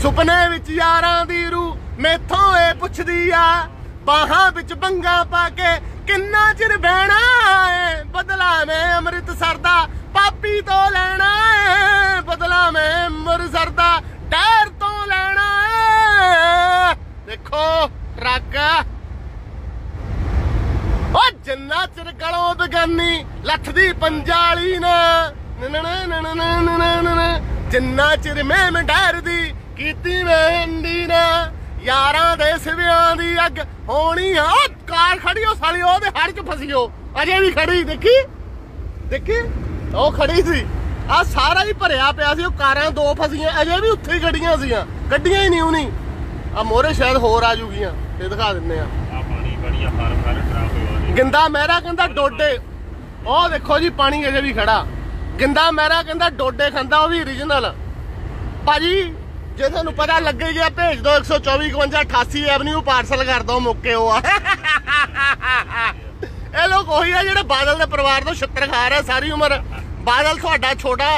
ਸੁਪਨੇ ਵਿੱਚ ਯਾਰਾਂ ਦੀ ਰੂ ਮੈਥੋਂ ਇਹ ਪੁੱਛਦੀ ਆ, ਬਾਹਾਂ ਵਿੱਚ ਬੰਗਾ ਪਾ ਕੇ ਕਿੰਨਾ ਚਿਰ ਬਹਿਣਾ ਏ ਬਦਲਾ ਮੈਂ ਅੰਮ੍ਰਿਤਸਰ ਦਾ, ਪਾਪੀ ਤੋਂ ਲੈਣਾ ਏ ਬਦਲਾ ਮੈਂ ਅੰਮ੍ਰਿਤਸਰ ਦਾ, ਟਾਇਰ ਤੋਂ ਲੈਣਾ ਏ ਦੇਖੋ ਟਰੱਕ ਓ, ਜਿੰਨਾ ਚਿਰ ਗਲੋਂ ਬਗਾਨੀ ਲੱਥਦੀ ਪੰਜਾਲੀ ਨਾ, ਨਨ ਨਨ ਨਨ ਜਿੰਨਾ ਚਿਰ ਮੈਂ ਮੈਂ ਡਾਇਰ ਦੀ ਕੀਤੀ ਮੈਂ ਇੰਡੀ ਨਾ। ਯਾਰਾਂ ਦੇ ਸਿਵਿਆਂ ਦੀ ਅੱਗ ਹੋਣੀ ਆ। ਕਾਰ ਖੜੀ ਓ ਸਾਲੀ ਉਹਦੇ ਹੜ ਚ ਫਸੀ ਓ ਅਜੇ ਵੀ ਖੜੀ ਦੇਖੀ? ਦੇਖੀ? ਉਹ ਖੜੀ ਸੀ। ਆ ਸਾਰਾ ਹੀ ਭਰਿਆ ਪਿਆ ਸੀ ਉਹ ਕਾਰਾਂ ਦੋ ਫਸੀਆਂ ਅਜੇ ਵੀ ਉੱਥੇ ਹੀ ਗੱਡੀਆਂ ਸੀਆਂ। ਗੱਡੀਆਂ ਹੀ ਨਹੀਂ ਉਨੀ ਆ ਮੋਰੇ ਸ਼ਾਇਦ ਹੋਰ ਆ ਜੂਗੀਆਂ ਤੇ ਦਿਖਾ ਦਿੰਨੇ ਆ। ਪਾਣੀ ਗਿੰਦਾ ਮਹਿਰਾ ਕਹਿੰਦਾ ਡੋਡੇ। ਉਹ ਦੇਖੋ ਜੀ ਪਾਣੀ ਅਜੇ ਵੀ ਖੜਾ। ਗਿੰਦਾ ਮਹਿਰਾ ਕਹਿੰਦਾ ਡੋਡੇ ਖਾਂਦਾ ਉਹ ਵੀ origignal ਭਾਜੀ ਜੇ ਤੁਹਾਨੂੰ ਪਤਾ ਲੱਗੇ ਗਿਆ ਭੇਜ ਦਿਓ 124 52 88 ਐਵਨਿਊ ਪਾਰਸਲ ਕਰ ਦਿਓ ਮੌਕੇ ਉਹ ਇਹ ਲੋਕ ਉਹੀ ਆ ਜਿਹੜੇ ਬਾਦਲ ਦੇ ਪਰਿਵਾਰ ਤੋਂ ਛਿੱਤਰ ਖਾ ਰਹੇ ਸਾਰੀ ਉਮਰ। ਬਾਦਲ ਤੁਹਾਡਾ ਛੋਟਾ,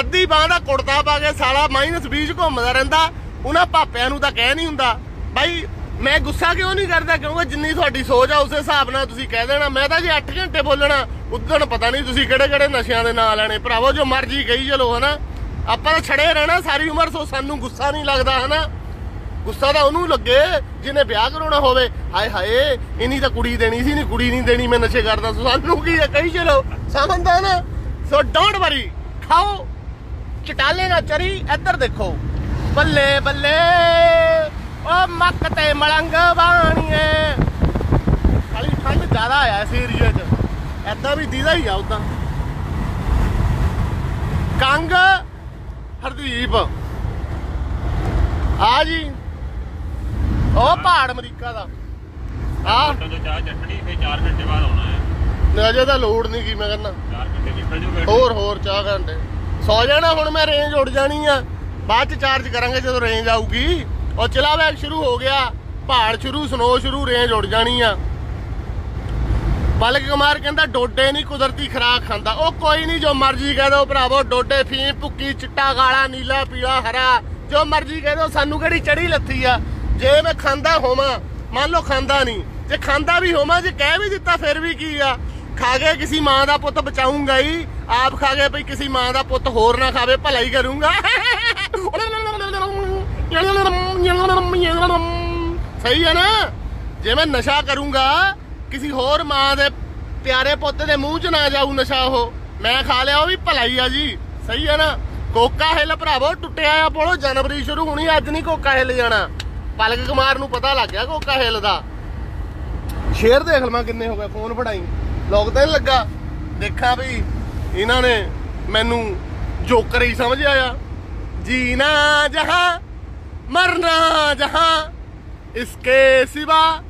ਅੱਧੀ ਬਾਹ ਦਾ ਕੁੜਤਾ ਪਾ ਕੇ ਸਾਲਾ ਮਾਈਨਸ 20 ਘੁੰਮਦਾ ਰਹਿੰਦਾ, ਉਹਨਾਂ ਭਾਪਿਆਂ ਨੂੰ ਤਾਂ ਕਹਿ ਨਹੀਂ ਹੁੰਦਾ। ਬਾਈ, ਮੈਂ ਗੁੱਸਾ ਕਿਉਂ ਨਹੀਂ ਕਰਦਾ? ਕਿਉਂਕਿ ਜਿੰਨੀ ਤੁਹਾਡੀ ਸੋਚ ਆ, ਉਸੇ ਹਿਸਾਬ ਨਾਲ ਤੁਸੀਂ ਕਹਿ ਦੇਣਾ। ਮੈਂ ਤਾਂ ਜੇ 8 ਘੰਟੇ ਬੋਲਣਾ ਉਦੋਂ ਪਤਾ ਨਹੀਂ ਤੁਸੀਂ ਕਿਹੜੇ ਕਿਹੜੇ ਨਸ਼ਿਆਂ ਦੇ ਨਾਂ ਲੈਣੇ। ਭਰਾਵੋ, ਜੋ ਮਰਜ਼ੀ ਕਹੀ ਚਲੋ, ਹਨਾ? ਆਪਾਂ ਤਾਂ ਛੜੇ ਰਹਿਣਾ, ਸਾਰੀ ਉਮਰ ਸੋ ਸਾਨੂੰ ਗੁੱਸਾ ਨਹੀਂ ਲੱਗਦਾ, ਹਨਾ? ਗੁੱਸਾ ਤਾਂ ਉਹਨੂੰ ਲੱਗੇ, ਜਿਹਨੇ ਵਿਆਹ ਕਰਾਉਣਾ ਹੋਵੇ। ਹਾਏ ਹਾਏ, ਇਨੀ ਤਾਂ ਕੁੜੀ ਦੇਣੀ ਸੀ ਨਹੀਂ ਕੁੜੀ ਨਹੀਂ ਦੇਣੀ, ਮੈਂ ਨਸ਼ੇ ਕਰਦਾ ਸੋ। ਸਾਨੂੰ ਕੀ ਹੈ, ਕਹੀ ਚਲੋ ਸਮਝਦਾ ਨਾ? ਸੋ ਡੋਂਟ ਵਰੀ ਖਾਓ, ਚਟਾਲੇ ਨਾ ਚਰੀ, ਇੱਧਰ ਦੇਖੋ। ਬੱਲੇ ਬੱਲੇ, ਓ ਮੱਕ ਤੇ ਮਲੰਗ ਬਾਣੀਏ। ਕਾਲੀ ਠੰਡ ਜ਼ਿਆਦਾ ਆਇਆ ਇਸ ਏਰੀਏ 'ਚ। ਐਦਾਂ ਵੀ ਦੀਦਾ ਹੀ ਆ ਉਦਾਂ। ਕੰਗ ਹਰਦੀਪ ਆ ਜੀ। ਉਹ ਪਹਾੜ ਅਮਰੀਕਾ ਦਾ। ਆ। ਤੋਂ ਚਾਹ ਚੱਟਣੀ ਫੇ 4 ਘੰਟੇ ਬਾਅਦ ਆਉਣਾ ਹੈ। ਅਜੇ ਤਾਂ ਲੋੜ ਨਹੀਂ ਕੀ ਮੈਂ ਕਹਿੰਦਾ। 4 ਘੰਟੇ ਨਿਕਲ ਜੂਗਾ। ਹੋਰ ਹੋਰ ਚਾਹ ਘੰਟੇ। ਸੌ ਜਾਣਾ ਹੁਣ ਮੈਂ ਰੇਂਜ ਉੱਡ ਜਾਣੀ ਆ। ਬਾਅਦ ਚ ਚਾਰਜ ਕਰਾਂਗੇ ਜਦੋਂ ਰੇਂਜ ਆਊਗੀ। ਉਹ ਚਲਾ ਬੈਗ ਸ਼ੁਰੂ ਹੋ ਗਿਆ। ਪਹਾੜ ਸ਼ੁਰੂ ਸਨੋ ਸ਼ੁਰੂ ਰੇਂਜ ਉੱਡ ਜਾਣੀ ਆ। ਪਲਕ ਕੁਮਾਰ ਕਹਿੰਦਾ ਡੋਡੇ ਨਹੀਂ ਕੁਦਰਤੀ ਖਰਾਕ ਖਾਂਦਾ। ਉਹ ਕੋਈ ਨਹੀਂ, ਜੋ ਮਰਜ਼ੀ ਕਹਿ ਦੋ ਭਰਾਵੋ, ਡੋਡੇ ਫੀਮ ਭੁੱਕੀ, ਚਿੱਟਾ, ਕਾਲਾ, ਨੀਲਾ, ਪੀਲਾ, ਹਰਾ, ਜੋ ਮਰਜ਼ੀ ਕਹਿ ਦੋ ਸਾਨੂੰ ਕਿਹੜੀ ਚੜੀ ਲੱਥੀ ਆ? ਜੇ ਮੈਂ ਖਾਂਦਾ ਹੋਵਾਂ, ਮੰਨ ਲਓ ਖਾਂਦਾ ਨਹੀਂ। ਜੇ ਖਾਂਦਾ ਵੀ ਹੋਵਾਂ, ਜੇ ਕਹਿ ਵੀ ਦਿੱਤਾ ਫਿਰ ਵੀ ਕੀ ਆ? ਖਾ ਕੇ ਕਿਸੇ ਮਾਂ ਦਾ ਪੁੱਤ ਬਚਾਉਂਗਾ ਹੀ, ਆਪ ਖਾ ਕੇ ਭਈ ਕਿਸੇ ਮਾਂ ਦਾ ਪੁੱਤ ਹੋਰ ਨਾ ਖਾਵੇ ਭਲਾ ਹੀ ਕਰੂੰਗਾ। ਸਹੀ ਹੈ ਨਾ? ਜੇ ਮੈਂ ਨਸ਼ਾ ਕਰੂੰਗਾ ਕਿਸੇ ਹੋਰ ਮਾਂ ਦੇ ਪਿਆਰੇ ਪੁੱਤ ਦੇ ਮੂੰਹ 'ਚ ਨਾ ਜਾਊ ਨਸ਼ਾ ਉਹ। ਮੈਂ ਖਾ ਲਿਆ, ਉਹ ਵੀ ਭਲਾਈ ਆ ਜੀ। ਸਹੀ ਆ ਨਾ? ਕੋਕਾ ਹਿੱਲ ਭਰਾਵੋ, ਟੁੱਟਿਆ ਆ ਪੋਲੋ, ਜਨਵਰੀ ਸ਼ੁਰੂ ਹੋਣੀ, ਅੱਜ ਨਹੀਂ ਕੋਕਾ ਹਿੱਲ ਜਾਣਾ। ਪਲਕ ਕੁਮਾਰ ਨੂੰ ਪਤਾ ਲੱਗ ਗਿਆ ਕੋਕਾ ਹਿੱਲ ਦਾ। ਸ਼ੇਰ ਦੇਖ ਲਵਾਂ ਕਿੰਨੇ ਹੋ ਗਏ, ਫੋਨ ਫੜਾਈ। ਲੋਕ ਤਾਂ ਲੱਗਾ। ਦੇਖਾਂ ਵੀ ਇਹਨਾਂ ਨੇ ਮੈਨੂੰ ਜੋਕਰ ਹੀ ਸਮਝ ਆਇਆ ਜੀਨਾ ਜਹਾਂ, ਮਰਨਾ ਜਹਾਂ ਇਸਕੇ ਸਿਵਾ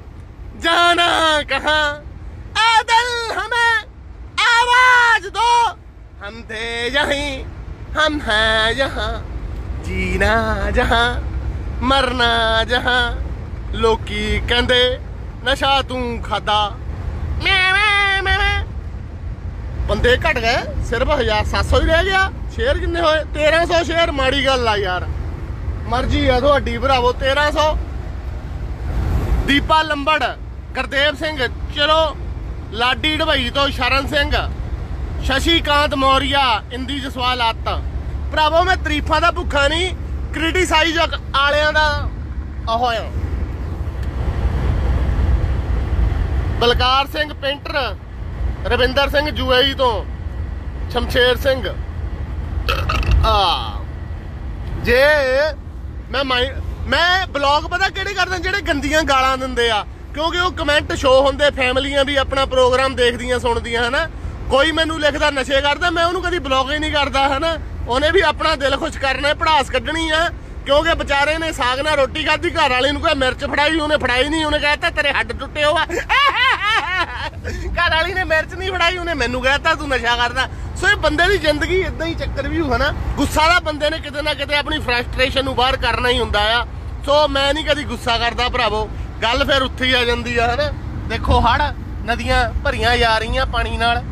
जाना कहाँ आदल हमें आवाज दो हम थे यहीं हम हैं यहाँ जीना जहाँ मरना जहाँ ਲੋਕੀ ਕਹਿੰਦੇ ਨਸ਼ਾ ਤੂੰ ਖਾਦਾ ਮੈਂ ਮੈਂ ਮੈਂ ਮੈਂ ਬੰਦੇ ਘਟ ਗਏ ਸਿਰਫ 1700 ਹੀ ਰਹਿ ਗਿਆ ਸ਼ੇਅਰ ਕਿੰਨੇ ਹੋਏ 1300 ਸ਼ੇਅਰ ਮਾੜੀ ਗੱਲ ਆ ਯਾਰ ਮਰਜ਼ੀ ਆ ਤੁਹਾਡੀ ਭਰਾਵੋ 1300 ਦੀਪਾ ਲੰਬੜ ਗੁਰਦੇਵ ਸਿੰਘ, ਚਲੋ, ਲਾਡੀ ਢਵਈ ਤੋਂ ਸ਼ਰਨ ਸਿੰਘ, ਸ਼ਸ਼ੀਕਾਂਤ ਮੌਰੀਆ, ਇੰਦੀ ਜਸਵਾਲ ਆਤ ਭਰਾਵੋ, ਮੈਂ ਤਰੀਫਾਂ ਦਾ ਭੁੱਖਾ ਨਹੀਂ ਕ੍ਰਿਟਿਸਾਈਜ਼ ਆਲਿਆਂ ਦਾ ਆਹੋ ਆ ਬਲਕਾਰ ਸਿੰਘ ਪੇਂਟਰ, ਰਵਿੰਦਰ ਸਿੰਘ ਜੁਏਈ ਤੋਂ, ਸ਼ਮਸ਼ੇਰ ਸਿੰਘ। ਆ। ਜੇ ਮੈਂ ਮਾਈ ਮੈਂ ਬਲੌਗ ਪਤਾ ਕਿਹੜੇ ਕਰਦਾ ਜਿਹੜੇ ਗੰਦੀਆਂ ਗਾਲਾਂ ਦਿੰਦੇ ਆ। ਕਿਉਂਕਿ ਉਹ ਕਮੈਂਟ ਸ਼ੋ ਹੁੰਦੇ ਫੈਮਲੀਆਂ ਵੀ ਆਪਣਾ ਪ੍ਰੋਗਰਾਮ ਦੇਖਦੀਆਂ ਸੁਣਦੀਆਂ ਹਨਾ? ਕੋਈ ਮੈਨੂੰ ਲਿਖਦਾ ਨਸ਼ੇ ਕਰਦਾ ਮੈਂ ਉਹਨੂੰ ਕਦੀ ਬਲੌਗ ਹੀ ਨਹੀਂ ਕਰਦਾ ਹਨਾ? ਉਹਨੇ ਵੀ ਆਪਣਾ ਦਿਲ ਖੁਸ਼ ਕਰਨਾ ਹੈ, ਭੜਾਸ ਕੱਢਣੀ ਆ ਕਿਉਂਕਿ ਵਿਚਾਰੇ ਨੇ ਸਾਗ ਨਾਲ ਰੋਟੀ ਖਾਧੀ ਘਰ ਵਾਲੇ ਨੂੰ ਕਿਹਾ ਮਿਰਚ ਫੜਾਈ ਉਹਨੇ ਫੜਾਈ ਨਹੀਂ ਉਹਨੇ ਕਹਿਤਾ ਤੇਰੇ ਹੱਡ ਟੁੱਟੇ ਹੋਆ। ਘਰ ਵਾਲੀ ਨੇ ਮਿਰਚ ਨਹੀਂ ਫੜਾਈ ਉਹਨੇ ਮੈਨੂੰ ਕਹਿਤਾ ਤੂੰ ਨਸ਼ਾ ਕਰਦਾ। ਸੋ ਇਹ ਬੰਦੇ ਦੀ ਜ਼ਿੰਦਗੀ ਇਦਾਂ ਹੀ ਚੱਕਰ ਵੀ ਹਨਾ? ਗੁੱਸਾ ਦਾ ਬੰਦੇ ਨੇ ਕਿਤੇ ਨਾ ਕਿਤੇ ਆਪਣੀ ਫਰਸਟ੍ਰੇਸ਼ਨ ਨੂੰ ਬਾਹਰ ਕਰਨਾ ਹੀ ਹੁੰਦਾ ਆ। ਸੋ ਮੈਂ ਨਹੀਂ ਕਦੀ ਗੁੱਸਾ ਕਰਦਾ ਭਰਾਵੋ। ਗੱਲ ਫਿਰ ਉੱਥੇ ਹੀ ਆ ਜਾਂਦੀ ਆ, ਹਨਾ? ਦੇਖੋ ਹੜ ਨਦੀਆਂ ਭਰੀਆਂ ਜਾ ਰਹੀਆਂ ਪਾਣੀ ਨਾਲ।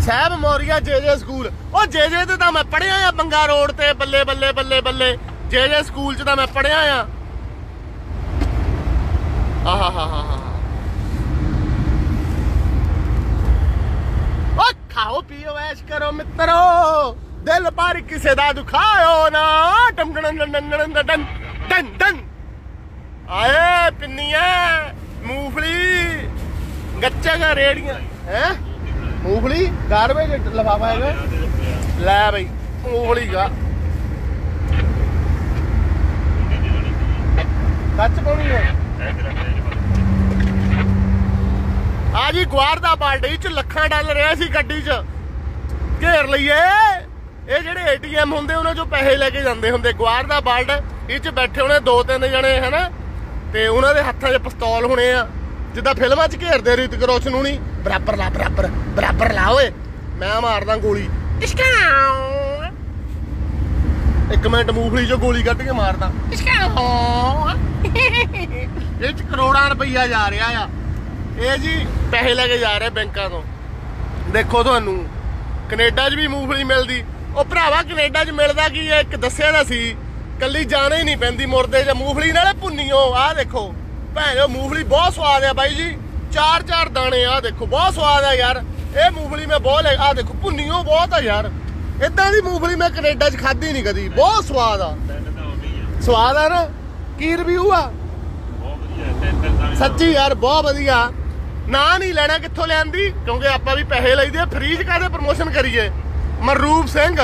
ਸਾਹਿਬ ਮੌਰੀਆ ਜੇ ਜੇ ਸਕੂਲ। ਉਹ ਜੇ ਤੇ ਤਾਂ ਮੈਂ ਪੜਿਆ ਆ ਬੰਗਾ ਰੋਡ ਤੇ, ਬੱਲੇ ਬੱਲੇ ਬੱਲੇ ਬੱਲੇ। ਜੇ ਜੇ ਸਕੂਲ ਚ ਤਾਂ ਮੈਂ ਪੜਿਆ ਆ। ਆਹਾ ਹਾ ਹਾ ਹਾ ਓ ਖਾਓ, ਪੀਓ, ਐਸ਼ ਕਰੋ, ਮਿੱਤਰੋ। ਦਿਲ ਪਰ ਕਿਸੇ ਦਾ ਦੁਖਾਇਓ ਨਾ। ਟਮਗਣ ਨੰਨਣ ਡਨ ਡਨ ਡਨ ਆਏ ਪਿੰਨੀਆਂ ਮੂਫਲੀ ਗੱਚੇ ਦਾ ਰੇੜੀਆਂ। ਹੈ? ਮੂਫਲੀ ਗਾਰਬੇਜ ਲਫਾਫਾ ਹੈਗਾ। ਲੈ ਬਈ ਮੂਫਲੀ ਗਾ। ਕੱਚ ਪਾਉਣੀ ਹੈ ਆ ਗਵਾਰ ਦਾ ਬਾਲਟੀ ਚ ਲੱਖਾਂ ਡਾਲਰ ਰਿਹਾ ਸੀ ਗੱਡੀ ਚ। ਘੇਰ ਲਈਏ। ਇਹ ਜਿਹੜੇ ਏਟੀਐਮ ਹੁੰਦੇ, ਉਹਨਾਂ ਚੋਂ ਪੈਸੇ ਲੈ ਕੇ ਜਾਂਦੇ ਹੁੰਦੇ। ਗਵਾਰ ਦਾ ਬਾਲਡ ਇਹ ਚ ਬੈਠੇ ਹੋਣੇ ਦੋ ਤਿੰਨ ਜਣੇ, ਹਨਾ? ਤੇ ਉਹਨਾਂ ਦੇ ਹੱਥਾਂ 'ਚ ਪਿਸਤੌਲ ਹੋਣੇ ਆ। ਜਿੱਦਾਂ ਫਿਲਮਾਂ 'ਚ ਘੇਰਦੇ ਰਿਤਿਕ ਰੋਸ਼ਨ ਨੂੰ ਨਹੀਂ ਬਰਾਬਰ ਲਾ, ਬਰਾਬਰ ਬਰਾਬਰ ਲਾ, ਓਏ। ਮੈਂ ਮਾਰਦਾ ਗੋਲੀ। ਇੱਕ ਮਿੰਟ ਮੂੰਗਫਲੀ 'ਚੋਂ ਗੋਲੀ ਕੱਢ ਕੇ ਮਾਰਦਾ। ਇਹ 'ਚ ਕਰੋੜਾਂ ਰੁਪਈਆ ਜਾ ਰਿਹਾ ਆ। ਇਹ ਜੀ ਪੈਸੇ ਲੈ ਕੇ ਜਾ ਰਹੇ ਬੈਂਕਾਂ ਤੋਂ। ਦੇਖੋ ਤੁਹਾਨੂੰ, ਕੈਨੇਡਾ 'ਚ ਵੀ ਮੂੰਗਫਲੀ ਮਿਲਦੀ। ਉਹ ਭਰਾਵਾ, ਕੈਨੇਡਾ 'ਚ ਮਿਲਦਾ ਕੀ ਹੈ ਇੱਕ ਦੱਸਿਆ ਤਾਂ ਸੀ, ਕੱਲੀ ਜਾਣਾ ਹੀ ਨਹੀਂ ਪੈਂਦੀ ਮੁਰਦੇ 'ਚ। ਮੂੰਗਫਲੀ ਨਾਲੇ ਭੁੰਨੀਓ ਆਹ ਦੇਖੋ। ਭੈਣੋ, ਮੂੰਗਫਲੀ ਬਹੁਤ ਸਵਾਦ ਆ ਬਾਈ ਜੀ। ਚਾਰ ਚਾਰ ਦਾਣੇ ਆਹ ਦੇਖੋ, ਬਹੁਤ ਸਵਾਦ ਆ ਯਾਰ। ਇਹ ਮੂੰਗਫਲੀ ਮੈਂ ਬਹੁਤ ਲੈ ਦੇਖੋ ਭੁੰਨੀਓ ਬਹੁਤ ਆ ਯਾਰ। ਇਦਾਂ ਦੀ ਮੂੰਗਫਲੀ ਮੈਂ ਕੈਨੇਡਾ 'ਚ ਖਾਧੀ ਨਹੀਂ ਕਦੀ। ਬਹੁਤ ਸਵਾਦ ਆ। ਸਵਾਦ ਆ ਨਾ? ਕੀ ਰਿਵਿਊ ਆ? ਸੱਚੀ ਯਾਰ, ਬਹੁਤ ਵਧੀਆ। ਨਾ ਨਹੀਂ ਲੈਣਾ ਕਿੱਥੋਂ ਲੈਂਦੀ ਕਿਉਂਕਿ ਆਪਾਂ ਵੀ ਪੈਸੇ ਲਈਦੇ ਫ੍ਰੀਜ ਕਾਹਦੇ ਪ੍ਰਮੋਸ਼ਨ ਕਰੀਏ? ਮਰੂਪ ਸਿੰਘ।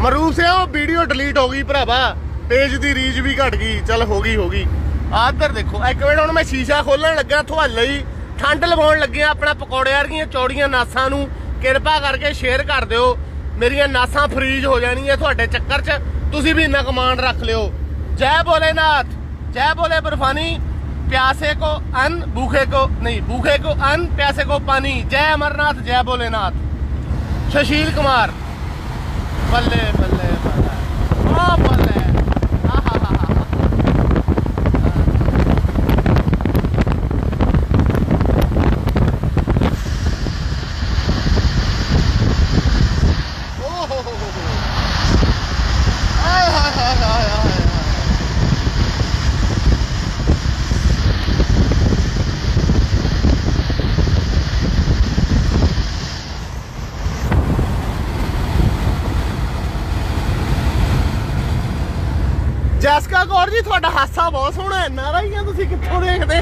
ਮਰੂਪ ਸਿੰਘ, ਉਹ ਵੀਡੀਓ ਡਿਲੀਟ ਹੋ ਗਈ ਭਰਾਵਾ। ਪੇਜ ਦੀ ਰੀਚ ਵੀ ਘਟ ਗਈ। ਚੱਲ ਹੋ ਗਈ ਹੋ ਗਈ। ਆਧਰ ਦੇਖੋ, ਇੱਕ ਮਿੰਟ ਹੁਣ ਮੈਂ ਸ਼ੀਸ਼ਾ ਖੋਲਣ ਲੱਗਾ ਤੁਹਾਲ ਲਈ। ਠੰਡ ਲਵਾਉਣ ਲੱਗਿਆ ਆਪਣਾ ਪਕੌੜਿਆਂ ਵਰਗੀਆਂ ਚੌੜੀਆਂ ਨਾਸਾਂ ਨੂੰ। ਕਿਰਪਾ ਕਰਕੇ ਸ਼ੇਅਰ ਕਰ ਦਿਓ। ਮੇਰੀਆਂ ਨਾਸਾਂ ਫਰੀਜ਼ ਹੋ ਜਾਣੀਆਂ ਤੁਹਾਡੇ ਚੱਕਰ 'ਚ। ਤੁਸੀਂ ਵੀ ਇੰਨਾ ਕਮਾਂਡ ਰੱਖ ਲਿਓ। ਜੈ ਭੋਲੇਨਾਥ, ਜੈ ਬੋਲੇ ਬਰਫਾਨੀ। प्यासे को अन्न भूखे को नहीं भूखे को अन्न प्यासे को पानी जय अमरनाथ जय भोलेनाथ सुशील कुमार बल्ले बल्ले बल्ले ਕੌਰ ਜੀ, ਤੁਹਾਡਾ ਹਾਸਾ ਬਹੁਤ ਸੋਹਣਾ ਹੈ। ਨਾਰਾ ਤੁਸੀਂ ਕਿੱਥੋਂ ਦੇਖਦੇ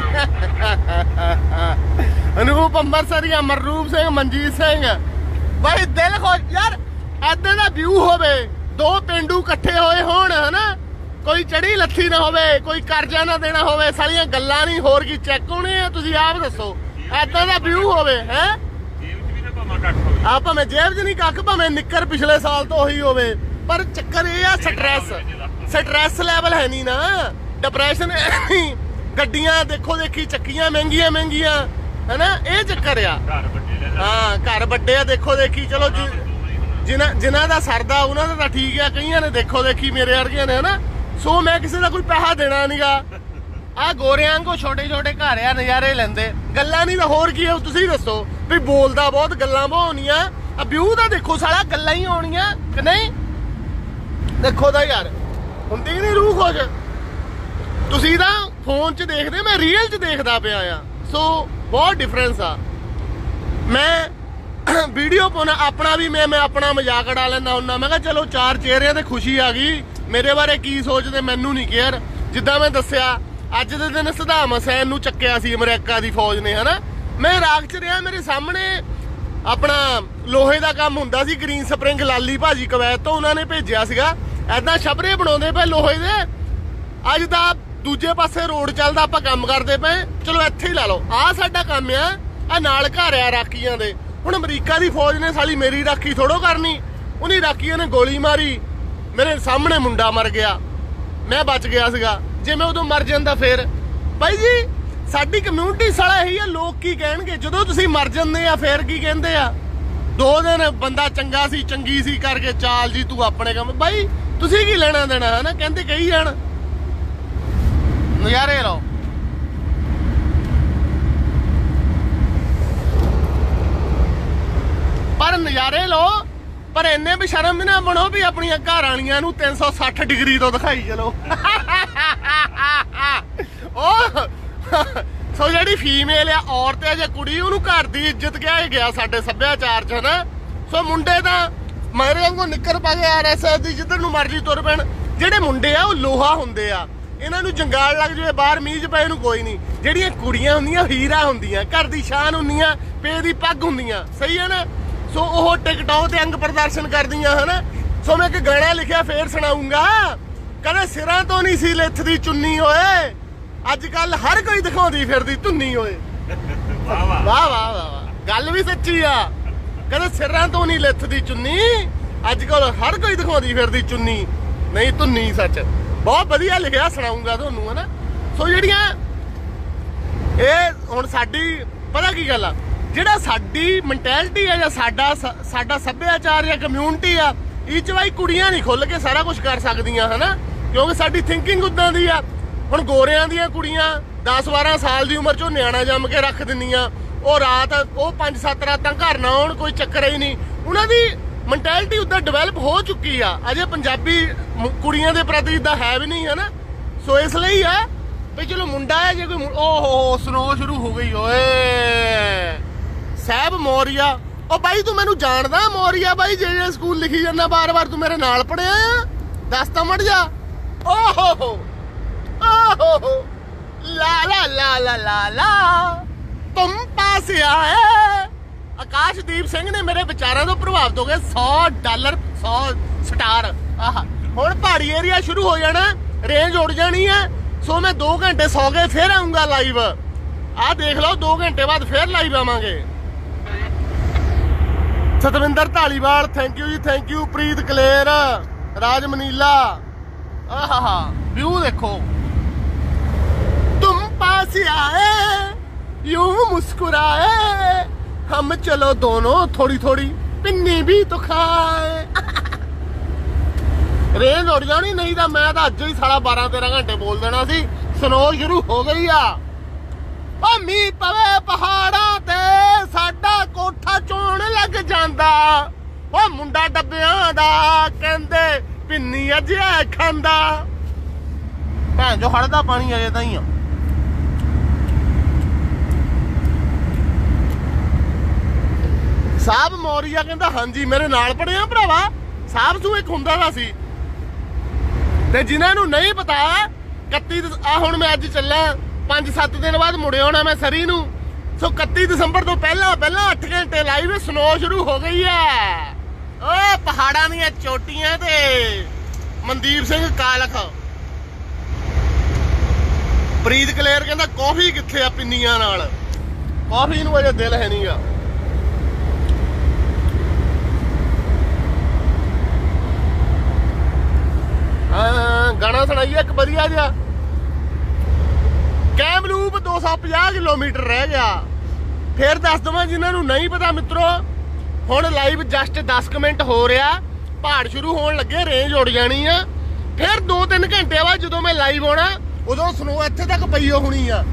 ਅਨੂਪ ਅੰਮ੍ਰਿਤਸਰੀ ਅਮਰਰੂਪ ਸਿੰਘ, ਮਨਜੀਤ ਸਿੰਘ। ਬਾਈ, ਦਿਲ ਖੁਸ਼। ਯਾਰ ਐਦਾਂ ਦਾ ਵਿਊ ਹੋਵੇ, ਦੋ ਪਿੰਡੂ ਇਕੱਠੇ ਹੋਏ ਹੋਣ, ਹਨਾ? ਕੋਈ ਚੜੀ ਲੱਥੀ ਨਾ ਹੋਵੇ, ਕੋਈ ਕਰਜ਼ਾ ਨਾ ਦੇਣਾ ਹੋਵੇ, ਸਾਰੀਆਂ ਗੱਲਾਂ ਨਹੀਂ, ਹੋਰ ਕੀ ਚੈੱਕ ਹੋਣੇ ਆ? ਤੁਸੀਂ ਆਪ ਦੱਸੋ ਐਦਾਂ ਦਾ ਵਿਊ ਹੋਵੇ, ਹੈ? ਜੇਬ 'ਚ ਵੀ ਆ ਭਾਵੇਂ ਜੇਬ 'ਚ ਨਹੀਂ ਕੱਖ, ਭਾਵੇਂ ਨਿੱਕਰ ਪਿਛਲੇ ਸਾਲ ਤੋਂ ਉਹੀ ਹੋਵੇ, ਪਰ ਚੱਕਰ ਇਹ ਆ ਸਟ੍ਰੈਸ ਸਟ੍ਰੈਸ ਲੈਵਲ ਹੈ ਨਹੀਂ ਨਾ। ਡਿਪਰੈਸ਼ਨ ਗੱਡੀਆਂ ਦੇਖੋ ਦੇਖੀ ਚੱਕੀਆਂ ਮਹਿੰਗੀਆਂ ਮਹਿੰਗੀਆਂ। ਹੈਨਾ? ਇਹ ਚੱਕਰ ਆ। ਘਰ ਵੱਡੇ ਹਾਂ ਘਰ ਵੱਡੇ ਆ ਦੇਖੋ ਦੇਖੀ ਚਲੋ ਜਿਨ੍ਹਾਂ ਜਿਨ੍ਹਾਂ ਦਾ ਸਰਦਾ ਉਹਨਾਂ ਦਾ ਤਾਂ ਠੀਕ ਆ। ਕਈਆਂ ਨੇ ਦੇਖੋ ਦੇਖੀ ਮੇਰੇ ਵਰਗਿਆਂ ਨੇ ਹਨਾ? ਸੋ ਮੈਂ ਕਿਸੇ ਦਾ ਕੋਈ ਪੈਸਾ ਦੇਣਾ ਨਹੀਂਗਾ ਆ ਗੋਰਿਆਂ ਕੋ ਛੋਟੇ ਛੋਟੇ ਘਰ ਆ ਨਜ਼ਾਰੇ ਲੈਂਦੇ। ਗੱਲਾਂ ਨਹੀਂ ਤਾਂ ਹੋਰ ਕੀ ਆ ਤੁਸੀਂ ਦੱਸੋ। ਵੀ ਬੋਲਦਾ ਬਹੁਤ ਗੱਲਾਂ ਬਹੁਣੀਆਂ ਆ ਵਿਊ ਦਾ ਦੇਖੋ ਸਾਲਾ ਗੱਲਾਂ ਹੀ ਆਉਣੀਆਂ ਕਿ ਨਹੀਂ? ਦੇਖੋ ਦਾ ਯਾਰ। ਹੁੰਦੀ ਨਹੀਂ ਰੂਹ ਖੁਸ਼? ਤੁਸੀਂ ਤਾਂ ਫੋਨ 'ਚ ਦੇਖਦੇ, ਮੈਂ ਰੀਅਲ 'ਚ ਦੇਖਦਾ ਪਿਆ ਆ। ਸੋ ਬਹੁਤ ਡਿਫਰੈਂਸ ਆ। ਮੈਂ ਵੀਡੀਓ ਪਾਉਣਾ, ਆਪਣਾ ਵੀ ਮੈਂ ਮੈਂ ਆਪਣਾ ਮਜ਼ਾਕ ਉਡਾ ਲੈਂਦਾ ਹੁੰਦਾ। ਮੈਂ ਕਿਹਾ, ਚਲੋ ਚਾਰ ਚਿਹਰਿਆਂ ਤੇ ਖੁਸ਼ੀ ਆ ਗਈ। ਮੇਰੇ ਬਾਰੇ ਕੀ ਸੋਚਦੇ ਮੈਨੂੰ ਨਹੀਂ ਕੇਅਰ ਜਿੱਦਾਂ ਮੈਂ ਦੱਸਿਆ, ਅੱਜ ਦੇ ਦਿਨ ਸਦਾਮ ਹਸੈਨ ਨੂੰ ਚੱਕਿਆ ਸੀ ਅਮਰੀਕਾ ਦੀ ਫੌਜ ਨੇ, ਹਨਾ? ਮੈਂ ਇਰਾਕ 'ਚ ਰਿਹਾ, ਮੇਰੇ ਸਾਹਮਣੇ ਆਪਣਾ ਲੋਹੇ ਦਾ ਕੰਮ ਹੁੰਦਾ ਸੀ ਗ੍ਰੀਨ ਸਪਰਿੰਗ ਲਾਲੀ ਭਾਜੀ ਕਵੈਤ ਤੋਂ ਉਹਨਾਂ ਨੇ ਭੇਜਿਆ ਸੀਗਾ। ਐਦਾਂ ਛਪਰੇ ਬਣਾਉਂਦੇ ਪਏ ਲੋਹੇ ਦੇ। ਅੱਜ ਦਾ ਦੂਜੇ ਪਾਸੇ ਰੋਡ ਚੱਲਦਾ, ਆਪਾਂ ਕੰਮ ਕਰਦੇ ਪਏ। ਚਲੋ, ਇੱਥੇ ਹੀ ਲਾ ਲਓ। ਆ ਸਾਡਾ ਕੰਮ ਆ। ਆ ਨਾਲ ਘਰ ਆ ਰਾਕੀਆਂ ਦੇ। ਹੁਣ ਅਮਰੀਕਾ ਦੀ ਫੌਜ ਨੇ ਸਾਲੀ ਮੇਰੀ ਰਾਖੀ ਥੋੜੋ ਕਰਨੀ। ਉਹਨੀ ਰਾਖੀ ਨੇ ਗੋਲੀ ਮਾਰੀ। ਮੇਰੇ ਸਾਹਮਣੇ ਮੁੰਡਾ ਮਰ ਗਿਆ। ਮੈਂ ਬਚ ਗਿਆ ਸੀਗਾ। ਜੇ ਮੈਂ ਉਦੋਂ ਮਰ ਜਾਂਦਾ ਫੇਰ। ਬਾਈ ਜੀ, ਸਾਡੀ ਕਮਿਊਨਿਟੀ ਸਾਲਾ ਇਹੀ ਆ, ਲੋਕ ਕੀ ਕਹਿਣਗੇ? ਜਦੋਂ ਤੁਸੀਂ ਮਰ ਜਾਂਦੇ ਆ, ਫੇਰ ਕੀ ਕਹਿੰਦੇ ਆ? ਦੋ ਦਿਨ ਬੰਦਾ ਚੰਗਾ ਸੀ, ਚੰਗੀ ਸੀ ਕਰਕੇ, ਚਾਲ ਜੀ, ਤੂੰ ਆਪਣੇ ਕੰਮ ਬਾਈ ਤੁਸੀਂ ਕੀ ਲੈਣਾ ਦੇਣਾ ਹੈ ਨਾ ਕਹਿੰਦੇ ਕਹੀ ਜਾਣ। ਨਜ਼ਾਰੇ ਲਓ। ਪਰ ਨਜ਼ਾਰੇ ਲਓ, ਪਰ ਇੰਨੇ ਵੀ ਸ਼ਰਮ ਨਾ ਬਣੋ ਵੀ ਆਪਣੀਆਂ ਘਰ ਵਾਲੀਆਂ ਨੂੰ 360 ਡਿਗਰੀ ਤੋਂ ਦਿਖਾਈ ਚਲੋ। ਉਹ ਸੋ ਜਿਹੜੀ ਫੀਮੇਲ ਆ, ਔਰਤ ਆ ਜਾਂ ਕੁੜੀ, ਉਹਨੂੰ ਘਰ ਦੀ ਇੱਜ਼ਤ ਕਿਹਾ ਗਿਆ ਸਾਡੇ ਸੱਭਿਆਚਾਰ 'ਚ, ਹਨਾ? ਸੋ ਮੁੰਡੇ ਤਾਂ ਮਾਰੇ ਵਾਂਗੂ ਨਿੱਕਰ ਪਾ ਕੇ ਆਰਐਸਐਸ ਦੀ ਜਿੱਧਰ ਨੂੰ ਮਰਜ਼ੀ ਤੁਰ ਪੈਣ। ਜਿਹੜੇ ਮੁੰਡੇ ਆ ਉਹ ਲੋਹਾ ਹੁੰਦੇ ਆ। ਇਹਨਾਂ ਨੂੰ ਜੰਗਾਲ ਲੱਗ ਜਾਵੇ ਬਾਹਰ ਮੀਂਹ ਪਏ ਨੂੰ ਕੋਈ ਨਹੀਂ। ਜਿਹੜੀਆਂ ਕੁੜੀਆਂ ਹੁੰਦੀਆਂ ਹੀਰਾ ਹੁੰਦੀਆਂ ਘਰ ਦੀ ਸ਼ਾਨ ਹੁੰਦੀਆਂ ਪੇ ਦੀ ਪੱਗ ਹੁੰਦੀਆਂ। ਸਹੀ ਹੈ ਨਾ? ਸੋ ਉਹ ਟਿਕਟੌਕ ਤੇ ਅੰਗ ਪ੍ਰਦਰਸ਼ਨ ਕਰਦੀਆਂ ਹਨਾ? ਸੋ ਮੈਂ ਇੱਕ ਗਾਣਾ ਲਿਖਿਆ ਫੇਰ ਸੁਣਾਉਂਗਾ ਕਹਿੰਦੇ ਸਿਰਾਂ ਤੋਂ ਨਹੀਂ ਸੀ ਲਿੱਥ ਦੀ ਚੁੰਨੀ ਓਏ। ਅੱਜ ਕੱਲ ਹਰ ਕੋਈ ਦਿਖਾਉਂਦੀ ਫਿਰਦੀ ਧੁੰਨੀ ਓਏ। ਵਾਹ ਵਾਹ। ਵਾਹ ਵਾਹ ਵਾਹ ਵਾਹ। ਗੱਲ ਵੀ ਸੱਚੀ ਆ। ਕਹਿੰਦੇ ਸਿਰਾਂ ਤੋਂ ਨਹੀਂ ਲਿਥਦੀ ਚੁੰਨੀ। ਅੱਜ ਕੱਲ ਹਰ ਕੋਈ ਦਿਖਾਉਂਦੀ ਫਿਰਦੀ ਚੁੰਨੀ। ਨਹੀਂ ਧੁੰਨੀ ਸੱਚ। ਬਹੁਤ ਵਧੀਆ ਲਿਖਿਆ, ਸੁਣਾਉਂਗਾ ਤੁਹਾਨੂੰ ਹਨਾ। ਸੋ ਜਿਹੜੀਆਂ ਇਹ ਹੁਣ ਸਾਡੀ, ਪਤਾ ਕੀ ਗੱਲ ਆ? ਜਿਹੜਾ ਸਾਡੀ ਮੈਂਟੈਲਿਟੀ ਆ ਜਾਂ ਸਾਡਾ ਸਾਡਾ ਸੱਭਿਆਚਾਰ ਜਾਂ ਕਮਿਊਨਿਟੀ ਆ, ਇਹ ਚ ਵਾਈ ਕੁੜੀਆਂ ਨਹੀਂ ਖੁੱਲ ਕੇ ਸਾਰਾ ਕੁਝ ਕਰ ਸਕਦੀਆਂ ਹਨਾ। ਕਿਉਂਕਿ ਸਾਡੀ ਥਿੰਕਿੰਗ ਉਦਾਂ ਦੀ ਆ। ਹੁਣ ਗੋਰਿਆਂ ਦੀਆਂ ਕੁੜੀਆਂ 10 12 ਸਾਲ ਦੀ ਉਮਰ ਚੋਂ ਨਿਆਣਾ ਜੰਮ ਕੇ ਰੱਖ ਦਿੰਦੀਆਂ। ਉਹ ਰਾਤ ਉਹ 5-7 ਰਾਤਾਂ ਘਰ ਨਾ ਆਉਣ ਕੋਈ ਚੱਕਰ ਹੀ ਨਹੀਂ। ਉਹਨਾਂ ਦੀ ਮੈਂਟੈਲਿਟੀ ਉਦਾਂ ਡਿਵੈਲਪ ਹੋ ਚੁੱਕੀ ਆ। ਅਜੇ ਪੰਜਾਬੀ ਕੁੜੀਆਂ ਦੇ ਪ੍ਰਤੀ ਇਦਾਂ ਹੈ ਵੀ ਨਹੀਂ, ਹੈ ਨਾ? ਸੋ ਇਸ ਲਈ ਆ ਵੀ ਚਲੋ ਮੁੰਡਾ ਹੈ, ਜੇ ਕੋਈ ਓਹੋ ਸਨੋ ਸ਼ੁਰੂ ਹੋ ਗਈ, ਓਏ। ਸਾਹਿਬ ਮੋਰੀਆ। ਉਹ ਬਾਈ, ਤੂੰ ਮੈਨੂੰ ਜਾਣਦਾ ਮੋਰੀਆ ਬਾਈ, ਜੇ ਸਕੂਲ ਲਿਖੀ ਜਾਂਦਾ ਬਾਰ-ਬਾਰ, ਤੂੰ ਮੇਰੇ ਨਾਲ ਪੜਿਆ ਆ? ਦੱਸ ਤਾਂ ਮੜ ਜਾ। ਓਹੋ। ਓਹੋ। ਲਾ ਲਾ ਲਾ ਲਾ ਲਾ। ਤੁਮ ਪਾਸ ਆਏ। ਆਕਾਸ਼ਦੀਪ ਸਿੰਘ ਨੇ ਮੇਰੇ ਵਿਚਾਰਾਂ ਤੋਂ ਪ੍ਰਭਾਵਿਤ ਹੋ ਕੇ 100 ਡਾਲਰ 100 ਸਟਾਰ। ਆਹ, ਹੁਣ ਪਹਾੜੀ ਏਰੀਆ ਸ਼ੁਰੂ ਹੋ ਜਾਣਾ। ਰੇਂਜ ਉੜ ਜਾਣੀ ਹੈ ਸੋ ਮੈਂ 2 ਘੰਟੇ ਸੌ ਕੇ ਫੇਰ ਆਉਂਗਾ ਲਾਈਵ ਆਹ ਦੇਖ ਲਓ 2 ਘੰਟੇ ਬਾਅਦ ਫੇਰ ਲਾਈਵ ਆਵਾਂਗੇ। Satwinder Dhaliwal thank you ji thank you Preet Kaler, Raj Manila. ਆਹਾਹਾ view ਦੇਖੋ। ਤੁਮ ਪਾਸ ਆਏ। यूं मुस्कुराए हम चलो दोनों थोड़ी थोड़ी पिन्नी भी तो खाए ਰੇਂਜ ਉੜ ਜਾਣੀ ਨਹੀਂ ਤਾਂ ਮੈਂ ਤਾਂ ਅੱਜ ਹੀ ਸਾਲਾ 12 13 ਘੰਟੇ ਬੋਲ ਦੇਣਾ ਸੀ ਸਨੋ ਸ਼ੁਰੂ ਹੋ ਗਈ ਆ ਓ ਮੀਂਹ ਪਵੇ ਪਹਾੜਾਂ ਤੇ ਸਾਡਾ ਕੋਠਾ ਚੋਣ ਲੱਗ ਜਾਂਦਾ ਓ ਮੁੰਡਾ ਡੱਬਿਆਂ ਦਾ ਕਹਿੰਦੇ ਪਿੰਨੀ ਅਜੇ ਖਾਂਦਾ ਭੈਣ ਜੋ ਹੜਦਾ ਪਾਣੀ ਅਜੇ ਤਾਂ ਹੀ ਆ ਮੌਰੀਆ ਕਹਿੰਦਾ, ਹਾਂਜੀ, ਮੇਰੇ ਨਾਲ ਪੜਿਆ ਭਰਾਵਾ। ਸਾਹਿਬ ਸੂ ਇੱਕ ਹੁੰਦਾ ਦਾ ਸੀ। ਤੇ ਜਿਨ੍ਹਾਂ ਨੂੰ ਨਹੀਂ ਪਤਾ 31 ਆ ਹੁਣ ਮੈਂ ਅੱਜ ਚੱਲਾਂ 5-7 ਦਿਨ ਬਾਅਦ ਮੁੜਿਆ ਹੋਣਾ ਮੈਂ ਸਰੀ ਨੂੰ। ਸੋ 31 ਦਸੰਬਰ ਤੋਂ ਪਹਿਲਾਂ ਪਹਿਲਾਂ 8 ਘੰਟੇ ਲਾਈਵ ਸਨੋ ਸ਼ੁਰੂ ਹੋ ਗਈ ਹੈ ਓ, ਪਹਾੜਾਂ ਦੀਆਂ ਚੋਟੀਆਂ ਤੇ। ਮਨਦੀਪ ਸਿੰਘ ਕਾਲਖ। ਪ੍ਰੀਤ ਕਲੇਰ ਕਹਿੰਦਾ, ਕਾਫੀ ਕਿੱਥੇ ਆ ਪਿੰਨੀਆਂ ਨਾਲ? ਕਾਫੀ ਨੂੰ ਅਜੇ ਦਿਲ ਹੈ ਨਹੀਂਗਾ ਹਾਂ ਗਾਣਾ ਸੁਣਾਈਏ, ਇੱਕ ਵਧੀਆ ਜਿਹਾ। ਕੈਮਲੂਪ 250 ਕਿਲੋਮੀਟਰ ਰਹਿ ਗਿਆ। ਫਿਰ ਦੱਸ ਦਵਾਂ ਜਿਨ੍ਹਾਂ ਨੂੰ ਨਹੀਂ ਪਤਾ ਮਿੱਤਰੋ, ਹੁਣ ਲਾਈਵ ਜਸਟ 10 ਕੁ ਮਿੰਟ ਹੋ ਰਿਹਾ। ਪਹਾੜ ਸ਼ੁਰੂ ਹੋਣ ਲੱਗੇ ਰੇਂਜ ਉੜ ਜਾਣੀ ਆ। ਫਿਰ 2-3 ਘੰਟੇ ਬਾਅਦ ਜਦੋਂ ਮੈਂ ਲਾਈਵ ਆਉਣਾ, ਉਦੋਂ ਸਨੋ ਇੱਥੇ ਤੱਕ ਪਈ ਹੋਣੀ ਆ।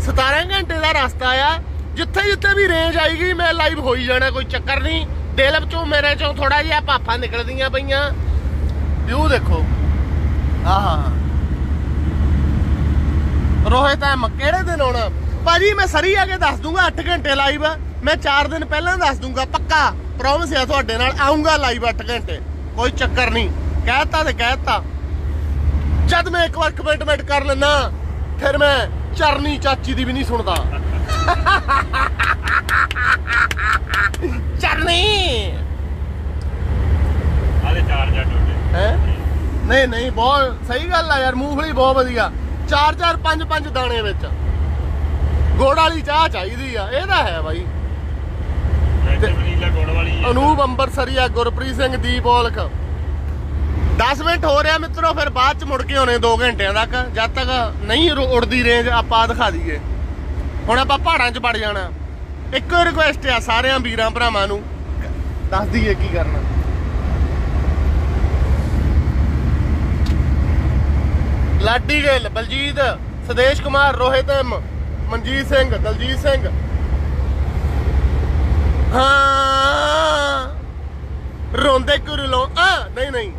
17 ਘੰਟੇ ਦਾ ਰਸਤਾ ਆ। ਜਿੱਥੇ ਜਿੱਥੇ ਵੀ ਰੇਂਜ ਆਏਗੀ, ਮੈਂ ਲਾਈਵ ਹੋਈ ਜਾਣਾ, ਕੋਈ ਚੱਕਰ ਨਹੀਂ। ਦਿਲ ਵਿੱਚੋਂ, ਮੇਰੇ ਚੋਂ ਥੋੜਾ ਜਿਹਾ ਭਾਫਾਂ ਨਿਕਲਦੀਆਂ ਪਈਆਂ। ਵਿਊ ਦੇਖੋ। ਆਹਾ ਰੋਹਿਤ ਐਮ ਕਿਹੜੇ ਦਿਨ ਆਉਣਾ? ਭਾਜੀ ਮੈਂ ਸਰੀ ਆ ਕੇ ਦੱਸ ਦੂੰਗਾ 8 ਘੰਟੇ ਲਾਈਵ ਮੈਂ 4 ਦਿਨ ਪਹਿਲਾਂ ਦੱਸ ਦੂੰਗਾ ਪੱਕਾ। ਪ੍ਰੋਮਿਸ ਹੈ ਤੁਹਾਡੇ ਨਾਲ ਆਉਂਗਾ ਲਾਈਵ 8 ਘੰਟੇ। ਕੋਈ ਚੱਕਰ ਨਹੀਂ। ਕਹਿਤਾ ਤੇ ਕਹਿਤਾ। ਜਦ ਮੈਂ ਇੱਕ ਵਾਰ ਕਮੈਂਟਮੈਂਟ ਕਰ ਲੈਣਾ ਫਿਰ ਮੈਂ ਚਰਨੀ ਚਾਚੀ ਦੀ ਵੀ ਨਹੀਂ ਸੁਣਦਾ। ਚਰਨੀ! ਆਲੇ ਚਾਰ ਜਾਂ ਟੋਟੇ ਹੈ? ਨਹੀਂ ਨਹੀਂ ਬਹੁਤ ਸਹੀ ਗੱਲ ਆ ਯਾਰ ਮੂੰਗਫਲੀ ਬਹੁਤ ਵਧੀਆ। ਚਾਰ ਚਾਰ ਪੰਜ ਪੰਜ ਦਾਣੇ ਵਿੱਚ। ਗੁੜ ਵਾਲੀ ਚਾਹ ਚਾਹੀਦੀ ਆ ਇਹ ਤਾਂ ਹੈ ਬਾਈ। ਅਨੂਪ ਅੰਬਰਸਰੀਆ ਗੁਰਪ੍ਰੀਤ ਸਿੰਘ ਦੀਪ ਔਲਖ। 10 ਮਿੰਟ ਹੋ ਰਿਹਾ ਮਿੱਤਰੋ ਫਿਰ ਬਾਅਦ ਚ ਮੁੜ ਕੇ ਹੋਣੇ 2 ਘੰਟਿਆਂ ਤੱਕ। ਜਦ ਤੱਕ ਨਹੀਂ ਉੜਦੀ ਰੇਂਜ ਆਪਾਂ ਦਿਖਾ ਦਈਏ। ਹੁਣ ਆਪਾਂ ਪਹਾੜਾਂ 'ਚ ਵੜ ਜਾਣਾ। ਇੱਕੋ ਰਿਕੁਐਸਟ ਆ ਸਾਰਿਆਂ ਵੀਰਾਂ ਭਰਾਵਾਂ ਨੂੰ। ਦੱਸ ਦਈਏ ਕੀ ਕਰਨਾ। ਲਾਡੀ ਗਿੱਲ, ਬਲਜੀਤ, ਸਦੇਸ਼ ਕੁਮਾਰ, ਰੋਹਿਤ ਮਨਜੀਤ ਸਿੰਘ, ਦਲਜੀਤ ਸਿੰਘ। ਹਾਂ। ਰੋਂਦੇ ਕੁਰਲੋਂ ਆ ਨਹੀਂ ਨਹੀਂ।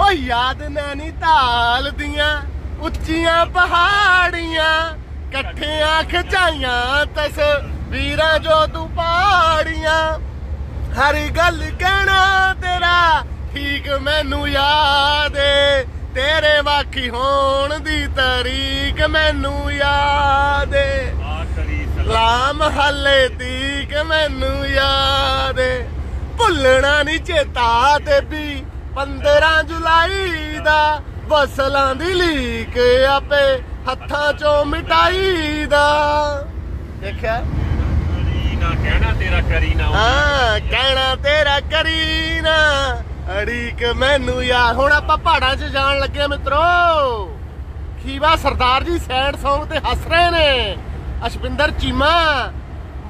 ਓ ਯਾਦ ਨੈਣੀ ਤਾਲ ਦੀਆਂ ਉੱਚੀਆਂ ਪਹਾੜੀਆਂ, ਇਕੱਠਿਆਂ ਖਿਚਾਈਆਂ ਤਸਵੀਰਾਂ ਜੋ ਤੂੰ ਪਾੜੀਆਂ। ਹਰ ਗੱਲ ਕਹਿਣਾ ਤੇਰਾ, ਠੀਕ ਮੈਨੂੰ ਯਾਦ ਏ। ਤੇਰੇ ਵਾਕੀ ਹੋਣ ਦੀ ਤਰੀਕ ਮੈਨੂੰ ਯਾਦ ਏ। ਲਾਮ ਹੱਲੇ ਤੀਕ ਮੈਨੂੰ ਯਾਦ ਏ। ਭੁੱਲਣਾ ਨਹੀਂ ਚੇਤਾ ਤੇ ਵੀ 15 ਜੁਲਾਈ ਦਾ ਵਸਲਾਂ ਦੀ ਲੀਕ ਆਪੇ ਹੱਥਾਂ ਚੋਂ ਮਿਟਾਈ ਦਾ। ਦੇਖਿਆ? ਕਰੀ ਨਾ ਕਹਿਣਾ ਤੇਰਾ ਕਰੀ ਨਾ ਹਾਂ ਕਹਿਣਾ ਤੇਰਾ ਕਰੀ ਨਾ ਅੜੀਕ ਮੈਨੂੰ ਯਾਰ, ਹੁਣ ਆਪਾਂ ਪਹਾੜਾਂ 'ਚ ਜਾਣ ਲੱਗੇ ਆ ਮਿੱਤਰੋ। ਖੀਵਾ ਸਰਦਾਰ ਜੀ ਸੈਡ Song ਤੇ ਹੱਸ ਰਹੇ ਨੇ। ਅਸ਼ਵਿੰਦਰ ਚੀਮਾ,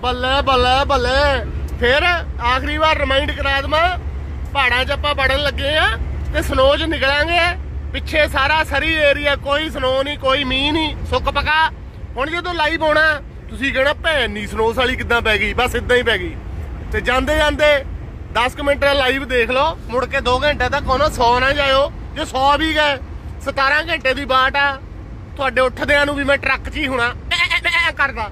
ਬੱਲੇ ਬੱਲੇ ਬੱਲੇ। ਫਿਰ ਆਖਰੀ ਵਾਰ ਰਿਮਾਈਂਡ ਕਰਾ ਦਵਾਂ, ਪਹਾੜਾਂ 'ਚ ਆਪਾਂ ਵੜਨ ਲੱਗੇ ਆ ਤੇ ਸਨੋ 'ਚ ਨਿਕਲਾਂਗੇ। ਪਿੱਛੇ ਸਾਰਾ ਸਰੀ ਏਰੀਆ ਕੋਈ ਸਨੋ ਨਹੀਂ, ਕੋਈ ਮੀਂਹ ਨਹੀਂ, ਸੁੱਕ ਪਕਾ। ਹੁਣ ਜਦੋਂ ਲਾਈਵ ਆਉਣਾ ਤੁਸੀਂ ਕਹਿਣਾ ਭੈਣ ਨਹੀਂ ਸਨੋਸ ਵਾਲੀ ਕਿੱਦਾਂ ਪੈ ਗਈ? ਬਸ ਇਦਾਂ ਹੀ ਪੈ ਗਈ। ਤੇ ਜਾਂਦੇ ਜਾਂਦੇ 10 ਕੁ ਮਿੰਟ ਲਾਈਵ ਦੇਖ ਲਓ। ਮੁੜ ਕੇ 2 ਘੰਟੇ ਤੱਕ ਉਹਨੂੰ 100 ਨਾ ਜਾਇਓ। ਜੇ ਸੌ ਵੀ ਗਏ 17 ਘੰਟੇ ਦੀ ਬਾਟ ਆ। ਤੁਹਾਡੇ ਉੱਠਦਿਆਂ ਨੂੰ ਵੀ ਮੈਂ ਟਰੱਕ 'ਚ ਹੀ ਹੋਣਾ। ਕਰਦਾ।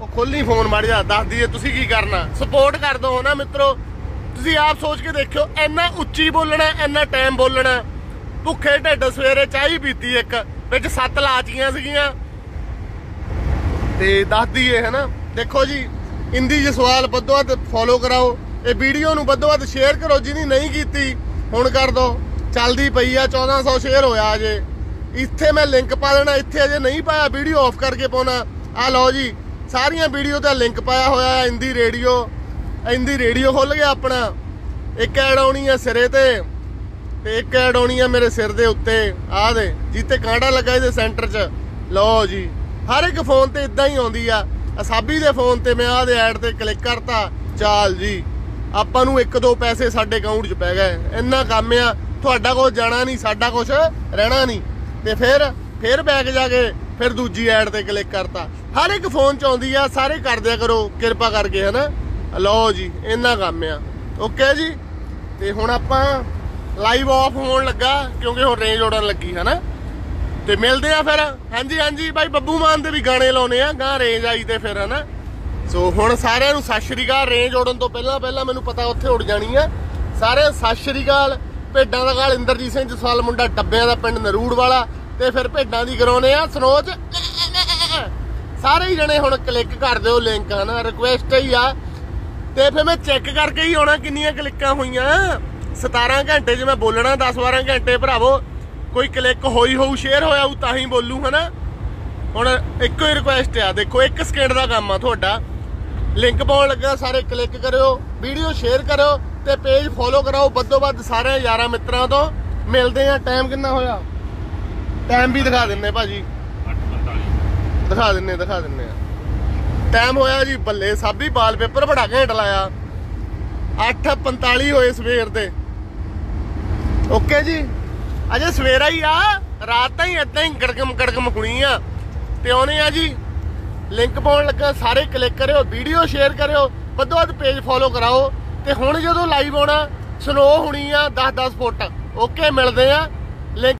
ਉਹ ਖੋਲੀ ਫੋਨ ਮੜ ਜਾ ਦੱਸ ਦਈਏ, ਤੁਸੀਂ ਕੀ ਕਰਨਾ? ਸਪੋਰਟ ਕਰ ਦੋ ਨਾ ਮਿੱਤਰੋ। ਤੁਸੀਂ ਆਪ ਸੋਚ ਕੇ ਦੇਖਿਓ, ਇੰਨਾ ਉੱਚੀ ਬੋਲਣਾ, ਇੰਨਾ ਟਾਈਮ ਬੋਲਣਾ। ਭੁੱਖੇ ਢਿੱਡ ਸਵੇਰੇ ਚਾਹੀ ਪੀਤੀ ਇੱਕ, ਵਿੱਚ ਸੱਤ ਲਾਚੀਆਂ ਸੀਗੀਆਂ। ਤੇ ਦੱਸ ਦਈਏ, ਹਨਾ? ਦੇਖੋ ਜੀ, ਇੰਦੀ ਜਸਵਾਲ ਵੱਧੋ ਵੱਧ ਫੋਲੋ ਕਰਾਓ। ਇਹ ਵੀਡੀਓ ਨੂੰ ਵੱਧੋ ਵੱਧ ਸ਼ੇਅਰ ਕਰੋ, ਜਿਹਦੀ ਨਹੀਂ ਕੀਤੀ, ਹੁਣ ਕਰ ਦੋ। ਚੱਲਦੀ ਪਈ ਆ 1400 ਸ਼ੇਅਰ ਹੋਇਆ ਅਜੇ। ਇੱਥੇ ਮੈਂ ਲਿੰਕ ਪਾ ਦੇਣਾ, ਇੱਥੇ ਅਜੇ ਨਹੀਂ ਪਾਇਆ ਵੀਡੀਓ ਆਫ ਕਰਕੇ ਪਾਉਣਾ। ਆ ਲਓ ਜੀ, ਸਾਰੀਆਂ ਵੀਡੀਓ ਤੇ ਲਿੰਕ ਪਾਇਆ ਹੋਇਆ ਹੈ ਇੰਦੀ ਰੇਡੀਓ। ਇੰਦੀ ਰੇਡੀਓ ਖੁੱਲ ਗਿਆ ਆਪਣਾ। ਇੱਕ ਐਡ ਆਉਣੀ ਆ ਸਿਰੇ ਤੇ ਤੇ ਇੱਕ ਐਡ ਆਉਣੀ ਆ ਮੇਰੇ ਸਿਰ ਦੇ ਉੱਤੇ। ਆਹ ਦੇ ਜਿੱਤੇ ਕਾਂਡਾ ਲੱਗਾ ਇਹਦੇ ਸੈਂਟਰ 'ਚ। ਲਓ ਜੀ, ਹਰ ਇੱਕ ਫੋਨ ਤੇ ਇਦਾਂ ਹੀ ਆਉਂਦੀ ਆ। ਅਸਾਬੀ ਦੇ ਫੋਨ ਤੇ ਮੈਂ ਆਹ ਦੇ ਐਡ ਤੇ ਕਲਿੱਕ ਕਰਤਾ। ਚਾਲ ਜੀ। ਆਪਾਂ ਨੂੰ ਇੱਕ ਦੋ ਪੈਸੇ ਸਾਡੇ ਅਕਾਊਂਟ 'ਚ ਪੈ ਗਏ। ਇੰਨਾ ਕੰਮ ਆ, ਤੁਹਾਡਾ ਕੁਝ ਜਾਣਾ ਨਹੀਂ, ਸਾਡਾ ਕੁਝ ਰਹਿਣਾ ਨਹੀਂ। ਤੇ ਫਿਰ ਫਿਰ ਬੈਕ ਜਾ ਕੇ ਫਿਰ ਦੂਜੀ ਐਡ ਤੇ ਕਲਿੱਕ ਕਰਤਾ। ਹਰ ਇੱਕ ਫੋਨ 'ਚ ਆਉਂਦੀ ਆ, ਸਾਰੇ ਕਰ ਦਿਆ ਕਰੋ, ਕਿਰਪਾ ਕਰਕੇ, ਹਨਾ? ਲਓ ਜੀ, ਇੰਨਾ ਕੰਮ ਆ। ਓਕੇ ਜੀ? ਤੇ ਹੁਣ ਆਪਾਂ ਲਾਈਵ ਆਫ ਹੋਣ ਲੱਗਾ, ਕਿਉਂਕਿ ਹੁਣ ਰੇਂਜ ਉਡਣ ਲੱਗੀ, ਹਨਾ? ਤੇ ਮਿਲਦੇ ਆ ਫਿਰ। ਹਾਂਜੀ ਹਾਂਜੀ, ਬਾਈ ਬੱਬੂ ਮਾਨ ਦੇ ਵੀ ਗਾਣੇ ਲਾਉਨੇ ਆ, ਗਾਂ ਰੇਂਜ ਆਈ ਤੇ ਫਿਰ, ਹਨਾ? ਸੋ ਹੁਣ ਸਾਰਿਆਂ ਨੂੰ ਸਤਿ ਸ਼੍ਰੀ ਅਕਾਲ, ਰੇਂਜ ਉਡਣ ਤੋਂ ਪਹਿਲਾਂ ਪਹਿਲਾਂ ਮੈਨੂੰ ਪਤਾ ਉੱਥੇ ਉੜ ਜਾਣੀ ਆ। ਸਾਰਿਆਂ ਸਤਿ ਸ਼੍ਰੀ ਅਕਾਲ, ਭੇਡਾਂ ਦਾ ਗਾਲ ਇੰਦਰਜੀਤ ਸਿੰਘ ਜਸਵਾਲ ਮੁੰਡਾ ਡੱਬਿਆਂ ਦਾ ਪਿੰਡ ਨਰੂੜ ਵਾਲਾ ਤੇ ਫਿਰ ਭੇਡਾਂ ਦੀ ਕਰਾਉਨੇ ਆ ਸਨੋਚ ਸਾਰੇ ਹੀ ਜਣੇ ਹੁਣ ਕਲਿੱਕ ਕਰ ਦਿਓ ਲਿੰਕ ਹਨਾ ਰਿਕੁਐਸਟ ਹੀ ਆ। ਤੇ ਫਿਰ ਮੈਂ ਚੈੱਕ ਕਰਕੇ ਹੀ ਆਉਣਾ ਕਿੰਨੀਆਂ ਕਲਿੱਕਾਂ ਹੋਈਆਂ। 17 ਘੰਟੇ 'ਚ ਮੈਂ ਬੋਲਣਾ 10-12 ਘੰਟੇ ਭਰਾਵੋ, ਕੋਈ ਕਲਿੱਕ ਹੋਈ ਹੋਊ ਸ਼ੇਅਰ ਹੋਇਆ ਹੋਊ, ਤਾਂ ਹੀ ਬੋਲੂ, ਹਨਾ? ਹੁਣ ਇੱਕੋ ਹੀ ਰਿਕੁਐਸਟ ਆ, ਦੇਖੋ 1 ਸਕਿੰਟ ਦਾ ਕੰਮ ਆ ਤੁਹਾਡਾ। ਲਿੰਕ ਪਾਉਣ ਲੱਗਾ, ਸਾਰੇ ਕਲਿੱਕ ਕਰਿਓ ਵੀਡੀਓ ਸ਼ੇਅਰ ਕਰਿਓ ਤੇ ਪੇਜ ਫੋਲੋ ਕਰਾਓ ਵੱਧੋ ਵੱਧ ਸਾਰੇ ਯਾਰਾਂ ਮਿੱਤਰਾਂ ਤੋਂ। ਮਿਲਦੇ ਆ ਟਾਈਮ ਕਿੰਨਾ ਹੋਇਆ? ਟਾਈਮ ਵੀ ਦਿਖਾ ਦਿੰਨੇ ਭਾਜੀ। 845 ਦਿਖਾ ਦਿੰਨੇ ਦਿਖਾ ਦਿੰਨੇ ਆ ਟਾਈਮ ਹੋਇਆ ਜੀ ਬੱਲੇ ਸਾਬੀ ਬਾਲ ਪੇਪਰ ਬੜਾ ਘੈਂਟ ਲਾਇਆ। 8:45 ਹੋਏ ਸਵੇਰ ਦੇ। ਓਕੇ ਜੀ? ਅਜੇ ਸਵੇਰਾ ਹੀ ਆ, ਰਾਤ ਤਾਂ ਹੀ ਏਦਾਂ ਹੀ ਗੜਗਮ ਗੜਗਮ ਹੋਣੀ ਆ। ਤੇ ਆਉਣੇ ਆ ਜੀ ਲਿੰਕ ਪਾਉਣ ਲੱਗਾ, ਸਾਰੇ ਕਲਿੱਕ ਕਰਿਓ ਵੀਡੀਓ ਸ਼ੇਅਰ ਕਰਿਓ, ਵੱਧੋ ਵੱਧ ਪੇਜ ਫੋਲੋ ਕਰਾਓ। ਤੇ ਹੁਣ ਜਦੋਂ ਲਾਈਵ ਆਉਣਾ ਸਨੋ ਹੋਣੀ ਆ 10-10 ਫੁੱਟ। ਓਕੇ ਮਿਲਦੇ ਆ।